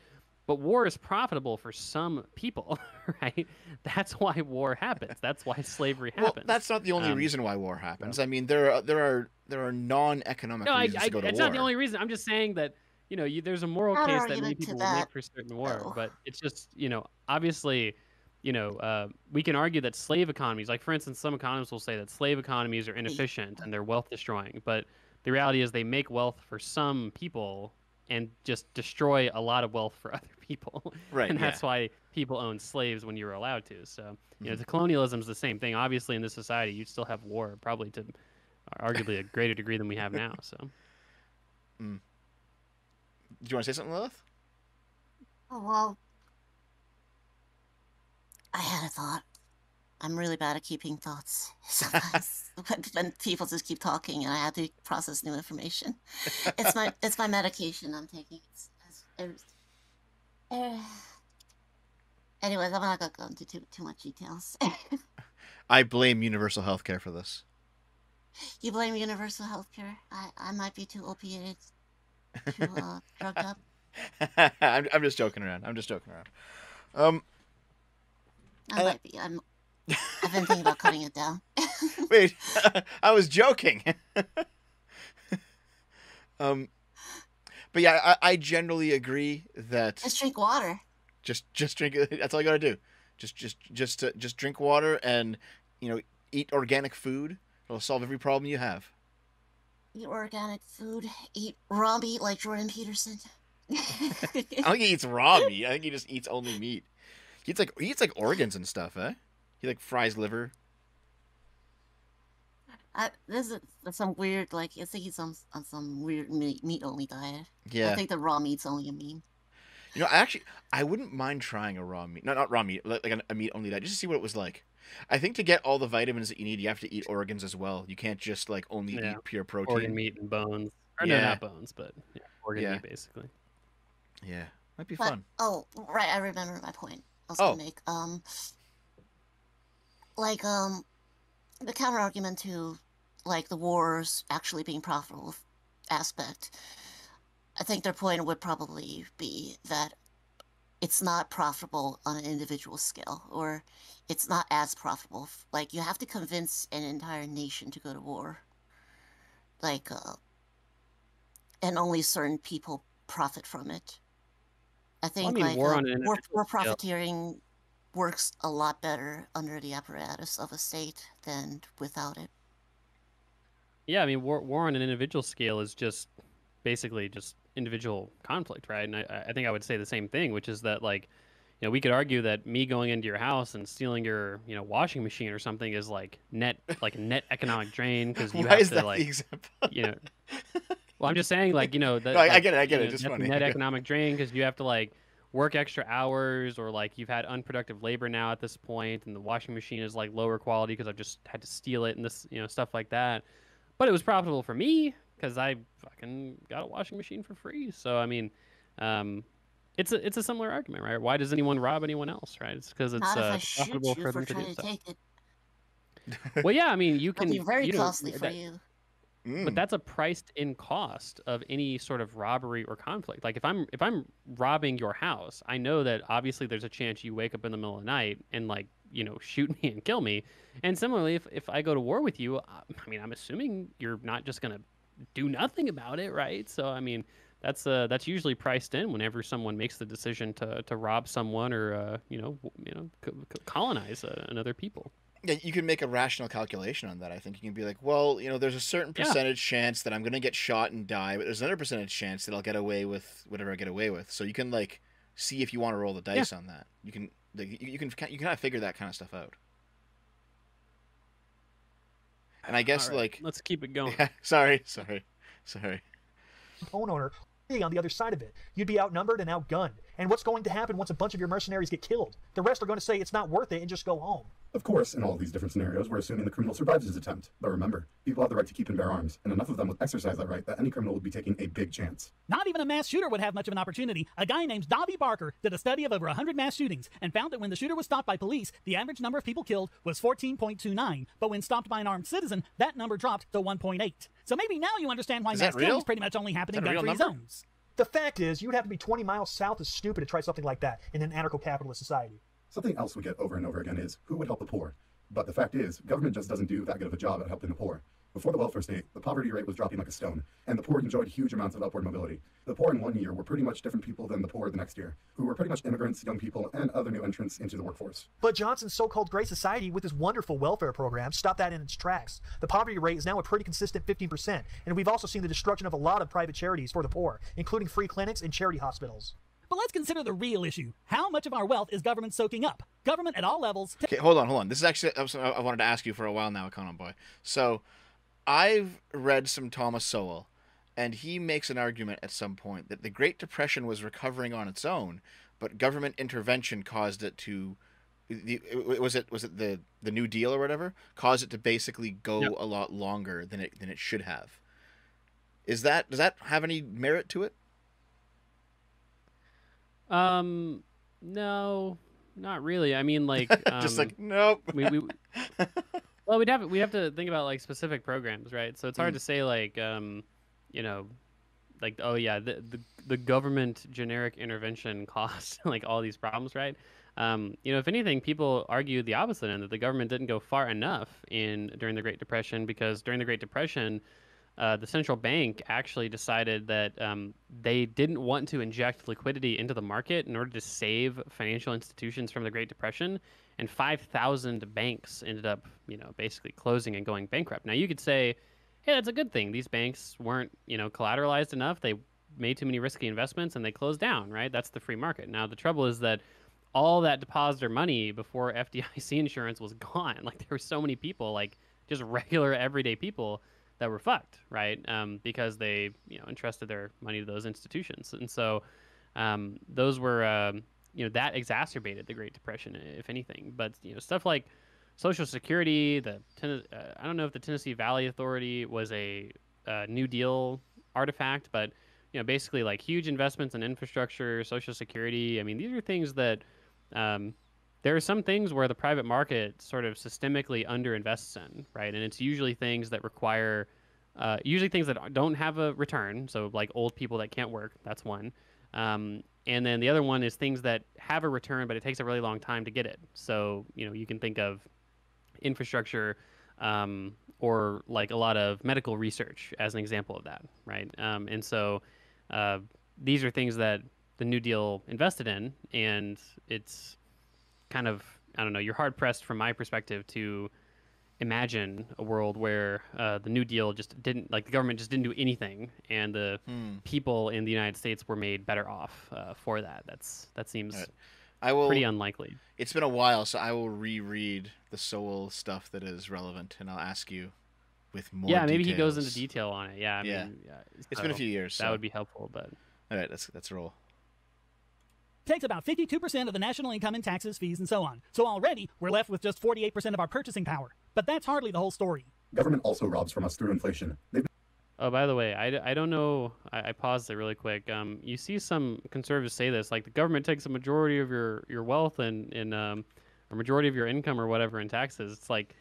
But war is profitable for some people, right? That's why war happens. That's why slavery happens Well, that's not the only Um, reason why war happens. I mean, there are there are there are non-economic no, reasons I, to go to it's war. not the only reason. I'm just saying that you know you, there's a moral case that many argument to people will make for certain war, though. but it's just you know obviously you know uh, we can argue that slave economies, like for instance, some economists will say that slave economies are inefficient and they're wealth destroying, but the reality is they make wealth for some people and just destroy a lot of wealth for other people. Right, and that's yeah. why people own slaves when you were allowed to. So, you Mm-hmm. know, the colonialism is the same thing. Obviously, in this society, you'd still have war, probably to arguably a greater degree than we have now. So, Do you want to say something, Lilith? Oh, well, I had a thought. I'm really bad at keeping thoughts. Sometimes when, people just keep talking and I have to process new information. It's my it's my medication I'm taking. It's, it's, uh, anyways, I'm not gonna go into too too much details. I blame universal health care for this. you blame universal healthcare. I I might be too opiated, too uh, drugged up. I'm, I'm just joking around. I'm just joking around. Um, I Uh, might be. I'm. I've been thinking about cutting it down. wait, I was joking. um, but yeah, I, I generally agree that Just drink water. just just drink. That's all you gotta do. Just just just uh, just drink water and you know eat organic food. It'll solve every problem you have. Eat organic food. Eat raw meat like Jordan Peterson. I don't think he eats raw meat. I think he just eats only meat. He eats like he eats like organs and stuff, eh? He like fries liver. I, this is some weird, like, I think he's on, on some weird meat, meat only diet. Yeah. I think the raw meat's only a meme. You know, I actually I wouldn't mind trying a raw meat. Not not raw meat, like, like a, a meat only diet, just to see what it was like. I think to get all the vitamins that you need, you have to eat organs as well. You can't just like only Yeah. eat pure protein. organ meat and bones. Or no, Yeah. not bones, but yeah, organ Yeah. meat basically. Yeah, might be But, fun. oh, right, I remember my point. I was Oh. gonna make. Um, like, um, the counter argument to, like, the wars actually being profitable aspect. I think their point would probably be that it's not profitable on an individual scale, or it's not as profitable. Like, you have to convince an entire nation to go to war. Like, uh, and only certain people profit from it. I think mean, like war uh, war, war profiteering works a lot better under the apparatus of a state than without it. Yeah, I mean, war, war on an individual scale is just basically just individual conflict, right? And I, I think I would say the same thing, which is that like, you know, we could argue that me going into your house and stealing your, you know, washing machine or something is like net, like a net economic drain because you Why have is to like, the example? you know. Well, I'm just saying, like you know, that, No, I- I get it, I get it, know, just a funny. net economic drain because you have to like work extra hours or like you've had unproductive labor now at this point, and the washing machine is like lower quality because I've just had to steal it and this, you know, stuff like that. But it was profitable for me because I fucking got a washing machine for free. So I mean, um, it's a it's a similar argument, right? Why does anyone rob anyone else, right? It's because it's uh, profitable you for for them to do trying so. take it. Well, yeah, I mean, you It'll can be very you know, costly for that- you. Mm. but that's a priced in cost of any sort of robbery or conflict like if i'm if i'm robbing your house i know that obviously there's a chance you wake up in the middle of the night and like you know shoot me and kill me and similarly if, if i go to war with you uh, i mean i'm assuming you're not just going to do nothing about it, right? So I mean, that's uh that's usually priced in whenever someone makes the decision to to rob someone or uh, you know you know co- co- colonize uh, another people. Yeah, you can make a rational calculation on that. I think you can be like, well, you know, there's a certain Yeah. percentage chance that I'm going to get shot and die, but there's another percentage chance that I'll get away with whatever I get away with. So you can like see if you want to roll the dice on that. You can like, you you can you can kind of figure that kind of stuff out. And I ah, guess All right, like let's keep it going. yeah, sorry, sorry, sorry. homeowner be on the other side of it. You'd be outnumbered and outgunned. And what's going to happen once a bunch of your mercenaries get killed? The rest are going to say it's not worth it and just go home. Of course, in all of these different scenarios, we're assuming the criminal survives his attempt. But remember, people have the right to keep and bear arms, and enough of them will exercise that right that any criminal would be taking a big chance. Not even a mass shooter would have much of an opportunity. A guy named Davi Barker did a study of over 100 mass shootings and found that when the shooter was stopped by police, the average number of people killed was 14.29. But when stopped by an armed citizen, that number dropped to 1.8. So maybe now you understand why Is mass that real? killings pretty much only happen in that a real gun-free number? zones. The fact is, you'd have to be 20 miles south of stupid to try something like that in an anarcho-capitalist society. Something else we get over and over again is who would help the poor? But the fact is, government just doesn't do that good of a job at helping the poor. Before the welfare state, the poverty rate was dropping like a stone, and the poor enjoyed huge amounts of upward mobility. The poor in one year were pretty much different people than the poor the next year, who were pretty much immigrants, young people, and other new entrants into the workforce. But Johnson's so-called Great Society, with his wonderful welfare program, stopped that in its tracks. The poverty rate is now a pretty consistent 15%, and we've also seen the destruction of a lot of private charities for the poor, including free clinics and charity hospitals. But let's consider the real issue. How much of our wealth is government soaking up? Government at all levels Okay, hold on, hold on. This is actually something I I wanted to ask you for a while now, Econoboi. So, I've read some Thomas Sowell, and he makes an argument at some point that the Great Depression was recovering on its own, but government intervention caused it to. The, was it was it the the New Deal or whatever caused it to basically go Yep. a lot longer than it than it should have. Is that does that have any merit to it? Um, no, not really. I mean, like, um, Just like nope. we, we well, we'd have we have to think about like specific programs, right? So it's hard Mm. to say like, um, you know, like oh yeah, the the, the government generic intervention caused like all these problems, right? Um, you know, if anything, people argue the opposite end that the government didn't go far enough in during the Great Depression because during the Great Depression, uh, the central bank actually decided that um, they didn't want to inject liquidity into the market in order to save financial institutions from the Great Depression, and 5,000 banks ended up, you know, basically closing and going bankrupt. Now you could say, hey, that's a good thing. These banks weren't, you know, collateralized enough. They made too many risky investments and they closed down, right? That's the free market. Now the trouble is that all that depositor money before FDIC insurance was gone. Like there were so many people, like just regular everyday people that were fucked, right? Um, because they, you know, entrusted their money to those institutions, and so um, those were, um, you know, that exacerbated the Great Depression, if anything. But you know, stuff like Social Security, the Ten- uh, I don't know if the Tennessee Valley Authority was a uh, New Deal artifact, but you know, basically like huge investments in infrastructure, Social Security. I mean, these are things that um, there are some things where the private market sort of systemically underinvests in, right? And it's usually things that require, uh, usually things that don't have a return. So like old people that can't work, that's one. Um, and then the other one is things that have a return, but it takes a really long time to get it. So you know you can think of infrastructure um, or like a lot of medical research as an example of that, right? Um, and so uh, these are things that the New Deal invested in, and it's kind of I don't know. You're hard pressed from my perspective to imagine a world where uh, the New Deal just didn't like the government just didn't do anything, and the Hmm. people in the United States were made better off uh, for that. That's that seems Right. I will. pretty unlikely. It's been a while, so I will reread the Sowell stuff that is relevant, and I'll ask you with more. yeah, maybe he goes into detail on it. Yeah, I Yeah. mean, yeah, It's been a few years. That so- would be helpful, but All right, let's let's roll. Takes about 52% of the national income in taxes, fees, and so on. So already, we're left with just 48% of our purchasing power. But that's hardly the whole story. Government also robs from us through inflation. They've Oh, by the way, I, I don't know. I, I paused it really quick. Um, you see some conservatives say this, like the government takes a majority of your, your wealth and, and um, a majority of your income or whatever in taxes. It's like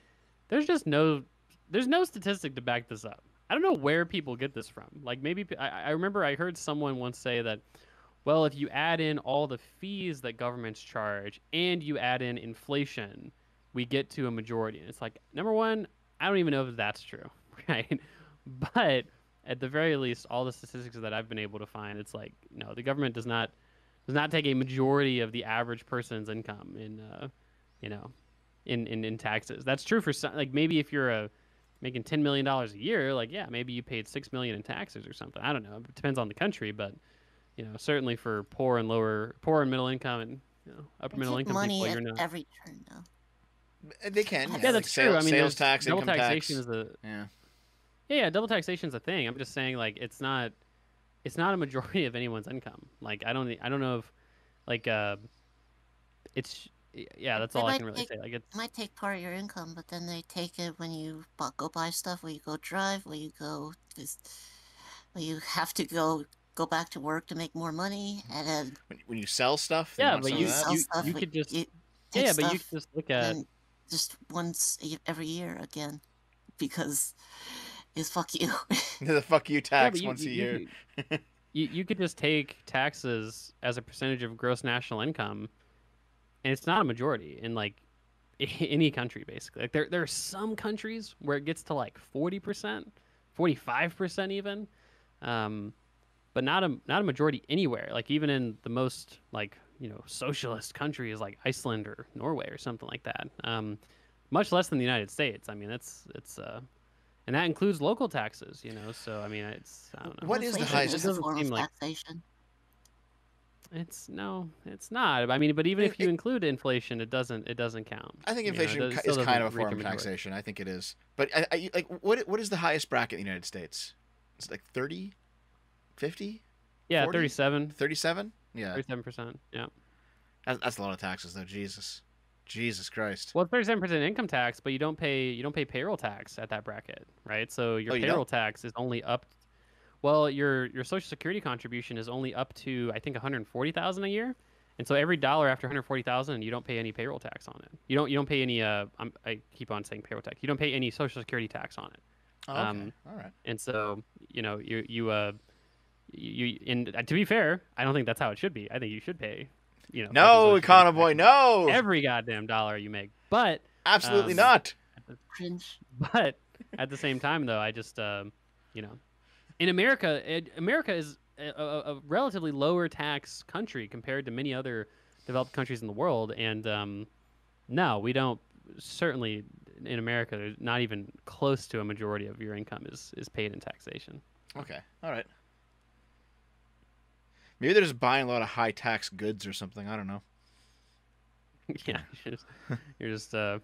there's just no there's no statistic to back this up. I don't know where people get this from. Like maybe I remember I heard someone once say that, well, if you add in all the fees that governments charge and you add in inflation, we get to a majority. And it's like number one, I don't even know if that's true, right? But at the very least, all the statistics that I've been able to find, it's like no, the government does not does not take a majority of the average person's income in, uh, you know, in, in in taxes. That's true for some. Like maybe if you're a making ten million dollars a year, like yeah, maybe you paid six million in taxes or something. I don't know. It depends on the country, but you know, certainly for poor and lower, poor and middle income and you know, upper They middle income money people, at you're not. every turn, though. They can. Yeah, Yeah, yeah, like that's sales, true. I mean, sales tax, double income taxation tax. is a Yeah. yeah, yeah, double taxation is a thing. I'm just saying, like, it's not, it's not a majority of anyone's income. Like, I don't, I don't know if, like, uh, it's, yeah, that's They all I might can really take- say. Like, It might take part of your income, but then they take it when you bu- go buy stuff, where you go drive, where you go, just, where you have to go go back to work to make more money, and then When, when you sell stuff, yeah, want but you, sell you, stuff, you we- could just, you yeah, take but you could just look at, and just once every year again, because it's fuck you. the fuck you tax but you, once a year. You, you, you could just take taxes as a percentage of gross national income, and it's not a majority in like any country basically. Like there there are some countries where it gets to like forty percent, forty five percent even, um, but not a not a majority anywhere. Like even in the most like you know socialist countries like Iceland or Norway or something like that. Um, much less than the United States. I mean that's it's uh, and that includes local taxes. You know, so I mean it's I don't know. What is the highest- is It doesn't form seem of like- taxation. It's no, it's not. I mean, but even It- if you it- include inflation, it doesn't. It doesn't count. I think You know, inflation does- still is kind of a reach form of taxation. I think it is. But I, I, like, what what is the highest bracket in the United States? It's like 30, 50, Yeah, 40? 37, 37? Yeah, 37 percent. Yeah. that's, that's a lot of taxes, though. Jesus, Jesus Christ. Well, thirty-seven percent income tax, but you don't pay you don't pay payroll tax at that bracket, right? So your Oh, you payroll don't? tax is only up. Well, your your Social Security contribution is only up to I think one hundred forty thousand a year, and so every dollar after one hundred forty thousand, you don't pay any payroll tax on it. You don't you don't pay any. Uh, I'm, I keep on saying payroll tax. You don't pay any Social Security tax on it. Oh, okay. um, All right. And so, you know, you you uh you you- and uh, to be fair, I don't think that's how it should be. I think you should pay, you know. No, Social Econoboi, no. Every goddamn dollar you make. But Absolutely um, not. Cringe. but at the same time though, I just um, you know, in America, it, America is a, a, a relatively lower tax country compared to many other developed countries in the world and um, no, we don't certainly in America, not even close to a majority of your income is is paid in taxation. Okay, all right. Maybe they're just buying a lot of high tax goods or something. I don't know. yeah, you're just, you're just uh,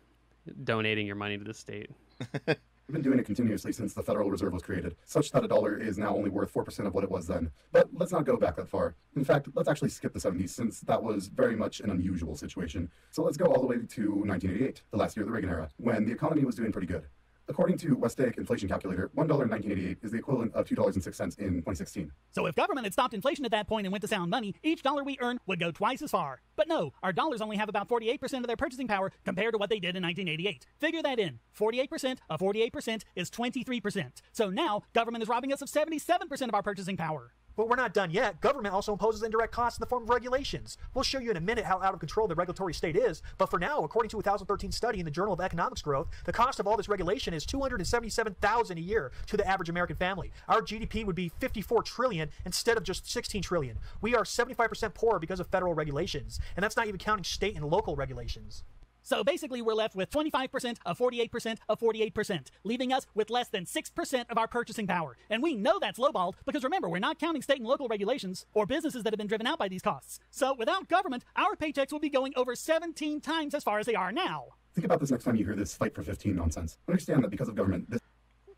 donating your money to the state. We've been doing it continuously since the Federal Reserve was created, such that a dollar is now only worth 4% of what it was then. But let's not go back that far. In fact, let's actually skip the 70s, since that was very much an unusual situation. So let's go all the way to 1988, the last year of the Reagan era, when the economy was doing pretty good. According to Westegg inflation calculator, $1 in 1988 is the equivalent of $2.06 in 2016. So if government had stopped inflation at that point and went to sound money, each dollar we earn would go twice as far. But no, our dollars only have about 48% of their purchasing power compared to what they did in 1988. Figure that in. 48% of 48% is 23%. So now, government is robbing us of 77% of our purchasing power. But we're not done yet. Government also imposes indirect costs in the form of regulations. We'll show you in a minute how out of control the regulatory state is. But for now, according to a 2013 study in the Journal of Economics Growth, the cost of all this regulation is 277,000 a year to the average American family. Our GDP would be 54 trillion instead of just 16 trillion. We are 75% poorer because of federal regulations, and that's not even counting state and local regulations. So basically, we're left with 25% of 48% of 48%, leaving us with less than 6% of our purchasing power. And we know that's lowballed because remember, we're not counting state and local regulations or businesses that have been driven out by these costs. So without government, our paychecks will be going over 17 times as far as they are now. Think about this next time you hear this fight for 15 nonsense. Understand that because of government, this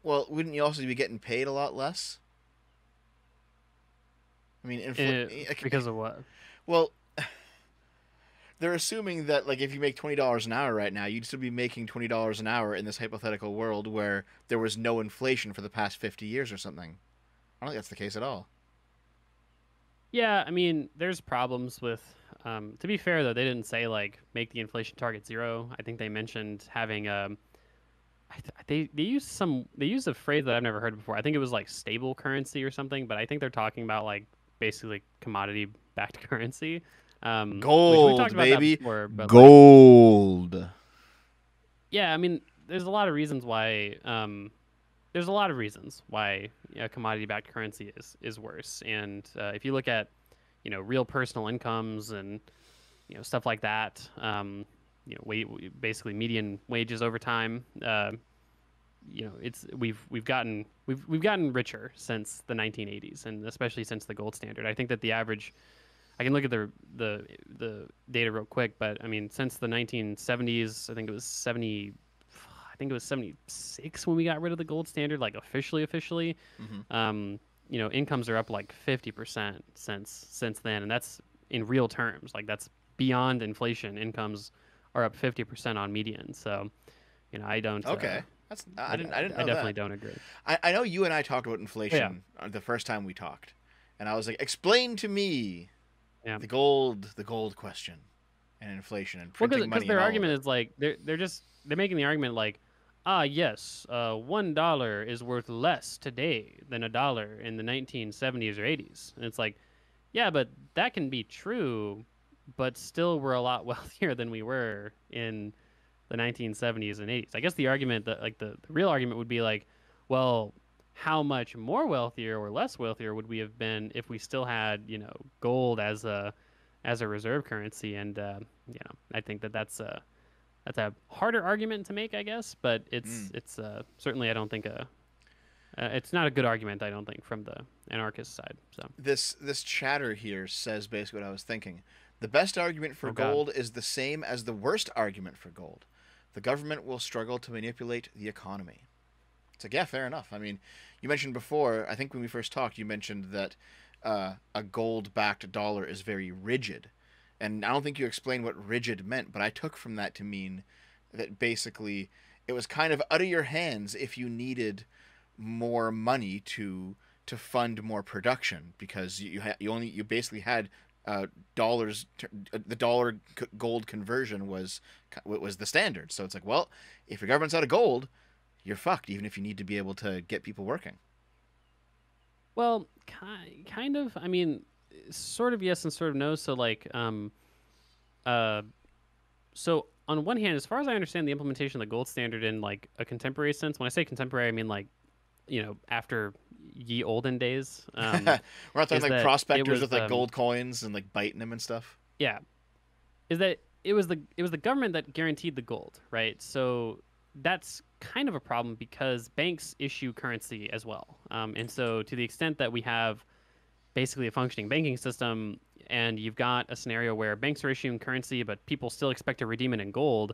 Well, wouldn't you also be getting paid a lot less? I mean, infl- Eh, because of what? well, they're assuming that like if you make twenty dollars an hour right now, you'd still be making twenty dollars an hour in this hypothetical world where there was no inflation for the past fifty years or something. I don't think that's the case at all. Yeah, I mean, there's problems with. Um, to be fair, though, they didn't say like make the inflation target zero. I think they mentioned having um, th- they they used some they used a phrase that I've never heard before. I think it was like stable currency or something, but I think they're talking about like basically commodity backed currency. Um, we Gold, talked about that baby. before, but, like, Gold. yeah, I mean, there's a lot of reasons why um, there's a lot of reasons why a commodity-backed currency is is worse. And uh, if you look at, you know, real personal incomes and you know stuff like that, um, you know, wait, basically median wages over time. Uh, you know, it's we've we've gotten we've we've gotten richer since the 1980s, and especially since the gold standard. I think that the average, I can look at the the the data real quick, but I mean, since the 1970s, I think it was 70. I think it was 76 when we got rid of the gold standard, like officially, officially. Mhm. Um, you know, incomes are up like 50% since since then, and that's in real terms. Like that's beyond inflation. Incomes are up 50% on median. So, you know, I don't. uh, Okay. That's I didn't I didn't I definitely that. don't agree. I, I know you and I talked about inflation uh, the first time we talked, and I was like, explain to me Yeah. the gold the gold question and inflation and Well, printing money. because their and all of argument is like they're they're just they're making the argument like, ah, yes, uh, one dollar is worth less today than a dollar in the 1970s or 80s, and it's like, yeah, but that can be true, but still we're a lot wealthier than we were in the 1970s and 80s. I guess the argument that like the, the real argument would be like, well, how much more wealthier or less wealthier would we have been if we still had you know gold as a as a reserve currency? And uh, you know, I think that that's a that's a harder argument to make, I guess. But it's it's uh, certainly I don't think a uh, it's not a good argument. I don't think from the anarchist side. So this this chatter here says basically what I was thinking. The best argument for Oh, God. gold is the same as the worst argument for gold. The government will struggle to manipulate the economy. It's like, yeah, fair enough. I mean, you mentioned before, I think when we first talked, you mentioned that uh, a gold backed dollar is very rigid. And I don't think you explained what rigid meant, but I took from that to mean that basically it was kind of out of your hands if you needed more money to to fund more production because you ha- you only you basically had uh, dollars uh, the dollar gold conversion was was the standard so it's like well if your government's out of gold you're fucked even if you need to be able to get people working Well, ki- kind of. I mean, sort of yes and sort of no. So like, um, uh, so on one hand, as far as I understand the implementation of the gold standard in like a contemporary sense, when I say contemporary, I mean like, you know, after ye olden days. Um, we're not talking like prospectors was, with like um, gold coins and like biting them and stuff yeah is that it was the it was the government that guaranteed the gold right so that's kind of a problem because banks issue currency as well. Um, and so to the extent that we have basically a functioning banking system and you've got a scenario where banks are issuing currency but people still expect to redeem it in gold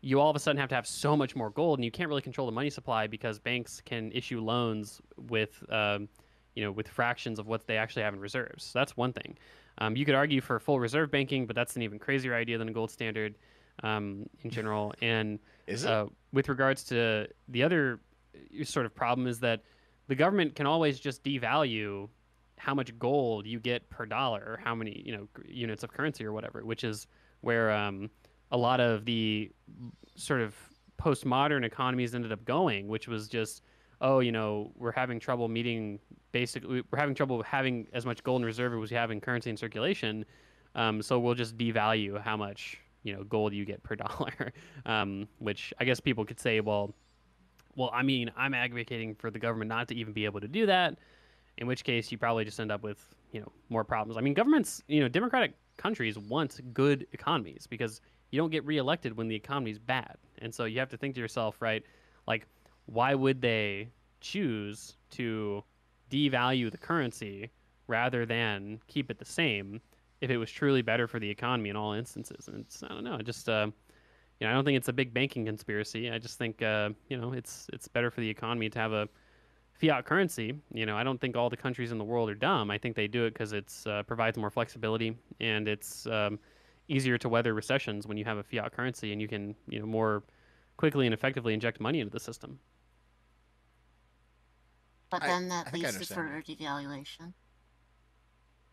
you all of a sudden have to have so much more gold and you can't really control the money supply because banks can issue loans with um, you know with fractions of what they actually have in reserves. So that's one thing. Um, you could argue for full reserve banking but that's an even crazier idea than a gold standard um, in general and Is it? uh, with regards to the other uh, sort of problem is that the government can always just devalue how much gold you get per dollar or how many you know units of currency or whatever which is where um, a lot of the sort of postmodern economies ended up going which was just oh you know we're having trouble meeting basically we're having trouble having as much gold in reserve as we have in currency in circulation um, so we'll just devalue how much you know gold you get per dollar um, which i guess people could say well well i mean i'm advocating for the government not to even be able to do that in which case you probably just end up with you know more problems. I mean governments you know democratic countries want good economies because you don't get reelected when the economy's bad. And so you have to think to yourself right like why would they choose to devalue the currency rather than keep it the same if it was truly better for the economy in all instances. And it's i don't know I just uh, you know i don't think it's a big banking conspiracy. I just think uh, you know it's it's better for the economy to have a fiat currency. You know i don't think all the countries in the world are dumb. I think they do it because it's uh, provides more flexibility and it's um, easier to weather recessions when you have a fiat currency and you can you know more quickly and effectively inject money into the system. But then I that I leads to further devaluation.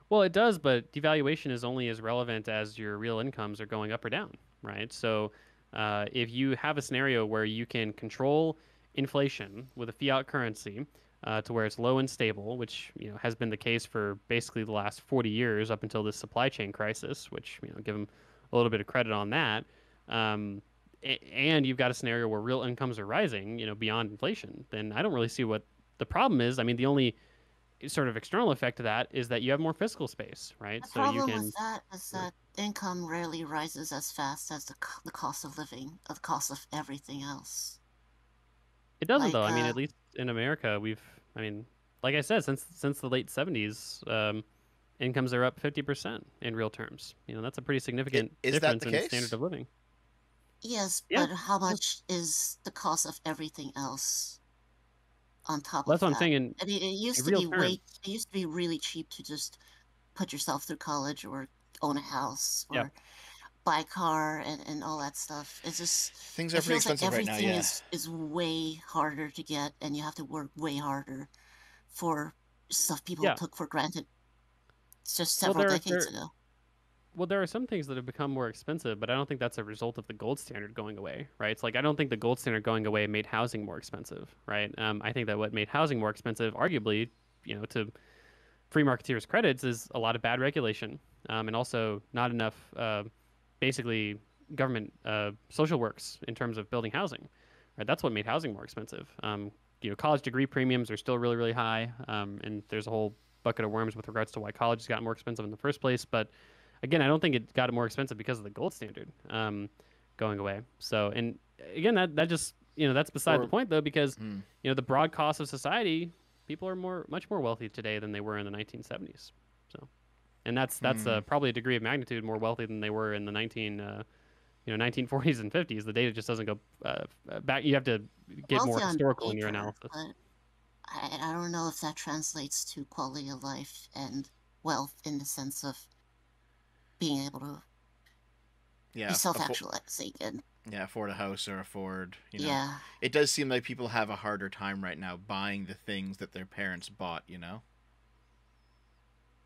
Well, it does, but devaluation is only as relevant as your real incomes are going up or down, right? So, uh, if you have a scenario where you can control inflation with a fiat currency uh, to where it's low and stable, which you know has been the case for basically the last 40 years up until this supply chain crisis, which you know give them a little bit of credit on that. Um, and you've got a scenario where real incomes are rising, you know, beyond inflation, then I don't really see what the problem is. I mean, the only sort of external effect of that is that you have more fiscal space, right? The so you problem can with that is that income rarely rises as fast as the, the cost of living, or the cost of everything else. It doesn't Like, though. I mean, uh, at least in America, we've. I mean, like I said, since since the late '70s, um, incomes are up 50% in real terms. You know, that's a pretty significant is that difference in case? standard of living. Yes, Yeah. but how much is the cost of everything else on top Well, that's of what I'm that? saying. In, I mean, it used to be terms. way. It used to be really cheap to just put yourself through college or own a house or Yeah. buy a car and, and all that stuff. It's just Things are pretty feels like expensive right now. everything Yeah. is is way harder to get, and you have to work way harder for stuff people Yeah. took for granted just Well, several there- decades there- ago. Well, there are some things that have become more expensive, but I don't think that's a result of the gold standard going away, right? It's like I don't think the gold standard going away made housing more expensive, right? Um, I think that what made housing more expensive, arguably, you know, to free marketeers' credits, is a lot of bad regulation, um, and also not enough, uh, basically, government uh, social works in terms of building housing. Right, that's what made housing more expensive. Um, you know, college degree premiums are still really, really high, um, and there's a whole bucket of worms with regards to why college has gotten more expensive in the first place. But again, I don't think it got more expensive because of the gold standard um, going away. So, and again, that that just you know that's beside Or- the point though, because Hmm. you know the broad cost of society, people are more much more wealthy today than they were in the 1970s. So, and that's that's uh, Hmm. probably a degree of magnitude more wealthy than they were in the 19. Uh, you know, 1940s and 50s. The data just doesn't go uh, back. You have to get more Wealthy on historical in your analysis. I, I don't know if that translates to quality of life and wealth in the sense of being able to Yeah. be affo- self-actualizing and yeah, afford a house or afford. You know, yeah. it does seem like people have a harder time right now buying the things that their parents bought. You know.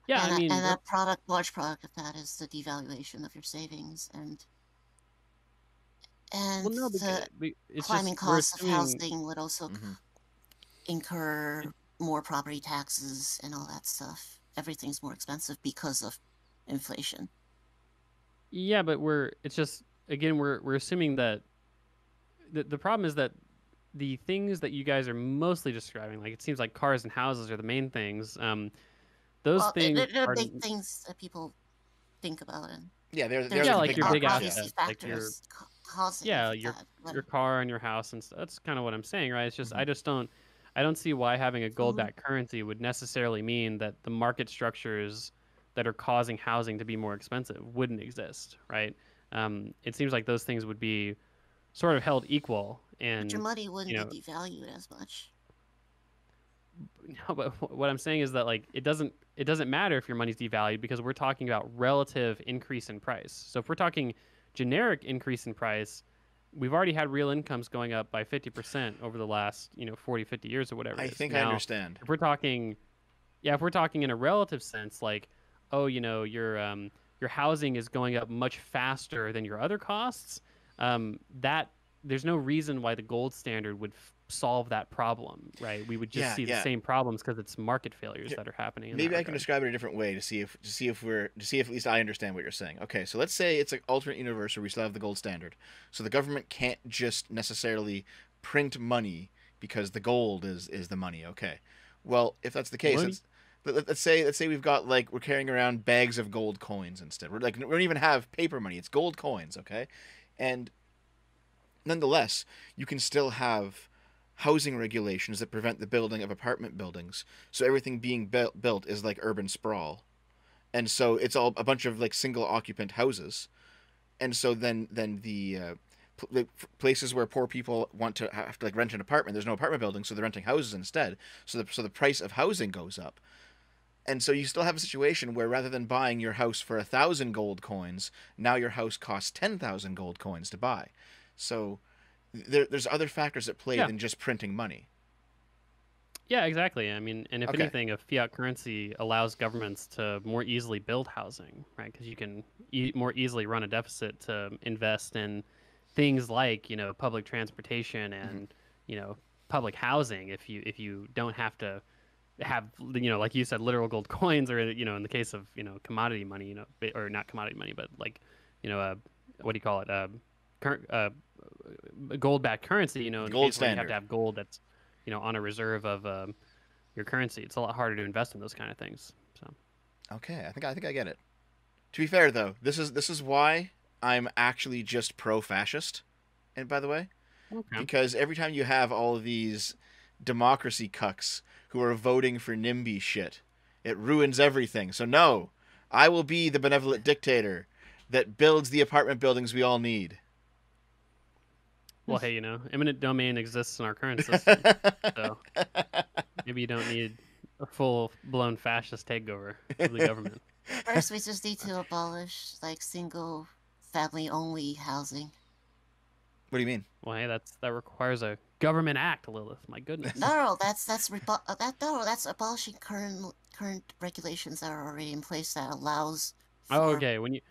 Yeah, and, I a- mean, and we're- product, large product of that is the devaluation of your savings and and well, no, the we- it's climbing just, we're costs of housing would also Mhm. incur more property taxes and all that stuff. Everything's more expensive because of inflation. Yeah, but we're it's just again we're we're assuming that the the problem is that the things that you guys are mostly describing, like it seems like cars and houses are the main things. Um, those well, things they're, they're are big things that people think about and Yeah, they're there's they're Yeah, the like big your big markets, assets, like your- factors ca- causing yeah your that, your car and your house and stuff. That's kind of what I'm saying, right? It's just Mm-hmm. I just don't I don't see why having a gold Mhm. backed currency would necessarily mean that the market structures that are causing housing to be more expensive wouldn't exist, right? Um, it seems like those things would be sort of held equal and but your money wouldn't know- be devalued as much. No, but what I'm saying is that like it doesn't it doesn't matter if your money's devalued because we're talking about relative increase in price. So if we're talking generic increase in price, we've already had real incomes going up by 50% over the last, you know, 40, 50 years or whatever. I is. think I understand. If we're talking yeah, if we're talking in a relative sense like oh, you know, your um your housing is going up much faster than your other costs, um that there's no reason why the gold standard would f- solve that problem, right? We would just Yeah, see yeah. the same problems because it's market failures that are happening. Maybe I can describe it a different way to see if to see if we're to see if at least I understand what you're saying. Okay, so let's say it's an alternate universe where we still have the gold standard. So the government can't just necessarily print money because the gold is is the money. Okay. Well, if that's the case. Let's, let- let- let's say let's say we've got like we're carrying around bags of gold coins instead. We're like we don't even have paper money. It's gold coins, okay? And nonetheless, you can still have housing regulations that prevent the building of apartment buildings. So everything being built built is like urban sprawl. And so it's all a bunch of like single occupant houses. And so then then the uh, the places where poor people want to have to like rent an apartment, there's no apartment building, so they're renting houses instead. So the so the price of housing goes up. And so you still have a situation where rather than buying your house for a thousand gold coins, now your house costs ten thousand gold coins to buy. So there, there's other factors at play Yeah. than just printing money. Yeah, exactly. I mean, and if Okay. anything, a fiat currency allows governments to more easily build housing, right? Because you can e- more easily run a deficit to invest in things like you know public transportation mm-hmm. and you know public housing. If you if you don't have to have you know like you said literal gold coins or you know in the case of you know commodity money you know or not commodity money but like you know uh, what do you call it uh, current uh, a gold-backed currency, you know, in Gold case where you have to have gold that's, you know, on a reserve of um, your currency. It's a lot harder to invest in those kind of things. So Okay, I think I think I get it. To be fair though, this is this is why I'm actually just pro-fascist. And by the way, okay. because every time you have all of these democracy cucks who are voting for NIMBY shit, it ruins everything. So no, I will be the benevolent dictator that builds the apartment buildings we all need. Well, hey, you know, eminent domain exists in our current system, so maybe you don't need a full-blown fascist takeover of the government. First, we just need to abolish like single family only housing. What do you mean? Well, hey, that's that requires a government act, Lilith. My goodness. No, no, that's that's uh, that no, that's abolishing current current regulations that are already in place that allows. Oh, okay. When you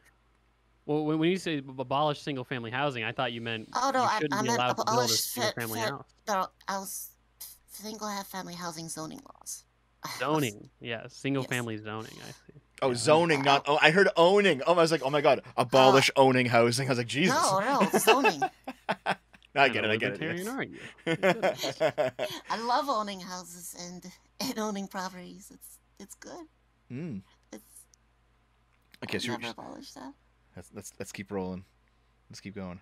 well, when, when you say abolish single-family housing, I thought you meant Oh no, you I, shouldn't I be meant allowed to abolish single-family fa- house. No, I was single family housing zoning laws. Zoning, yeah, single-family zoning. I see. Oh, zoning, not. Oh, I heard owning. Oh, I was like, oh my god, abolish owning housing. I was like, Jesus. No, no, zoning. I What get it. I get it. libertarian yes. are you? I love owning houses and and owning properties. It's it's good. Hmm. It's Okay, so never you're- abolish that. let's, let's let's keep rolling. Let's keep going.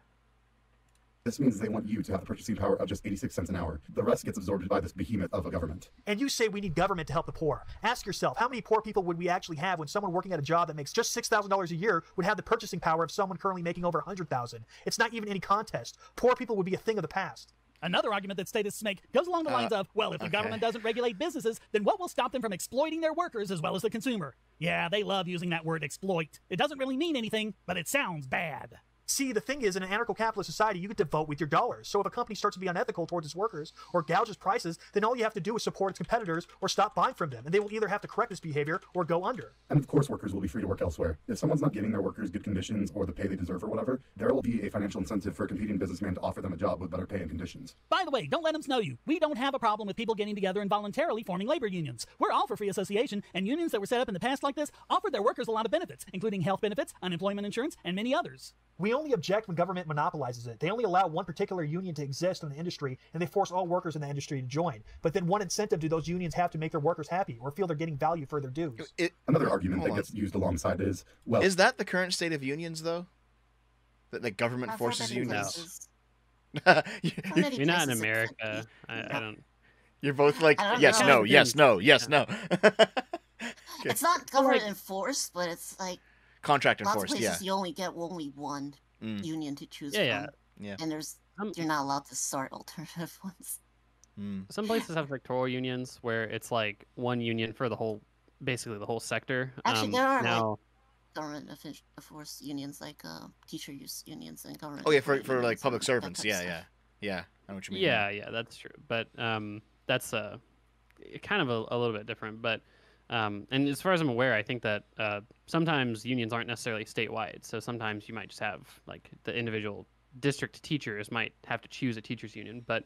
This means they want you to have the purchasing power of just 86 cents an hour. The rest gets absorbed by this behemoth of a government. And you say we need government to help the poor. Ask yourself, how many poor people would we actually have when someone working at a job that makes just $6,000 a year would have the purchasing power of someone currently making over 100,000? It's not even any contest. Poor people would be a thing of the past. Another argument that statists make goes along the lines Uh, of, well, if the okay. government doesn't regulate businesses, then what will stop them from exploiting their workers as well as the consumer? Yeah, they love using that word exploit. It doesn't really mean anything, but it sounds bad. See, the thing is, in an anarcho-capitalist society, you get to vote with your dollars. So if a company starts to be unethical towards its workers or gouges prices, then all you have to do is support its competitors or stop buying from them, and they will either have to correct this behavior or go under. And of course, workers will be free to work elsewhere. If someone's not giving their workers good conditions or the pay they deserve or whatever, there will be a financial incentive for a competing businessman to offer them a job with better pay and conditions. By the way, don't let them snow you. We don't have a problem with people getting together and voluntarily forming labor unions. We're all for free association, and unions that were set up in the past like this offered their workers a lot of benefits, including health benefits, unemployment insurance, and many others. We only object when government monopolizes it. They only allow one particular union to exist in the industry, and they force all workers in the industry to join. But then, what incentive do those unions have to make their workers happy or feel they're getting value for their dues? It, Another argument that on. gets used alongside is, well, is that the current state of unions though? That the government Not for forces many unions. places. You- For many You're not in America. except- I, I don't. You're both like yes, know. no, yes, no, yes, no. It's not government enforced, but it's like Contract lots of places yeah. you only get only one Mm. union to choose Yeah, yeah. from. Yeah. And there's Um, you're not allowed to start alternative ones. Mm. Some places have sectoral unions where it's like one union for the whole, basically the whole sector. Actually, um, there are, like. Government offic- enforced unions like uh, teacher use unions and government. Oh yeah, for for like public servants. Yeah, yeah, yeah. I know what you mean. Yeah, yeah, that's true. But um, that's uh, kind of a, a little bit different. But um, and as far as I'm aware, I think that uh, sometimes unions aren't necessarily statewide. So sometimes you might just have like the individual district teachers might have to choose a teachers union, but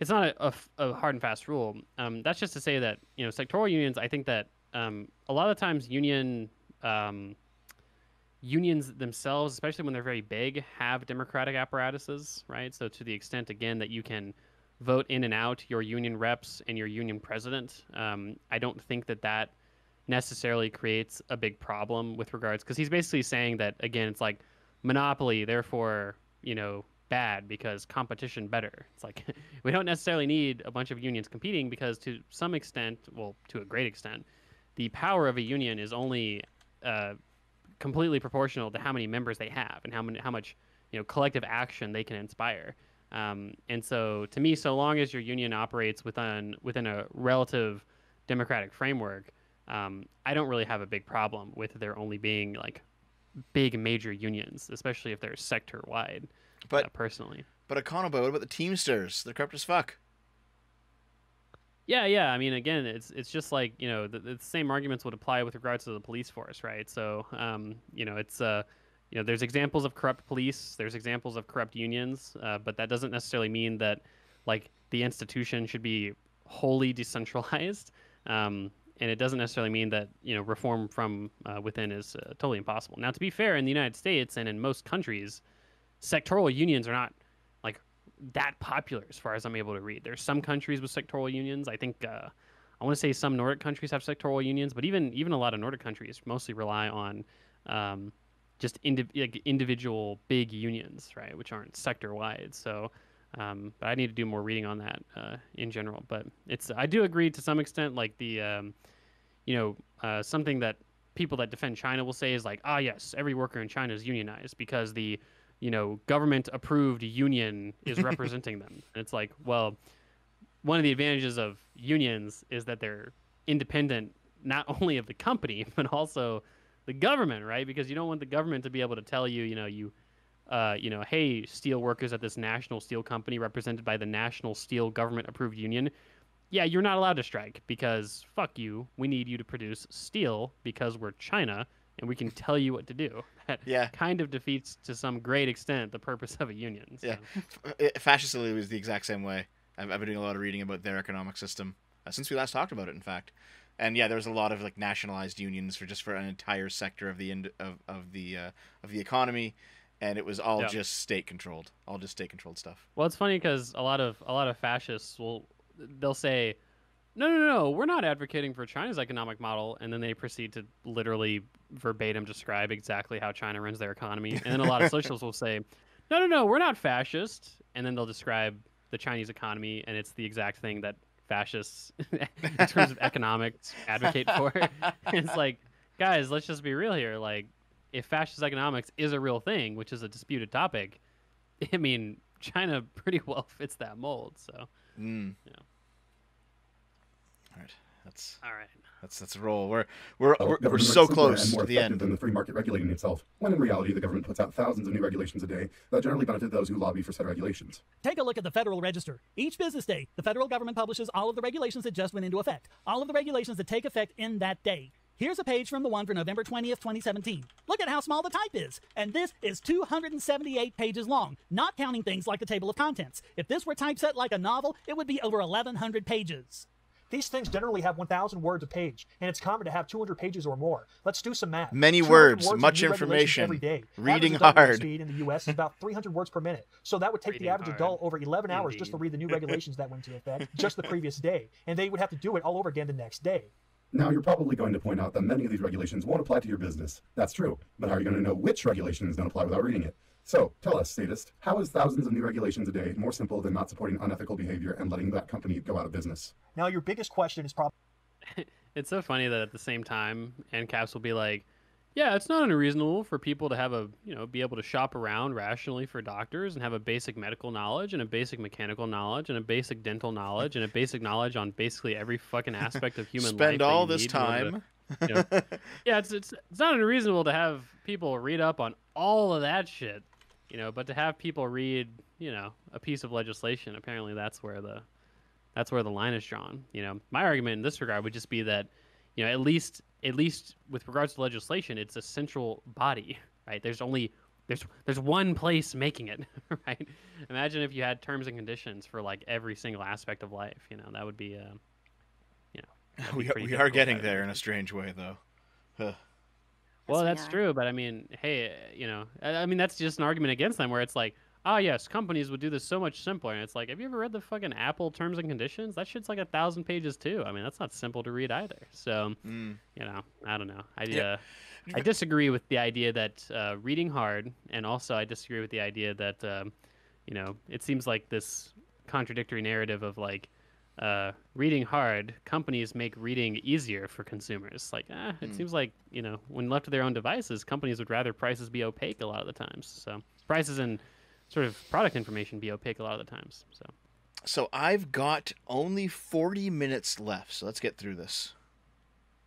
it's not a hard and fast rule. Um, that's just to say that you know sectoral unions. I think that um, a lot of times union um, unions themselves, especially when they're very big, have democratic apparatuses, right? So to the extent again that you can vote in and out your union reps and your union president, um, I don't think that that necessarily creates a big problem with regards because he's basically saying that again, it's like monopoly, therefore you know bad because competition better. It's like we don't necessarily need a bunch of unions competing because to some extent, well, to a great extent, the power of a union is only uh, completely proportional to how many members they have and how many how much you know collective action they can inspire. Um, and so, to me, so long as your union operates within within a relative democratic framework, um, I don't really have a big problem with there only being like big major unions, especially if they're sector wide. But- uh, personally, But Econoboi, what about the Teamsters? They're corrupt as fuck. Yeah, yeah. I mean, again, it's it's just like you know the, the same arguments would apply with regards to the police force, right? So, um, you know, it's uh, you know, there's examples of corrupt police, there's examples of corrupt unions, uh, but that doesn't necessarily mean that like the institution should be wholly decentralized. Um, and it doesn't necessarily mean that you know reform from uh, within is uh, totally impossible. Now, to be fair, in the United States and in most countries, sectoral unions are not like that popular as far as I'm able to read. There's some countries with sectoral unions. I think uh, I want to say some Nordic countries have sectoral unions, but even even a lot of Nordic countries mostly rely on um, just indi- like individual big unions, right, which aren't sector wide. So, um, but I need to do more reading on that uh, in general. But it's I do agree to some extent, like the um, you know uh, something that people that defend China will say is like, ah, yes, every worker in China is unionized because the you know government approved union is representing them. And it's like, well, one of the advantages of unions is that they're independent not only of the company but also the government, right? Because you don't want the government to be able to tell you, you know, you uh, you know, hey, steel workers at this national steel company represented by the National Steel Government Approved Union, yeah, you're not allowed to strike because fuck you. We need you to produce steel because we're China and we can tell you what to do. That Yeah. kind of defeats to some great extent the purpose of a union. so. Yeah, F- Fascist Italy was the exact same way. I've, I've been doing a lot of reading about their economic system uh, since we last talked about it. In fact, and yeah, there was a lot of like nationalized unions for just for an entire sector of the end of of the uh, of the economy, and it was all Yeah. just state controlled, all just state controlled stuff. Well, it's funny because a lot of a lot of fascists will they'll say, "No, no, no, we're not advocating for China's economic model," and then they proceed to literally verbatim describe exactly how China runs their economy. And then a lot of socialists will say, "No, no, no, we're not fascist," and then they'll describe the Chinese economy, and it's the exact thing that fascists, in terms of economics, advocate for. it's like, guys, let's just be real here. Like, if fascist economics is a real thing, which is a disputed topic, I mean, China pretty well fits that mold. So, Mm. Yeah. All right, that's all right. that's that's a roll. We're we're Well, we're, we're so close more to the end. than the free market regulating itself. When in reality, the government puts out thousands of new regulations a day that generally benefit those who lobby for said regulations. Take a look at the Federal Register. Each business day, the federal government publishes all of the regulations that just went into effect, all of the regulations that take effect in that day. Here's a page from the one for November 20th, 2017. Look at how small the type is. And this is 278 pages long, not counting things like the table of contents. If this were typeset like a novel, it would be over 1,100 pages. These things generally have 1,000 words a page, and it's common to have 200 pages or more. Let's do some math. Many 200 words, much information, Every day. reading Average reading hard. Speed in the U.S. is about 300 words per minute. So that would take Reading the average hard. adult over 11 hours just to read the new regulations that went into effect just the previous day, and they would have to do it all over again the next day. Now, you're probably going to point out that many of these regulations won't apply to your business. That's true. But how are you going to know which regulations don't apply without reading it? So, tell us, statist, how is thousands of new regulations a day more simple than not supporting unethical behavior and letting that company go out of business? Now, your biggest question is probably It's so funny that at the same time, ANCAPs will be like, yeah, it's not unreasonable for people to have a, you know, be able to shop around rationally for doctors and have a basic medical knowledge and a basic mechanical knowledge and a basic dental knowledge and a basic knowledge on basically every fucking aspect of human life. Spend all this need to- time. you know, yeah, it's, it's it's not unreasonable to have people read up on all of that shit, you know, but to have people read, you know, a piece of legislation, apparently that's where the that's where the line is drawn. You know, my argument in this regard would just be that, you know, at least at least with regards to legislation, it's a central body, right? There's only there's there's one place making it, right? Imagine if you had terms and conditions for like every single aspect of life. You know, that would be, uh, you know, we, pretty we are getting there in a strange way, though. Huh. Well, we that's are. true, but I mean, hey, uh, you know, I I mean, that's just an argument against them, where it's like, ah, yes, companies would do this so much simpler, and it's like, have you ever read the fucking Apple terms and conditions? That shit's like a thousand pages too. I mean, that's not simple to read either. So, Mm. you know, I don't know. I Yeah. uh, I disagree with the idea that uh, reading hard, and also I disagree with the idea that, um, you know, it seems like this contradictory narrative of like. Uh, reading hard, companies make reading easier for consumers. Like, eh, it Hmm. seems like you know, when left to their own devices, companies would rather prices be opaque a lot of the times. So prices and sort of product information be opaque a lot of the times. So So I've got only 40 minutes left, so let's get through this.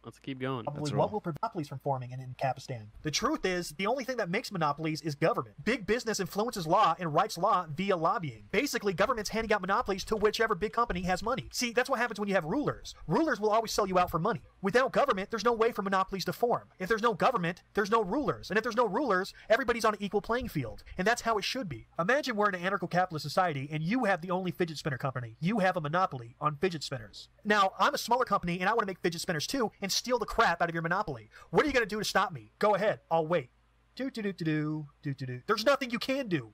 Let's keep going. Probably roll. what will prevent monopolies from forming in, in Kapistan. The truth is, the only thing that makes monopolies is government. Big business influences law and writes law via lobbying. Basically, government's handing out monopolies to whichever big company has money. See, that's what happens when you have rulers. Rulers will always sell you out for money. Without government, there's no way for monopolies to form. If there's no government, there's no rulers. And if there's no rulers, everybody's on an equal playing field. And that's how it should be. Imagine we're in an anarcho-capitalist society and you have the only fidget spinner company. You have a monopoly on fidget spinners. Now, I'm a smaller company and I want to make fidget spinners too and steal the crap out of your monopoly. What are you going to do to stop me? Go ahead. I'll wait. Do do do do do do do do. There's nothing you can do.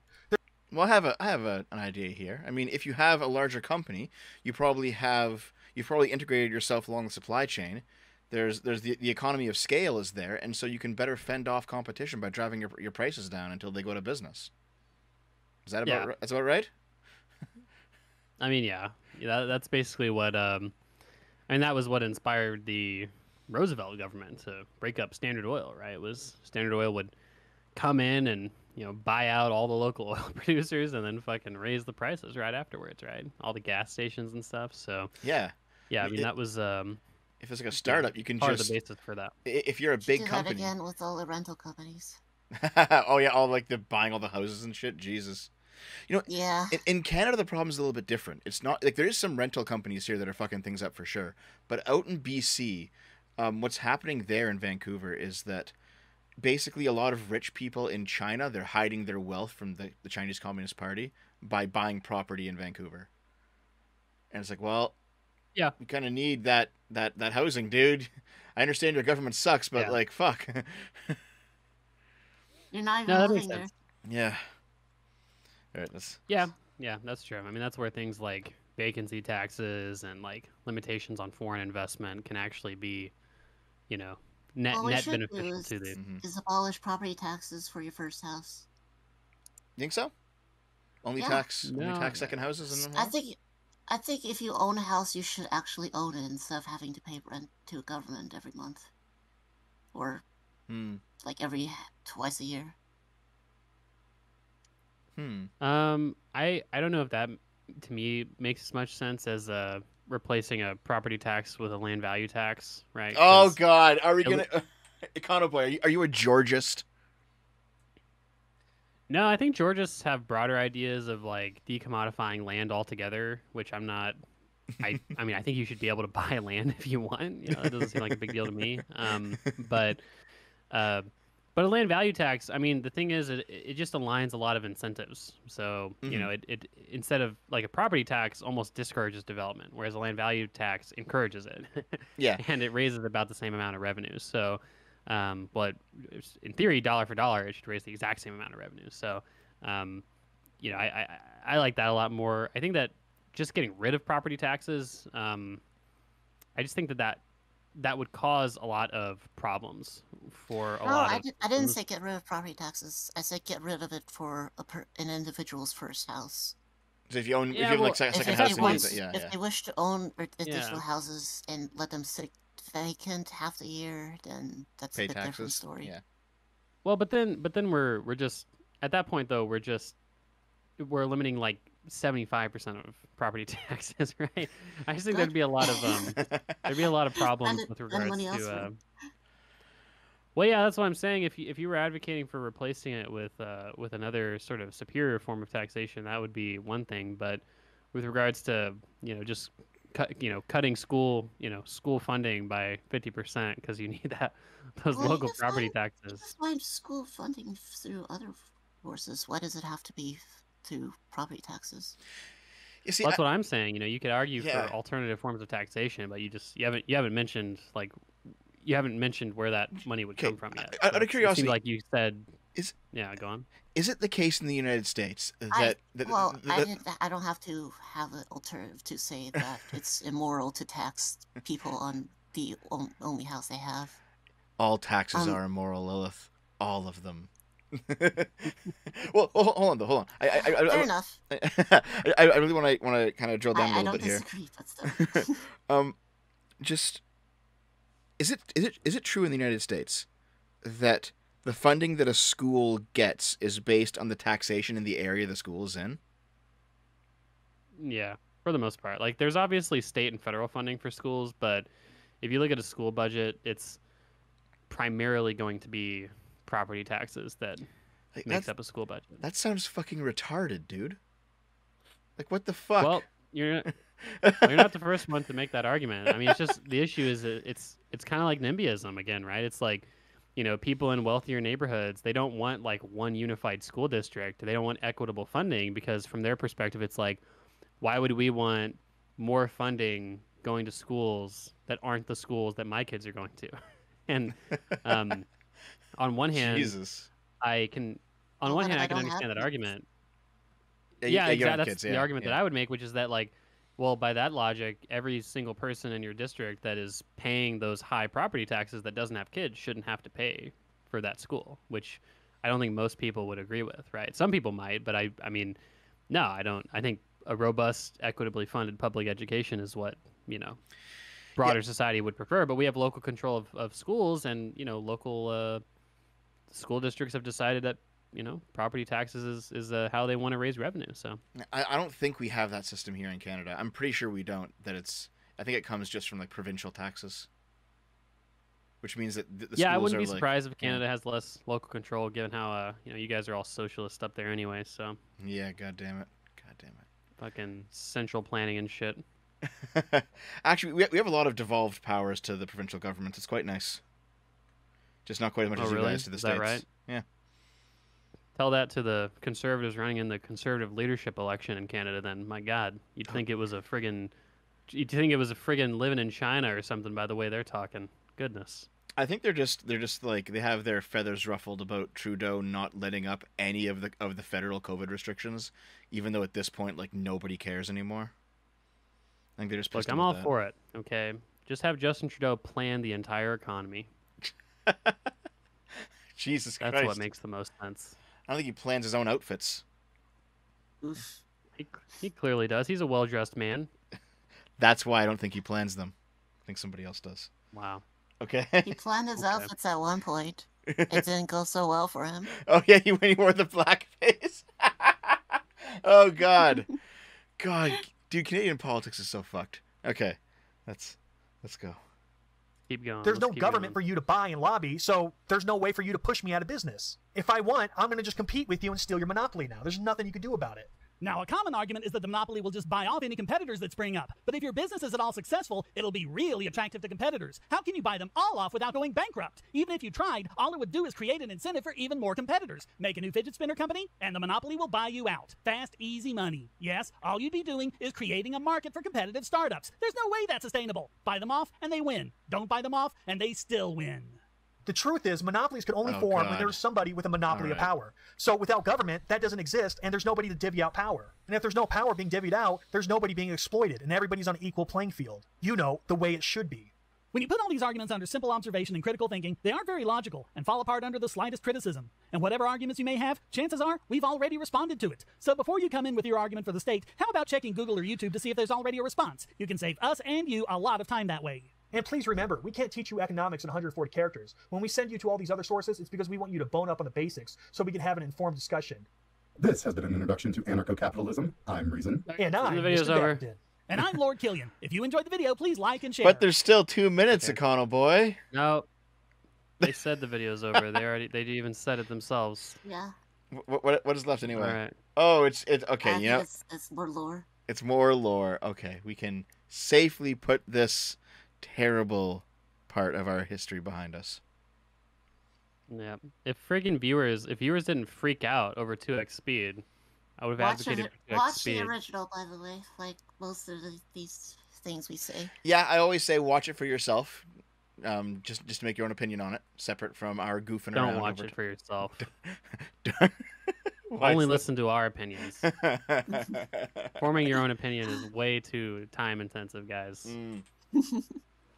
Well, I have a I have a, an idea here. I mean, if you have a larger company, you probably have you've probably integrated yourself along the supply chain. There's there's the, the economy of scale is there, and so you can better fend off competition by driving your your prices down until they go to business. Is that about Yeah. that's about right? I mean, yeah, yeah that, that's basically what. Um, and that was what inspired the Roosevelt government to break up Standard Oil. Right? It was Standard Oil would come in and you know buy out all the local oil producers and then fucking raise the prices right afterwards. Right? All the gas stations and stuff. So Yeah. yeah, I It- mean that was um, If it's like a startup, you can part just of the basis for that. if you're a big that company. again with all the rental companies. oh yeah, all like the buying all the houses and shit. Jesus. You know, Yeah. in, in Canada the problem's a little bit different. It's not like there is some rental companies here that are fucking things up for sure. But out in BC, um, what's happening there in Vancouver is that basically a lot of rich people in China they're hiding their wealth from the, the Chinese Communist Party by buying property in Vancouver. And it's like, well, Yeah. we kind of need that that that housing, dude. I understand your government sucks, but Yeah. like, fuck. You're not even No, that makes living there. sense. yeah. All right, let's. Yeah, yeah, that's true. I mean, that's where things like vacancy taxes and like limitations on foreign investment can actually be, you know, net What net should do beneficial is, to the. Mhm. is abolish property taxes for your first house. Think so? Only Yeah. tax, only tax second houses in I think, I think if you own a house, you should actually own it instead of having to pay rent to a government every month, or Hmm. like every twice a year. Hmm. Um, I I don't know if that to me makes as much sense as uh replacing a property tax with a land value tax, right? Oh God, are we gonna? Econoboi, are you, are you a Georgist? No, I think Georgists have broader ideas of like decommodifying land altogether, which I'm not. I I mean, I think you should be able to buy land if you want. You know, that doesn't seem like a big deal to me. Um, but uh, but a land value tax. I mean, the thing is, it it just aligns a lot of incentives. So you know, it, it instead of like a property tax, almost discourages development, whereas a land value tax encourages it. Yeah. and it raises about the same amount of revenue. So, um, but in theory, dollar for dollar, it should raise the exact same amount of revenue. So, um, you know, I, I, I like that a lot more. I think that just getting rid of property taxes, um, I just think that that that would cause a lot of problems for a no, lot I, of. did, I didn't say get rid of property taxes. I said get rid of it for a per, an individual's first house. So if you own, if you Yeah, have like second if, house, they then use it, yeah, if yeah. they wish to own r- additional Yeah. houses and let them sit vacant half the year, then that's Pay a bit different taxes. story. Yeah. Well, but then, but then we're we're just at that point though. We're just we're limiting like seventy five percent of property taxes, right? I just think there'd be a lot of um, there'd be a lot of problems it- with regards to. Uh, well, yeah, that's what I'm saying. If you if you were advocating for replacing it with uh, with another sort of superior form of taxation, that would be one thing. But with regards to you know just cut you know cutting school you know school funding by fifty percent because you need that those Well, local property taxes. Just find school funding through other sources. Why does it have to be through property taxes? You see, Well, that's I- what I'm saying. You know, you could argue Yeah. for alternative forms of taxation, but you just you haven't you haven't mentioned like you haven't mentioned where that money would Okay, come from yet. out- out So of it curiosity, like you said is- yeah, go on. is it the case in the United States that I, that, well, that- I, that- did, I don't have to have an alternative to say that it's immoral to tax people on the only house they have. all taxes um, are immoral, Lilith? All of them. well, hold hold on though. Hold on. I I, I, Fair I, enough. I, I, I really want to want to kind of drill down I, a I little don't bit here. disagree, but still. um, just is it is it is it true in the United States that the funding that a school gets is based on the taxation in the area the school is in? Yeah, for the most part. Like there's obviously state and federal funding for schools, but if you look at a school budget, it's primarily going to be property taxes that Like, makes up a school budget. That sounds fucking retarded, dude. Like what the fuck? Well, you're you're not the first one to make that argument. I mean, it's just the issue is it's it's kind of like NIMBYism again, right? It's like you know people in wealthier neighborhoods they don't want like one unified school district. They don't want equitable funding because from their perspective, it's like why would we want more funding going to schools that aren't the schools that my kids are going to? and um, on one hand, Jesus. I can on Well, one but hand I I can understand that kids. argument. Yeah, yeah, you- you exactly. That's kids, the yeah, argument that. I would make, which is that like, well, by that logic, every single person in your district that is paying those high property taxes that doesn't have kids shouldn't have to pay for that school, which I don't think most people would agree with, right? Some people might, but I, I mean, no, I don't. I think a robust, equitably funded public education is what you know broader society would prefer. But we have local control of, of schools, and you know, local uh, school districts have decided that you know property taxes is is uh, how they want to raise revenue. So I, I don't think we have that system here in Canada. I'm pretty sure we don't. That it's. I think it comes just from like provincial taxes, which means that th- the yeah, I wouldn't be like- surprised if yeah. Canada has less local control, given how uh you know you guys are all socialist up there anyway. So Yeah, god damn it, god damn it, fucking central planning and shit. Actually, we we have a lot of devolved powers to the provincial government. It's quite nice. Just not quite as much Oh, as really? you guys to the Is states. right? Yeah. Tell that to the conservatives running in the conservative leadership election in Canada. Then, my God, you'd think it was a friggin', you'd think it was a friggin' living in China or something by the way they're talking. Goodness. I think they're just they're just like they have their feathers ruffled about Trudeau not letting up any of the of the federal COVID restrictions, even though at this point like nobody cares anymore. I think they're just. Look, I'm all that. for it. Okay, just have Justin Trudeau plan the entire economy. Jesus That's Christ! what makes the most sense. I don't think he plans his own outfits. He, he clearly does. He's a well-dressed man. That's why I don't think he plans them. I think somebody else does. Wow. Okay. He planned his Okay. outfits at one point. It didn't go so well for him. oh yeah, he when he wore the blackface. oh God, God, dude, Canadian politics is so fucked. Okay, let's let's go. Keep going. There's Let's no government going. for you to buy and lobby, so there's no way for you to push me out of business. If I want, I'm going to just compete with you and steal your monopoly now. There's nothing you can do about it. Now, a common argument is that the monopoly will just buy off any competitors that spring up. But if your business is at all successful, it'll be really attractive to competitors. How can you buy them all off without going bankrupt? Even if you tried, all it would do is create an incentive for even more competitors. Make a new fidget spinner company, and the monopoly will buy you out. Fast, easy money. Yes, all you'd be doing is creating a market for competitive startups. There's no way that's sustainable. Buy them off, and they win. Don't buy them off, and they still win. The truth is, monopolies can only Oh, form when there's somebody with a monopoly of power. So without government, that doesn't exist, and there's nobody to divvy out power. And if there's no power being divvied out, there's nobody being exploited, and everybody's on an equal playing field. You know, the way it should be. When you put all these arguments under simple observation and critical thinking, they aren't very logical and fall apart under the slightest criticism. And whatever arguments you may have, chances are we've already responded to it. So before you come in with your argument for the state, how about checking Google or YouTube to see if there's already a response? You can save us and you a lot of time that way. And please remember, we can't teach you economics in 140 characters. When we send you to all these other sources, it's because we want you to bone up on the basics so we can have an informed discussion. This has been an introduction to anarcho-capitalism. I'm Reason. And I'm The video's Mr. over. Dapton. And I'm Lord Killian. If you enjoyed the video, please like and share. But there's still two minutes, Econoboi. No. They said the video's over. They already they even said it themselves. Yeah. What what, what is left anyway? All right. Oh, it's it's okay. think You know, it's, it's more lore. it's more lore. Okay, we can safely put this terrible part of our history behind us. Yeah. If friggin' viewers, if viewers didn't freak out over 2x speed, I would have Watch, advocated the, for 2x watch speed. the original, by the way. Like most of the, these things we say. Yeah, I always say watch it for yourself. Um, just just to make your own opinion on it, separate from our goofing around. Don't watch over it for yourself. Only is listen to our opinions. Forming your own opinion is way too time intensive, guys. Mm.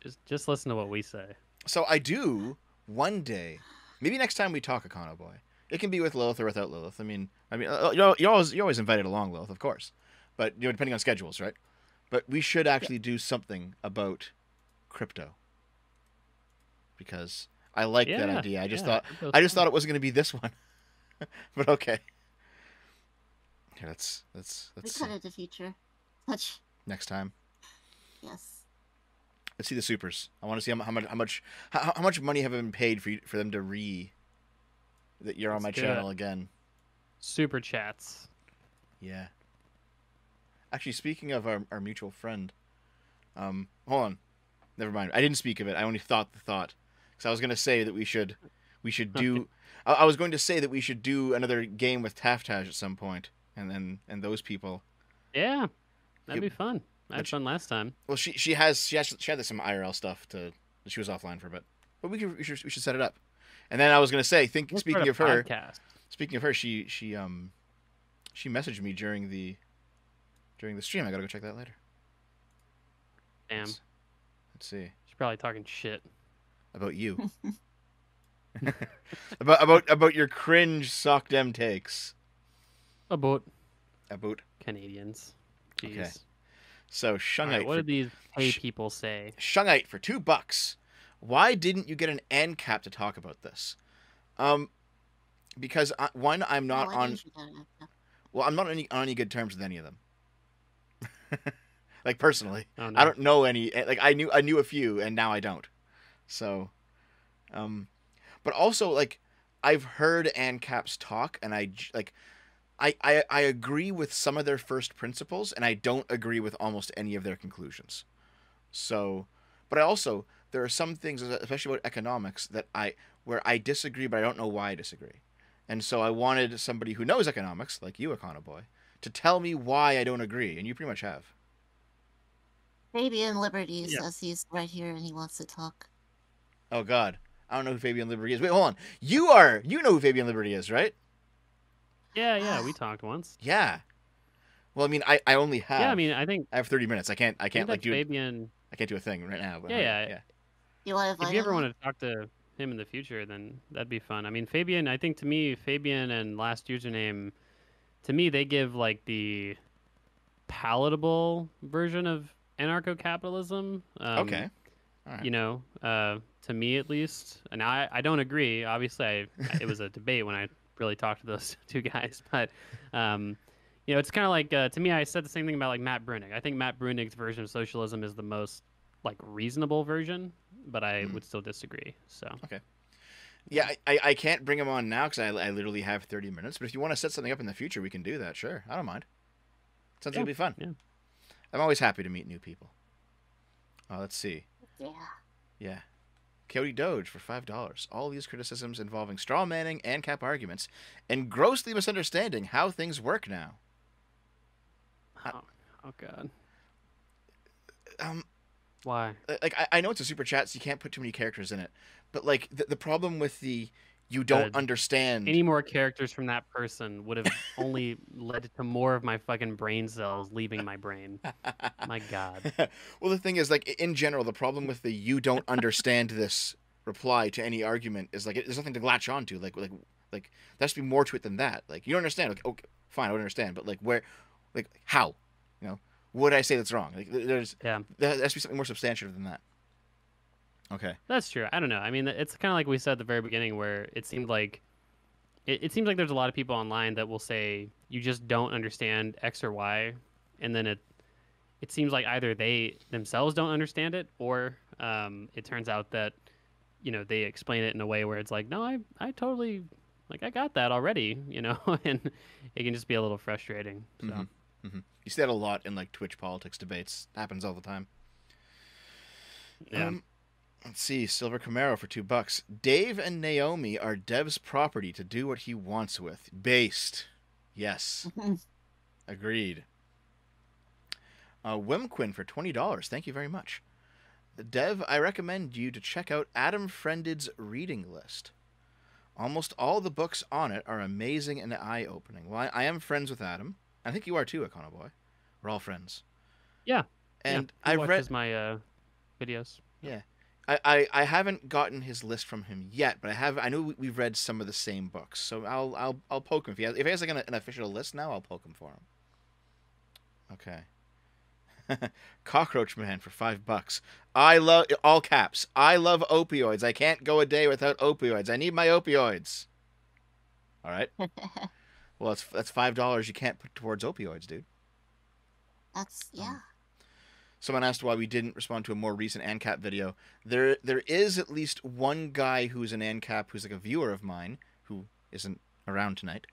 Just just listen to what we say. So I do one day, maybe next time we talk, Econoboi. It can be with Lilith or without Lilith. I mean, I mean, uh, you're, you're always you're always invited along, Lilith, of course, but you know, depending on schedules, right? But we should actually do something about crypto because I like that idea. I just yeah, thought I just thought it wasn't going to be this one, but okay. Here, that's that's let's We let's cut see. into future. Much. next time. Yes. Let's see the supers. I want to see how, how much how much how, how much money have been paid for you, for them to re that you're on my Let's channel it. again. Super chats. Yeah. Actually, speaking of our, our mutual friend, um, hold on, never mind. I didn't speak of it. I only thought the thought because I was gonna say that we should we should do. I, I was going to say that we should do another game with Taftash at some point, and then and those people. Yeah, that'd You- be fun. I had Which- fun last time. Well, she she has she has she had some IRL stuff to. She was offline for a bit, but we could we should, we should set it up. And then I was gonna say, think We'll speaking of her, podcast. speaking of her, she she um She messaged me during the during the stream. I gotta go check that later. Damn. Let's, let's see She's probably talking shit. about you. about about about your cringe soc dem takes About about Canadians. Jeez. Okay. So All shungite. right, what for, did these pay Sh- people say? shungite for two bucks. Why didn't you get an ANCAP to talk about this? Um, because I, one, I'm not Why on. didn't you get it? Yeah. Well, I'm not on any, on any good terms with any of them. like personally, Oh, no. I don't know any. eh, Like I knew I knew a few, and now I don't. So, um, but also like I've heard ANCAPs talk, and I like. I, I, I agree with some of their first principles, and I don't agree with almost any of their conclusions. So, but I also there are some things, especially about economics, that I where I disagree, but I don't know why I disagree. And so I wanted somebody who knows economics, like you, Econoboi, to tell me why I don't agree, and you pretty much have. Fabian Liberty Yeah. says he's right here and he wants to talk. Oh God, I don't know who Fabian Liberty is. Wait, hold on. You are you know who Fabian Liberty is, right? Yeah, yeah, we talked once. Yeah. Well, I mean, I, I only have. Yeah, I mean, I think I have thirty minutes. I can't I I can't like that's do Fabian. I can't do a thing right now. But Yeah, yeah. yeah. You want to If you ever him? wanted to talk to him in the future, then that'd be fun. I mean, Fabian. I think to me, Fabian and last username, to me, they give like the palatable version of anarcho-capitalism. Um, Okay. All right. you know, uh, to me at least. And I, I don't agree. Obviously, I, it was a debate when I really talked to those two guys. But, um, you know, it's kind of like uh, to me. I said the same thing about like Matt Bruenig. I think Matt Bruenig's version of socialism is the most like reasonable version, but I Mm. would still disagree. So okay. Yeah, I, I, I can't bring him on now because I, I literally have 30 minutes. But if you want to set something up in the future, we can do that. Sure. I don't mind. Sounds like Yeah, it'll be fun. yeah. I'm always happy to meet new people. Uh, let's see. Yeah. Yeah. Cody Doge for $5. All these criticisms involving straw manning ANCAP arguments and grossly misunderstanding how things work now. Oh, oh god, Um, why? like I, I know it's a super chat, so you can't put too many characters in it. But like the, the problem with the you don't Uh, understand Any more characters from that person would have only led to more of my fucking brain cells leaving my brain. My god. well, the thing is, like in general, the problem with the "you don't understand this" reply to any argument is like it, there's nothing to latch onto. Like, like, like there has to be more to it than that. Like, you don't understand. Like, okay, fine, I don't understand, but like, where, like, how? You know, what did I say that's wrong? Like, there's Yeah. there has to be something more substantial than that. Okay. That's true. I don't know. I mean, it's kind of like we said at the very beginning, where it seemed like it, it seems like there's a lot of people online that will say you just don't understand X or Y, and then it it seems like either they themselves don't understand it, or um, it turns out that you know they explain it in a way where it's like, no, I I totally like I got that already, you know, and it can just be a little frustrating. So Mhm. hmm You see that a lot in like Twitch politics debates. Happens all the time. yeah. Um, let's see, Silver Camaro for two bucks. Dave and Naomi are Dev's property to do what he wants with. Based. Yes. Agreed. Uh, Wimquin for twenty dollars. Thank you very much. Dev, I recommend you to check out Adam Friended's reading list. Almost all the books on it are amazing and eye-opening. Well, I, I am friends with Adam. I think you are too, Econoboi. We're all friends. Yeah. And yeah, I've read my uh, videos. yeah. I, I, I haven't gotten his list from him yet, but I have. I know we- we've read some of the same books, so I'll I'll I'll poke him if he has if he has like an, an official list now. I'll poke him for him. Okay. Cockroach Man for five bucks. I love all caps. I love opioids. I can't go a day without opioids. I need my opioids. All right. Well, that's that's five dollars you can't put towards opioids, dude. That's yeah. Someone asked why we didn't respond to a more recent ANCAP video. There, there is at least one guy who's an ANCAP who's like a viewer of mine who isn't around tonight,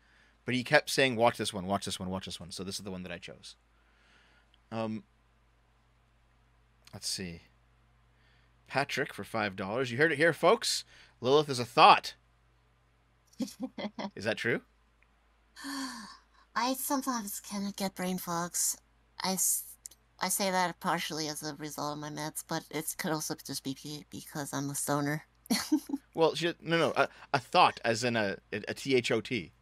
but he kept saying, "Watch this one, watch this one, watch this one." So this is the one that I chose. Um, let's see. Patrick for five dollars. You heard it here, folks. Lilith is a thought. Is that true? I sometimes can get brain fogs. I, I say that partially as a result of my meds, but it could also just be be- because I'm a stoner. Well, she, no, no, a, a thought, as in a a, a T H O T.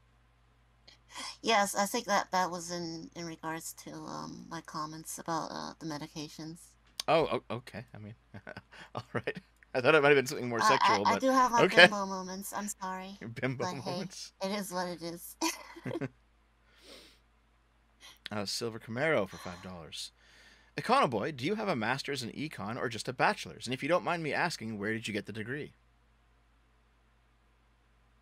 Yes, I think that that was in in regards to um my comments about uh the medications. Oh, okay. I mean, all right. I thought it might have been something more sexual, I, I but do have my okay. bimbo moments. I'm sorry, Bimbo but hey, moments. it is what it is. Uh, Silver Camaro for five dollars. Econoboi, do you have a master's in econ or just a bachelor's? And if you don't mind me asking, where did you get the degree?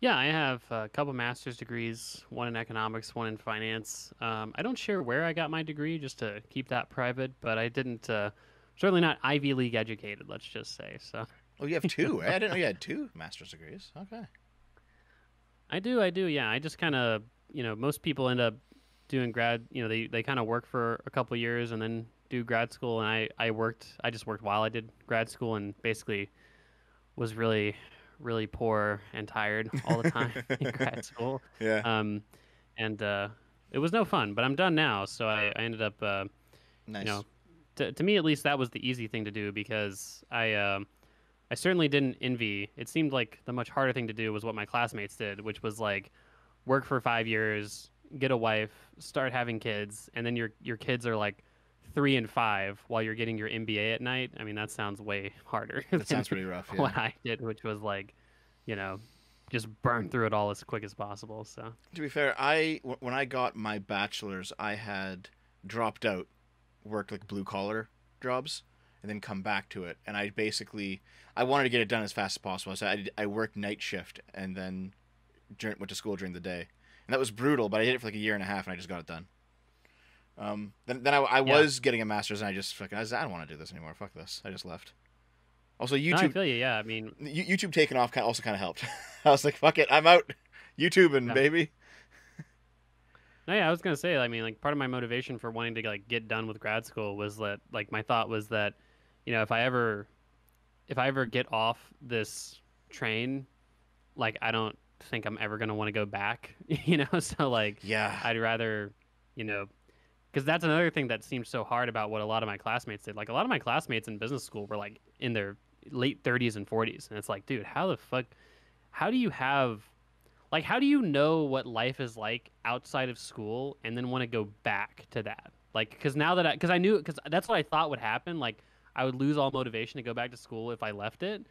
Yeah, I have a couple master's degrees, one in economics, one in finance. Um, I don't share where I got my degree, just to keep that private. But I didn't, uh, certainly not Ivy League educated. Let's just say so. Oh, you have two. eh? I didn't know you had two master's degrees. Okay. I do, I do. Yeah, I just kind of, you know, most people end up doing grad. You know, they they kind of work for a couple years and then do grad school. And I I worked. I just worked while I did grad school and basically was really really poor and tired all the time in grad school. Yeah. Um, and uh, it was no fun. But I'm done now, so I, I ended up. Uh, Nice. You know, to, to me at least, that was the easy thing to do because I um, I certainly didn't envy. It seemed like the much harder thing to do was what my classmates did, which was like work for five years, get a wife, start having kids, and then your your kids are like three and five while you're getting your MBA at night. I mean, that sounds way harder. That than sounds pretty rough, What. I did, which was like, you know, just burn through it all as quick as possible. So To be fair, I when I got my bachelor's, I had dropped out, worked like blue collar jobs, and then come back to it. And I basically I wanted to get it done as fast as possible. So I I worked night shift and then went to school during the day, and that was brutal. But I did it for like a year and a half, and I just got it done. Um, then then I, I Yeah. was getting a master's, and I just fucking I, was, I don't want to do this anymore. Fuck this. I just left. Also, No, I YouTube feel you. Yeah, I mean, YouTube taking off kind also kind of helped. I was like, fuck it, I'm out. YouTubing, Yeah. baby. No, yeah, I was gonna say. I mean, like part of my motivation for wanting to like get done with grad school was that, like, my thought was that, you know, if I ever, if I ever get off this train, like, I don't think I'm ever gonna want to go back. You know, so like, Yeah. I'd rather, you know, because that's another thing that seems so hard about what a lot of my classmates did. Like, a lot of my classmates in business school were like in their late 30s and 40s, and it's like, dude, how the fuck, how do you have like how do you know what life is like outside of school and then want to go back to that like because now that i because i knew because that's what i thought would happen like i would lose all motivation to go back to school if i left it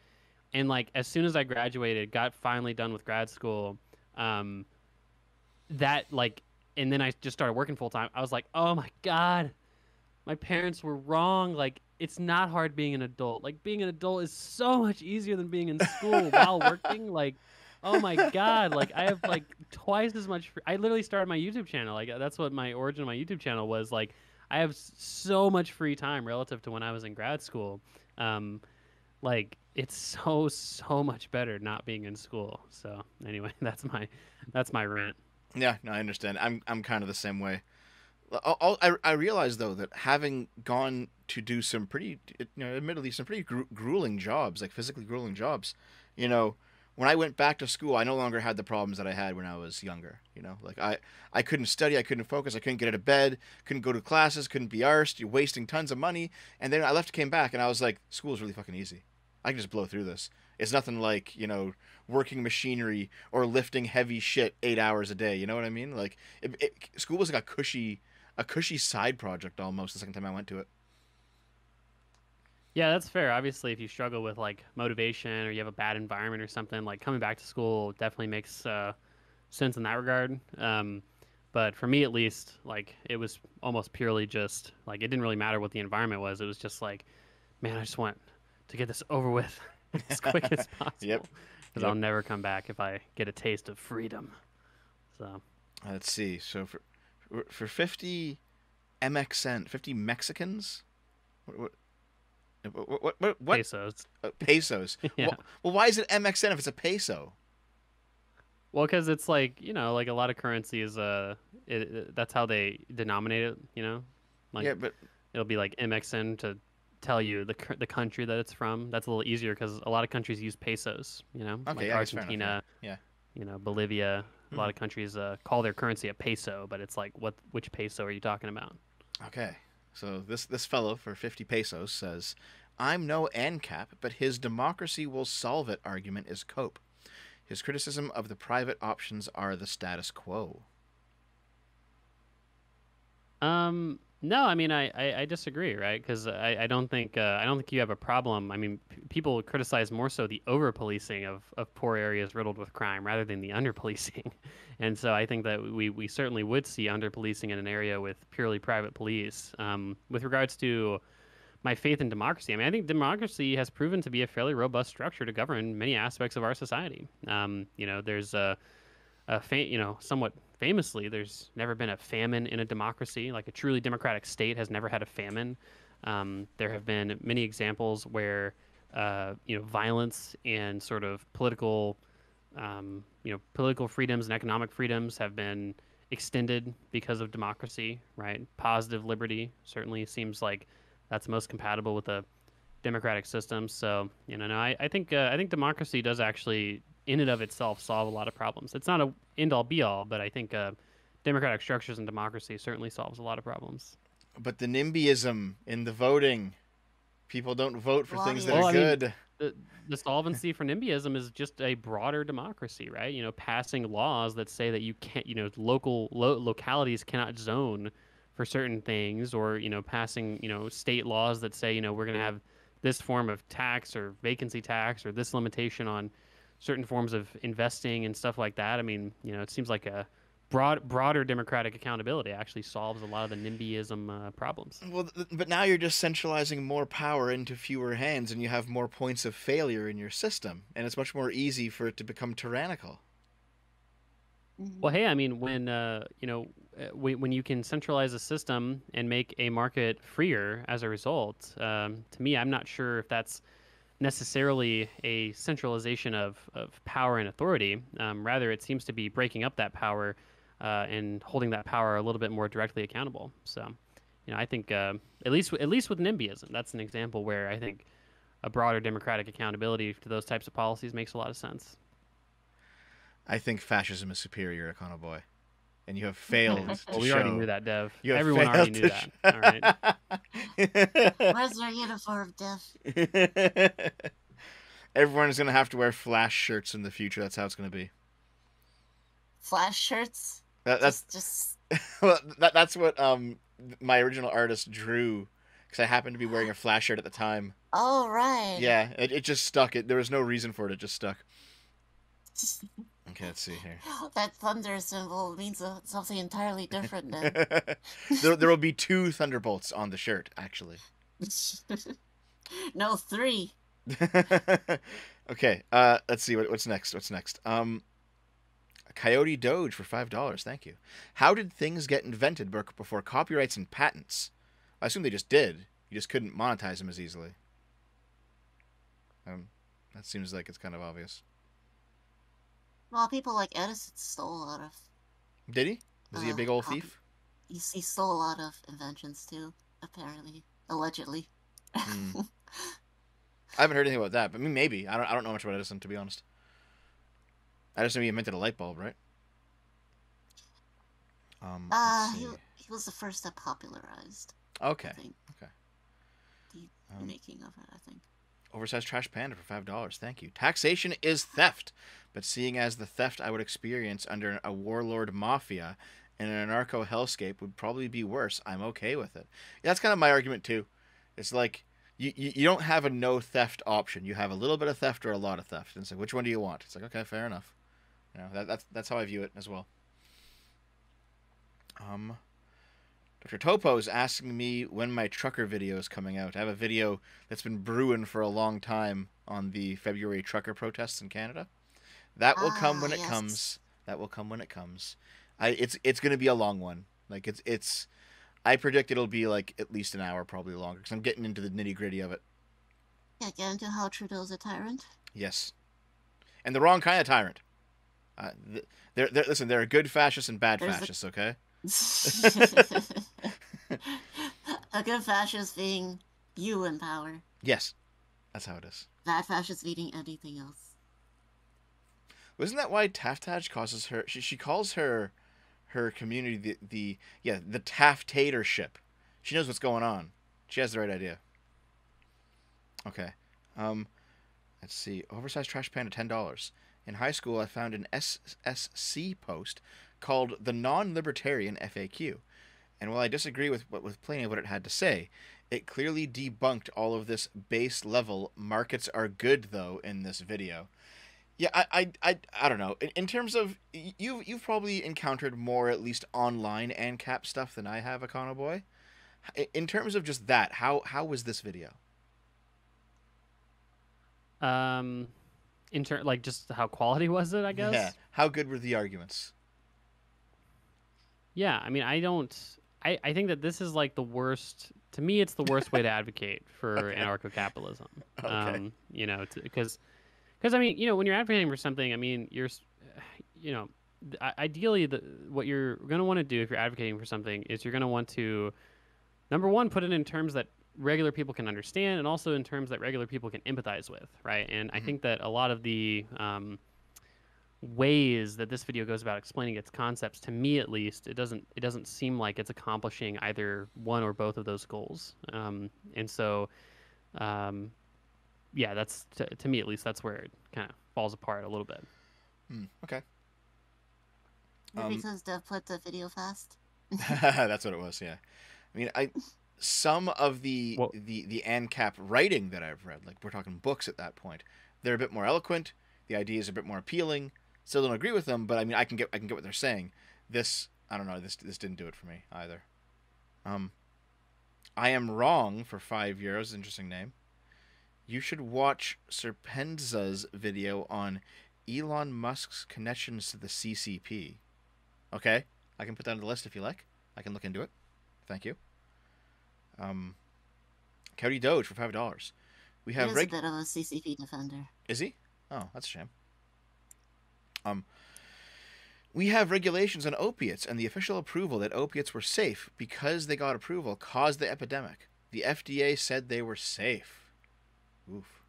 and like as soon as i graduated got finally done with grad school um that like and then i just started working full time i was like oh my god my parents were wrong like it's not hard being an adult like being an adult is so much easier than being in school while working like oh my god like i have like twice as much free- i literally started my youtube channel like that's what my origin of my youtube channel was like i have so much free time relative to when i was in grad school um like it's so so much better not being in school so anyway that's my that's my rant Yeah, no, I understand. I'm I'm kind of the same way. I'll- I I realize though that having gone to do some pretty, you know, admittedly some pretty gru- grueling jobs, like physically grueling jobs, you know, when I went back to school, I no longer had the problems that I had when I was younger. You know, like I I couldn't study, I couldn't focus, I couldn't get out of bed, couldn't go to classes, couldn't be arsed. You're wasting tons of money, and then I left, came back, and I was like, school is really fucking easy. I can just blow through this. It's nothing like you know working machinery or lifting heavy shit eight hours a day. You know what I mean? Like it, it, school was like a cushy, a cushy side project almost. The second time I went to it. Yeah, that's fair. Obviously, if you struggle with like motivation or you have a bad environment or something, like coming back to school definitely makes uh, sense in that regard. Um, but for me, at least, like it was almost purely just like it didn't really matter what the environment was. It was just like, man, I just want to get this over with as quick as possible. Yep. Because I'll never come back if I get a taste of freedom. So Let's see. So for for fifty MXN, fifty Mexicans, what what what what, what, what? pesos. Uh, pesos. Yeah. well, well, why is it MXN if it's a peso? Well, because it's like you know, like a lot of currencies. Uh, it, it- that's how they denominate it. You know, like yeah, but it'll be like MXN to tell you the the country that it's from. That's a little easier because a lot of countries use pesos. You know, Okay, like yeah, Argentina, yeah. you know, Bolivia. A lot Mhm. of countries uh, call their currency a peso, but it's like, what? Which peso are you talking about? Okay, so this this fellow for fifty pesos says, "I'm no ANCAP, but his democracy will solve it argument is cope. His criticism of the private options are the status quo." Um, no, I mean I, I, I disagree, right? Because I, I don't think uh, I don't think you have a problem. I mean, p- people criticize more so the over policing of, of poor areas riddled with crime rather than the under policing, and so I think that we, we certainly would see under policing in an area with purely private police. Um, with regards to my faith in democracy, I mean, I think democracy has proven to be a fairly robust structure to govern many aspects of our society. Um, you know, there's a, a fa- you know, somewhat famously, there's never been a famine in a democracy. Like a truly democratic state has never had a famine. Um, there have been many examples where, uh, you know, violence and sort of political, um, you know, political freedoms and economic freedoms have been extended because of democracy. Right? Positive liberty certainly seems like that's most compatible with a democratic system. So, you know, no, I, I think uh, I think democracy does actually in and of itself solve a lot of problems. It's not a end all be all, but I think uh, democratic structures and democracy certainly solves a lot of problems. But the NIMBYism in the voting, people don't vote for Well, things that Well, are I mean, good. The, the solvency for NIMBYism is just a broader democracy, right? You know, passing laws that say that you can't, you know, local lo- localities cannot zone for certain things, or you know, passing, you know, state laws that say, you know, we're going to have this form of tax or vacancy tax or this limitation on certain forms of investing and stuff like that. I mean, you know, it seems like a broad, broader democratic accountability actually solves a lot of the NIMBYism uh, problems. Well, th- but now you're just centralizing more power into fewer hands, and you have more points of failure in your system, and it's much more easy for it to become tyrannical. Well, hey, I mean, when uh, you know, uh, when, when you can centralize a system and make a market freer as a result, um, to me, I'm not sure if that's necessarily a centralization of, of power and authority. Um, rather, it seems to be breaking up that power uh, and holding that power a little bit more directly accountable. So, you know, I think uh, at least at least with NIMBYism, that's an example where I think a broader democratic accountability to those types of policies makes a lot of sense. I think fascism is superior, Econoboi, and you have failed. to Well, we already knew that, Dev. You Everyone already knew to that. All right. Where's our uniform, Dev? Everyone is gonna have to wear flash shirts in the future. That's how it's gonna be. Flash shirts? That, that's Just, just well, that, that's what um my original artist drew because I happened to be wearing a flash shirt at the time. oh right. Yeah, it, it just stuck. It there was no reason for it. It just stuck. Okay, let's see here. that thunder symbol means something entirely different then. there, there will be two thunderbolts on the shirt, actually. no, three. okay, uh, let's see what, what's next. What's next? Um, Coyote Doge for five dollars. Thank you. How did things get invented before copyrights and patents? I assume they just did. You just couldn't monetize them as easily. Um, that seems like it's kind of obvious. Well, people like Edison stole a lot of. Did he? Was he a Uh, big old copy- thief? He, he stole a lot of inventions too, apparently, allegedly. Hmm. I haven't heard anything about that, but I mean, maybe. I don't. I don't know much about Edison, to be honest. I just know he invented a light bulb, right? Um. Uh, he, he was the first that popularized. Okay. Okay. The Um, making of it, I think. Oversized trash panda for five dollars. Thank you. Taxation is theft, but seeing as the theft I would experience under a warlord mafia and an anarcho hellscape would probably be worse, I'm okay with it. that's kind of my argument too. It's like you, you, you don't have a no theft option. You have a little bit of theft or a lot of theft. And it's like, which one do you want? It's like, okay, fair enough. You know, that, that's that's how I view it as well. Um, Dr. Topo is asking me when my trucker video is coming out. I have a video that's been brewing for a long time on the February trucker protests in Canada. That will come Ah, when it comes. That will come when it comes. I it's it's going to be a long one. Like it's it's I predict it'll be like at least an hour probably longer cuz I'm getting into the nitty-gritty of it. Yeah, get into how Trudeau's a tyrant. Yes. And the wrong kind of tyrant. Uh, th- they're, they're, listen, there are good fascists and bad There's fascists, okay? a good fascist being you in power. Yes. That's how it is. Bad fascist being anything else. Wasn't that why Taftage causes her? She, she calls her her community the, the yeah the Taftatorship. She knows what's going on. She has the right idea. Okay, um, let's see. Oversized trash pan at ten dollars. In high school, I found an SSC post called the Non-Libertarian FAQ. And while I disagree with what with plenty of what it had to say, it clearly debunked all of this base level markets are good though in this video. Yeah, I I I, I don't know. In, in terms of y- you you've probably encountered more at least online ANCAP stuff than I have, Econoboi. In terms of just that, how how was this video? Um, in like just how quality was it? I guess. Yeah. How good were the arguments? Yeah, I mean, I don't. I, I think that this is like the worst. To me, it's the worst way to advocate for Okay. anarcho-capitalism. Okay. Um, you know, because because I mean, you know, when you're advocating for something, I mean, you're, you know, ideally, the what you're gonna want to do if you're advocating for something is you're gonna want to, number one, put it in terms that regular people can understand, and also in terms that regular people can empathize with, right? And I Mhm. think that a lot of the um, ways that this video goes about explaining its concepts to me at least it doesn't it doesn't seem like it's accomplishing either one or both of those goals um, and so um, yeah that's to, to me at least that's where it kind of falls apart a little bit Hmm, okay. Maybe Um, because Dev put the video fast. That's what it was. Yeah, I mean, I some of the Well- the the ANCAP writing that I've read, like we're talking books at that point, they're a bit more eloquent. The ideas are a bit more appealing. Still don't agree with them, but I mean, I can get I can get what they're saying. This I don't know. This this didn't do it for me either. Um, I am wrong for five euros. Interesting name. You should watch Serpentza's video on Elon Musk's connections to the CCP. Okay, I can put that on the list if you like. I can look into it. Thank you. Um, Cody Doge for five dollars. We He have is reg- a bit of a CCP defender. is he? Oh, that's a shame. Um, we have regulations on opiates, and the official approval that opiates were safe because they got approval caused the epidemic. The FDA said they were safe. Oof.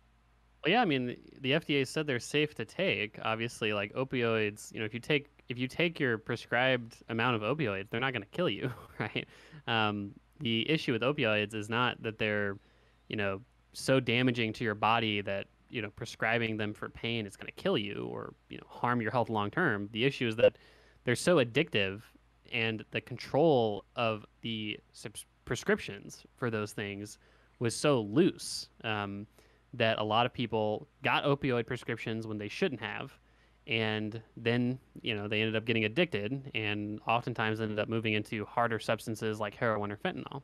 well yeah i mean the, fda said they're safe to take obviously like opioids you know if you take if you take your prescribed amount of opioids they're not going to kill you right um, the issue with opioids is not that they're you know so damaging to your body that you know prescribing them for pain is going to kill you or you know harm your health long term the issue is that they're so addictive and the control of the subs- prescriptions for those things was so loose um, that a lot of people got opioid prescriptions when they shouldn't have and then you know they ended up getting addicted and oftentimes ended up moving into harder substances like heroin or fentanyl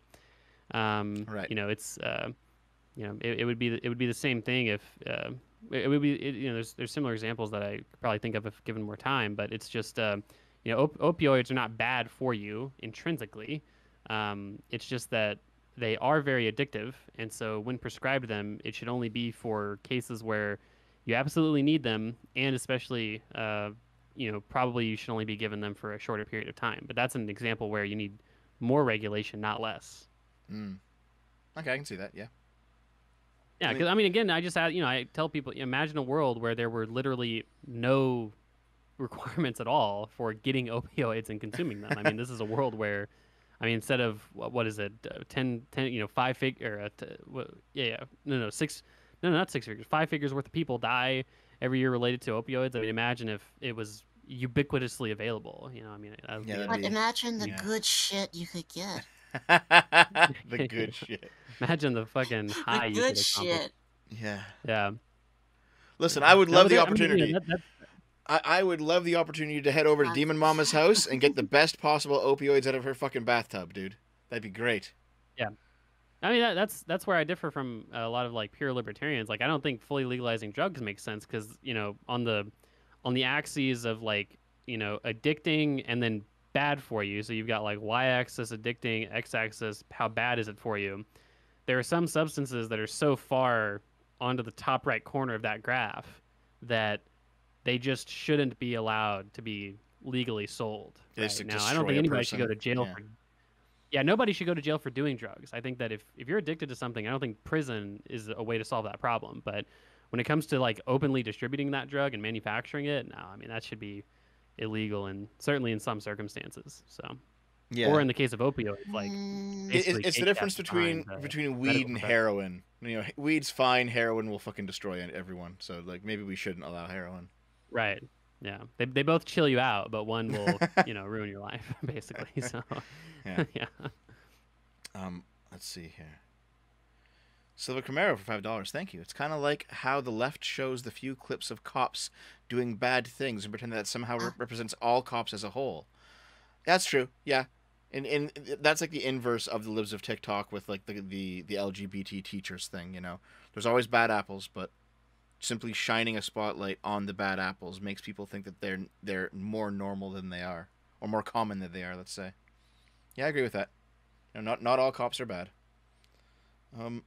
um, Right. you know it's uh, you know it, it would be it would be the same thing if uh, it, would be it, you know there's there's similar examples that I probably think of if given more time but it's just uh, you know op- opioids are not bad for you intrinsically um, it's just that they are very addictive and so when prescribed them it should only be for cases where you absolutely need them and especially uh, you know probably you should only be given them for a shorter period of time but that's an example where you need more regulation not less Mm. Okay, I can see that. Yeah. Yeah, I because mean- I mean, again, I just add, you know, I tell people, imagine a world where there were literally no requirements at all for getting opioids and consuming them. I mean, this is a world where, I mean, instead of what, what is it, uh, 10, 10, you know, five figure, uh, t- what, yeah, yeah, no, no, six, no, no, not six figures, five figures worth of people die every year related to opioids. I mean, imagine if it was ubiquitously available. You know, I mean, that would Yeah, be- be- imagine the yeah. good shit you could get. the good shit. imagine the fucking high the you good could accomplish. shit. Yeah. Yeah. Listen, I would No, love but the there- I mean, you opportunity. that- that- I, I would love the opportunity to head over to Demon Mama's house and get the best possible opioids out of her fucking bathtub, dude. That'd be great. Yeah. I mean, that, that's that's where I differ from a lot of like pure libertarians. Like, I don't think fully legalizing drugs makes sense because you know on the on the axes of like you know addicting and then bad for you. So you've got like y-axis addicting, x-axis how bad is it for you. There are some substances that are so far onto the top right corner of that graph that they just shouldn't be allowed to be legally sold. Right? Now, I don't think anybody should go to jail Yeah. for yeah, nobody should go to jail for doing drugs. I think that if, if you're addicted to something, I don't think prison is a way to solve that problem. But when it comes to like openly distributing that drug and manufacturing it, no, I mean that should be illegal and certainly in some circumstances. So, Yeah. or in the case of opioids, like Mm, It- it's the difference between behind, uh, between weed and heroin. You know, weed's fine. Heroin will fucking destroy everyone. So like maybe we shouldn't allow heroin. right. Yeah, they they both chill you out, but one will you know ruin your life basically. So Yeah. yeah. Um, let's see here. Silver Camaro for five dollars. Thank you. It's kind of like how the left shows the few clips of cops doing bad things and pretend that somehow re- represents all cops as a whole. That's true. Yeah, and and that's like the inverse of the libs of TikTok with like the the the LGBT teachers thing. You know, there's always bad apples, but simply shining a spotlight on the bad apples makes people think that they're they're more normal than they are, or more common than they are. Let's say. Yeah, I agree with that. You know, not not all cops are bad. Um,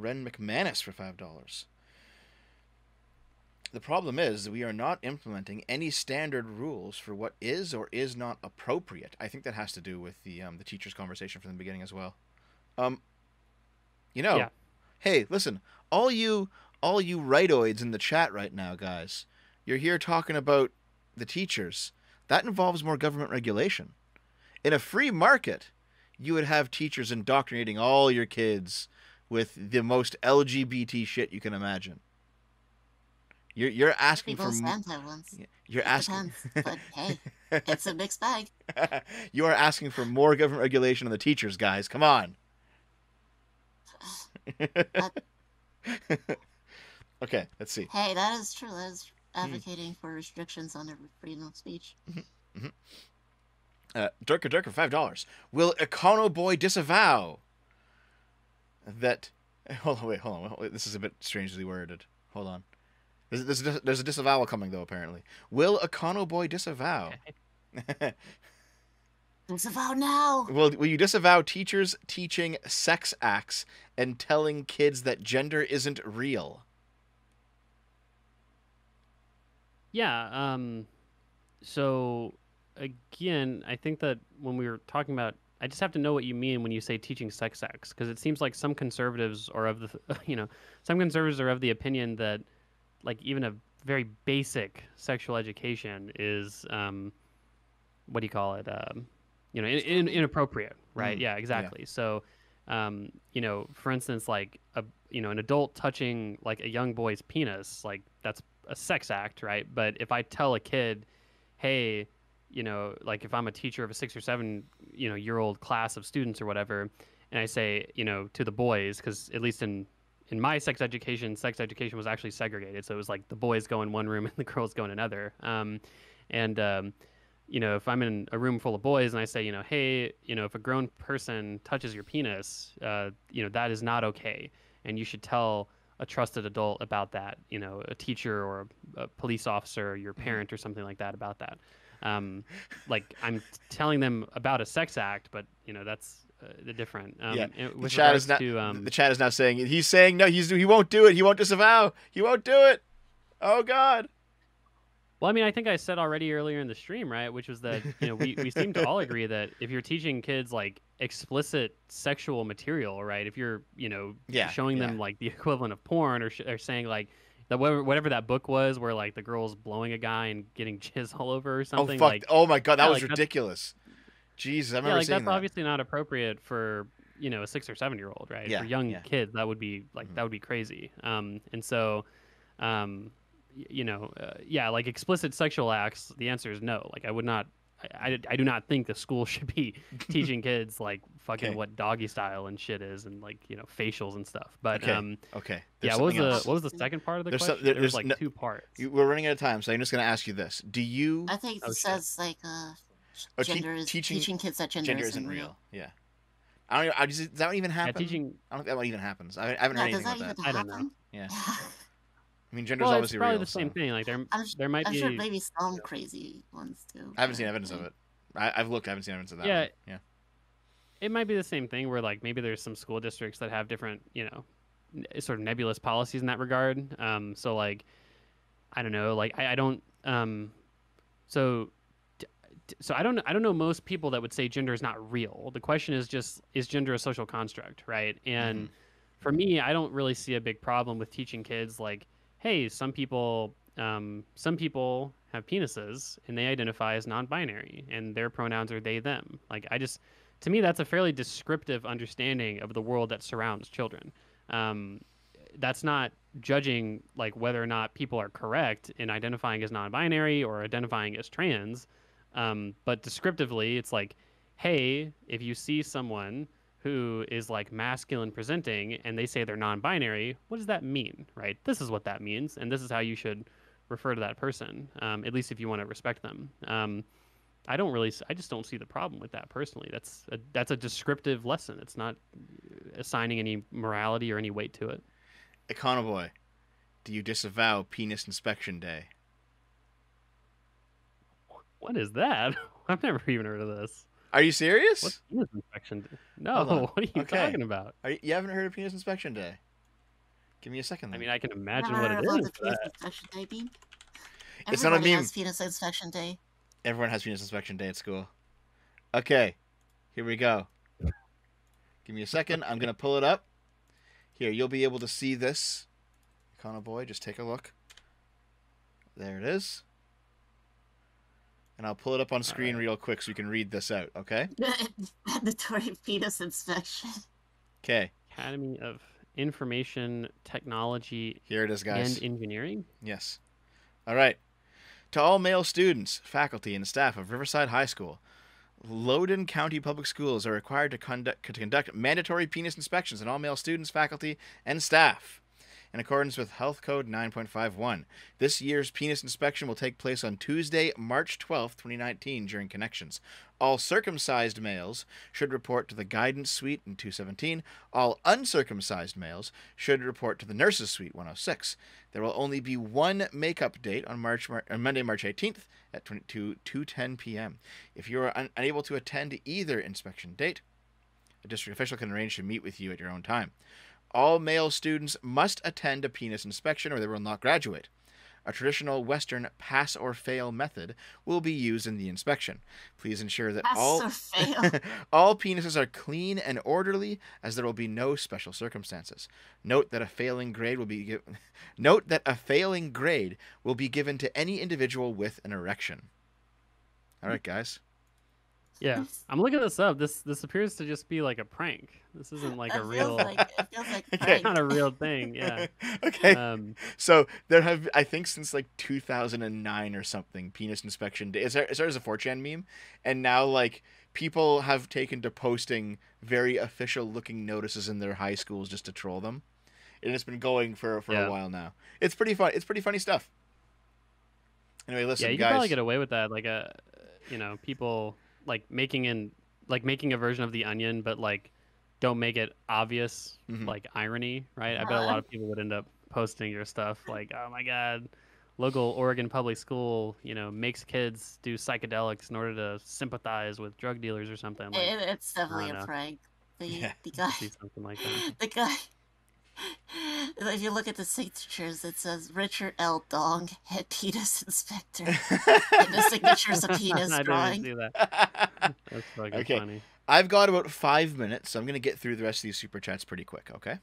Ren McManus for five dollars. The problem is that we are not implementing any standard rules for what is or is not appropriate. I think that has to do with the um, the teachers' conversation from the beginning as well. Um, you know, Yeah. hey, listen, all you all you rightoids in the chat right now, guys, you're here talking about the teachers. That involves more government regulation. In a free market, you would have teachers indoctrinating all your kids with the most LGBT shit you can imagine. You're you're asking for People m- Santa once. you're It asking depends, but hey, it's a mixed bag. you are asking for more government regulation on the teachers, guys. Come on. okay, let's see. Hey, that is true. That is Hmm. advocating for restrictions on their freedom of speech. Uh, Durka Durka, five dollars. Will Econoboi disavow that? Hold on, wait, hold on. wait, This is a bit strangely worded. Hold on. There's, there's, a, there's a disavowal coming though. Apparently, will a Econoboi disavow? Disavow now. will Will you disavow teachers teaching sex acts and telling kids that gender isn't real? Yeah. Um, so again, I think that when we were talking about, I just have to know what you mean when you say teaching sex acts, because it seems like some conservatives are of the, you know, some conservatives are of the opinion that, like, even a very basic sexual education is, um, what do you call it? Um, you know, in, in, inappropriate, right? Mm, yeah, yeah. exactly. So, um, you know, for instance, like a, you know, an adult touching like a young boy's penis, like that's a sex act, right? But if I tell a kid, hey, you know, like if I'm a teacher of a six or seven, you know, year old class of students or whatever, and I say, you know, to the boys, because at least in in my sex education, sex education was actually segregated, so it was like the boys go in one room and the girls go in another. Um, and um, you know, if I'm in a room full of boys and I say, you know, hey, you know, if a grown person touches your penis, uh, you know, that is not okay, and you should tell a trusted adult about that. You know, a teacher or a, a police officer, or your Mm-hmm. parent or something like that about that. Um, like I'm telling them about a sex act, but you know, that's uh, the different. Um, yeah, the chat is not. to, um, the chat is now saying he's saying no. He's he won't do it. He won't disavow. He won't do it. Oh God. Well, I mean, I think I said already earlier in the stream, right? Which was that you know we, we seem to all agree that if you're teaching kids like explicit sexual material, right? If you're you know Yeah, showing them like the equivalent of porn, or, sh- or saying like that whatever, whatever that book was, where like the girl's blowing a guy and getting jizz all over or something. Oh something. fuck. Like, oh my God. That yeah, was like, ridiculous. Jesus, I remember yeah, like seeing that's that. obviously not appropriate for you know a six or seven year old, right? Yeah, for young yeah. Kids, that would be like that would be crazy. Um, and so, um, you know, uh, yeah, like explicit sexual acts. The answer is no. Like I would not. I, I, I do not think the school should be teaching kids like fucking Okay. what doggy style and shit is and like you know facials and stuff. But Okay, um, okay. yeah. What was something the what was the second part of the There's question? there- there was there's like no- two parts. You- We're running out of time, so I'm just gonna ask you this: Do you? I think Oh, it shit. says like uh, Oh, te- gender is teaching- teaching, kids that gender, gender isn't real. Yeah. I don't. Even, I just, does that even happen? teaching- I don't think that even happens. I, I haven't Yeah, heard anything that about even that. I don't know. Yeah. I mean, gender's well, it's probably real. the same so- thing. Like there I'm, there might I'm be sure maybe some crazy ones too. I haven't seen evidence of it. I, I've looked. I haven't seen evidence of that. Yeah. one. Yeah. it might be the same thing where like maybe there's some school districts that have different you know n- sort of nebulous policies in that regard um so like i don't know like i, I don't um so d- d- so i don't i don't know most people that would say gender is not real the question is just is gender a social construct right and for me i don't really see a big problem with teaching kids like hey some people um, some people have penises and they identify as non-binary and their pronouns are they them like i just to me that's a fairly descriptive understanding of the world that surrounds children um, that's not judging like whether or not people are correct in identifying as non-binary or identifying as trans. Um, but descriptively, it's like, hey, if you see someone who is like masculine presenting and they say they're non-binary, what does that mean, right? This is what that means, and this is how you should refer to that person, um, at least if you want to respect them. Um, I don't really, i just don't see the problem with that personally. That's a, that's a descriptive lesson. It's not assigning any morality or any weight to it. Econoboi, do you disavow Penis Inspection Day? What is that? I've never even heard of this. Are you serious? What's penis inspection? day? No, oh, what are you Okay. talking about? Are you, you haven't heard of Penis Inspection Day? Give me a second. I mean, I can imagine Never what it is. it of penis inspection day bean. It's not a meme. has penis inspection day. Everyone has Penis Inspection Day at school. Okay, here we go. Give me a second. I'm gonna pull it up. Here, you'll be able to see this. Econoboi, just take a look. There it is. And I'll pull it up on screen real quick so you can read this out, okay? Mandatory penis inspection. Okay, Academy of Information Technology here it is, guys. and Engineering. Yes. All right. To all male students, faculty, and staff of Riverside High School, Loudoun County Public Schools are required to conduct, to conduct mandatory penis inspections on all male students, faculty, and staff. In accordance with Health Code 9.51, this year's penis inspection will take place on Tuesday, March 12, 2019, during connections. All circumcised males should report to the guidance suite in 217. All uncircumcised males should report to the nurses suite 106. There will only be one makeup date on March on uh, Monday, March 18th at 22 2:10 p.m. If you are un- unable to attend either inspection date, a district official can arrange to meet with you at your own time. All male students must attend a penis inspection or they will not graduate. A traditional Western pass or fail method will be used in the inspection. Please ensure that Pass all all penises are clean and orderly, as there will be no special circumstances. Note that a failing grade will be given. Note that a failing grade will be given to any individual with an erection. All right, guys. Yeah, I'm looking this up. This this appears to just be like a prank. This isn't like a It real, like it feels like Okay. not a real thing. Yeah. okay. Um, so there have, I think, since like 2009 or something, penis inspection day. It started as a 4chan meme, and now like people have taken to posting very official looking notices in their high schools just to troll them, and it's been going for for Yeah. a while now. It's pretty fun. It's pretty funny stuff. Anyway, listen, yeah, you guys. could probably get away with that. Like a, you know, people like making in like making a version of the Onion, but like don't make it obvious, Mhm. like irony, right? I bet a lot of people would end up posting your stuff like, oh my god. Local Oregon public school, you know, makes kids do psychedelics in order to sympathize with drug dealers or something. Like, It, it's definitely a prank. The Yeah. the guy something like that. the guy. If you look at the signatures, it says Richard L. Dong, head penis inspector. and the signature's a penis I didn't drawing. see that. That's fucking Okay. funny. I've got about five minutes, so I'm gonna get through the rest of these super chats pretty quick. Okay.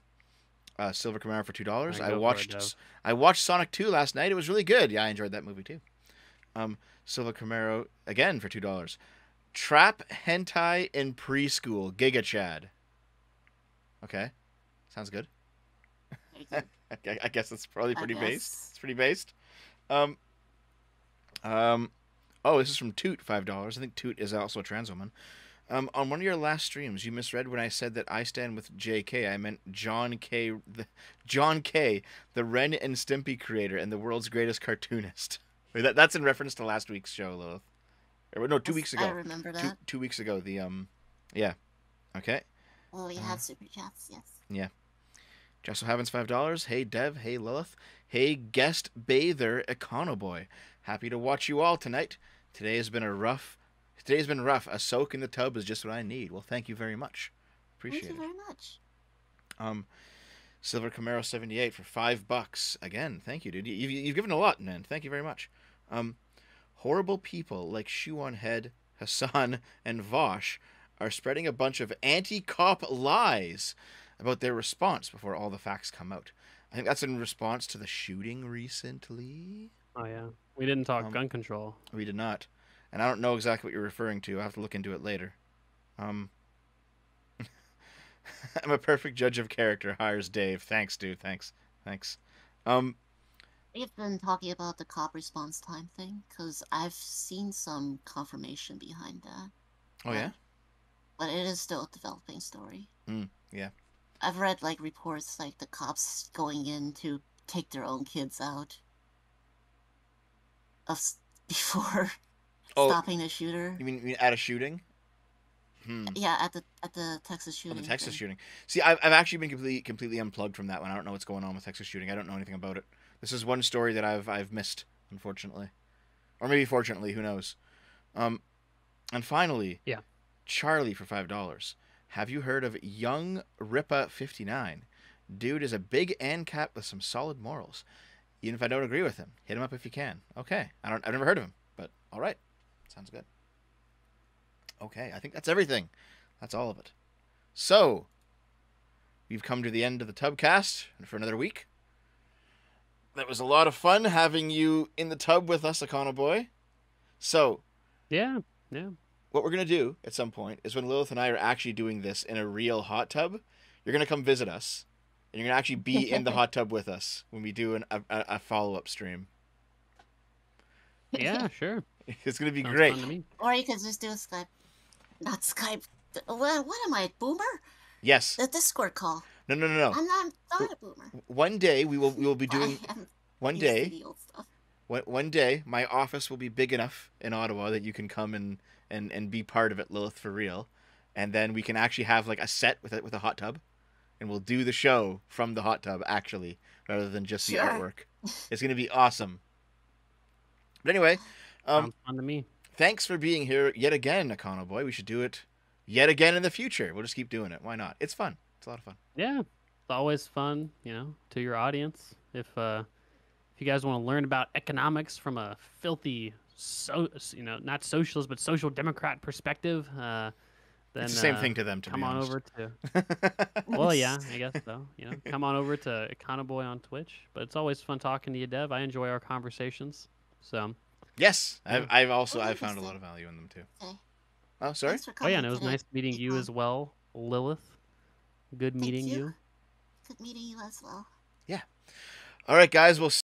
Uh, Silver Camaro for two dollars. Alright, I go for it, watched. I watched Sonic Two last night. It was really good. Yeah, I enjoyed that movie too. Um, Silver Camaro again for two dollars. Trap hentai in preschool. Giga Chad. Okay, sounds good. I, I guess it's probably pretty based. It's pretty based. Um. Um. Oh, this is from Toot, five dollars. I think Toot is also a trans woman. Um, on one of your last streams, you misread when I said that I stand with J.K. I meant John K. The, John K. The Ren and Stimpy creator and the world's greatest cartoonist. Wait, that, that's in reference to last week's show, Lilith. Or, no, two weeks I ago. remember Two, that. two weeks ago. The um, yeah. Okay. Well, we Uh, had super chats, yes. Yeah. Jessel Havens five dollars. Hey Dev. Hey Lilith. Hey guest bather Econoboi. Happy to watch you all tonight. Today has been a rough. Today's been rough. A soak in the tub is just what I need. Well, thank you very much. Appreciate Thank it. you very much. Um, Silver Camaro seventy eight for five bucks. Again, thank you, dude. You, you've, you've given a lot, man. Thank you very much. Um, horrible people like Shoe on Head, Hassan, and Vosh are spreading a bunch of anti-cop lies about their response before all the facts come out. I think that's in response to the shooting recently. Oh yeah, we didn't talk Um, gun control. We did not, and I don't know exactly what you're referring to. I have to look into it later. Um, I'm a perfect judge of character. Hires Dave. Thanks, dude. Thanks. Thanks. Um, We've been talking about the cop response time thing because I've seen some confirmation behind that, oh yeah. but it is still a developing story. Mm, yeah. I've read like reports like the cops going in to take their own kids out of before Oh. stopping the shooter. You mean, you mean at a shooting? Hmm. Yeah, at the at the Texas Oh, shooting. the Texas thing. shooting. See, I've, I've actually been completely completely unplugged from that one. I don't know what's going on with Texas shooting. I don't know anything about it. This is one story that I've I've missed, unfortunately, or maybe fortunately. Who knows? Um, and finally, Yeah. Charlie for five dollars. Have you heard of Young Ripa fifty nine? Dude is a big ANCAP with some solid morals. Even if I don't agree with him, hit him up if you can. Okay, I don't. I've never heard of him, but all right, sounds good. Okay, I think that's everything. That's all of it. So, we've come to the end of the Tubcast and for another week. That was a lot of fun having you in the tub with us, Econoboi. So, Yeah, yeah. What we're going to do at some point is when Lilith and I are actually doing this in a real hot tub, you're going to come visit us. And you're going to actually be in the hot tub with us when we do an, a, a a follow up stream. Yeah, sure. It's going to be Sounds great. to me. Or you could just do a Skype, not Skype. What, what am I, boomer? Yes. The Discord call. No, no, no, no. I'm not, not a boomer. One day we will we will be doing I am one day old stuff. One, one day, my office will be big enough in Ottawa that you can come and, and, and be part of it, Lilith, for real. And then we can actually have like a set with a, with a hot tub, and we'll do the show from the hot tub actually, rather than just the Sure. artwork. It's gonna be awesome. But anyway, um, Sounds fun to me. thanks for being here yet again, Econoboi. We should do it yet again in the future. We'll just keep doing it. Why not? It's fun. It's a lot of fun. Yeah, it's always fun, you know, to your audience. If uh, if you guys want to learn about economics from a filthy, so you know, not socialist but social democrat perspective, uh, then it's the same uh, thing to them, to come be on over to. well, yeah, I guess so. You know, come on over to Econoboi on Twitch. But it's always fun talking to you, Dev. I enjoy our conversations. So, Yes, I've, I've also I've found a lot of value in them too. Okay. Oh, sorry. Oh yeah, and it was today, nice meeting you as well, Lilith. Good Thank meeting you. you. Good meeting you as well. Yeah. All right, guys. We'll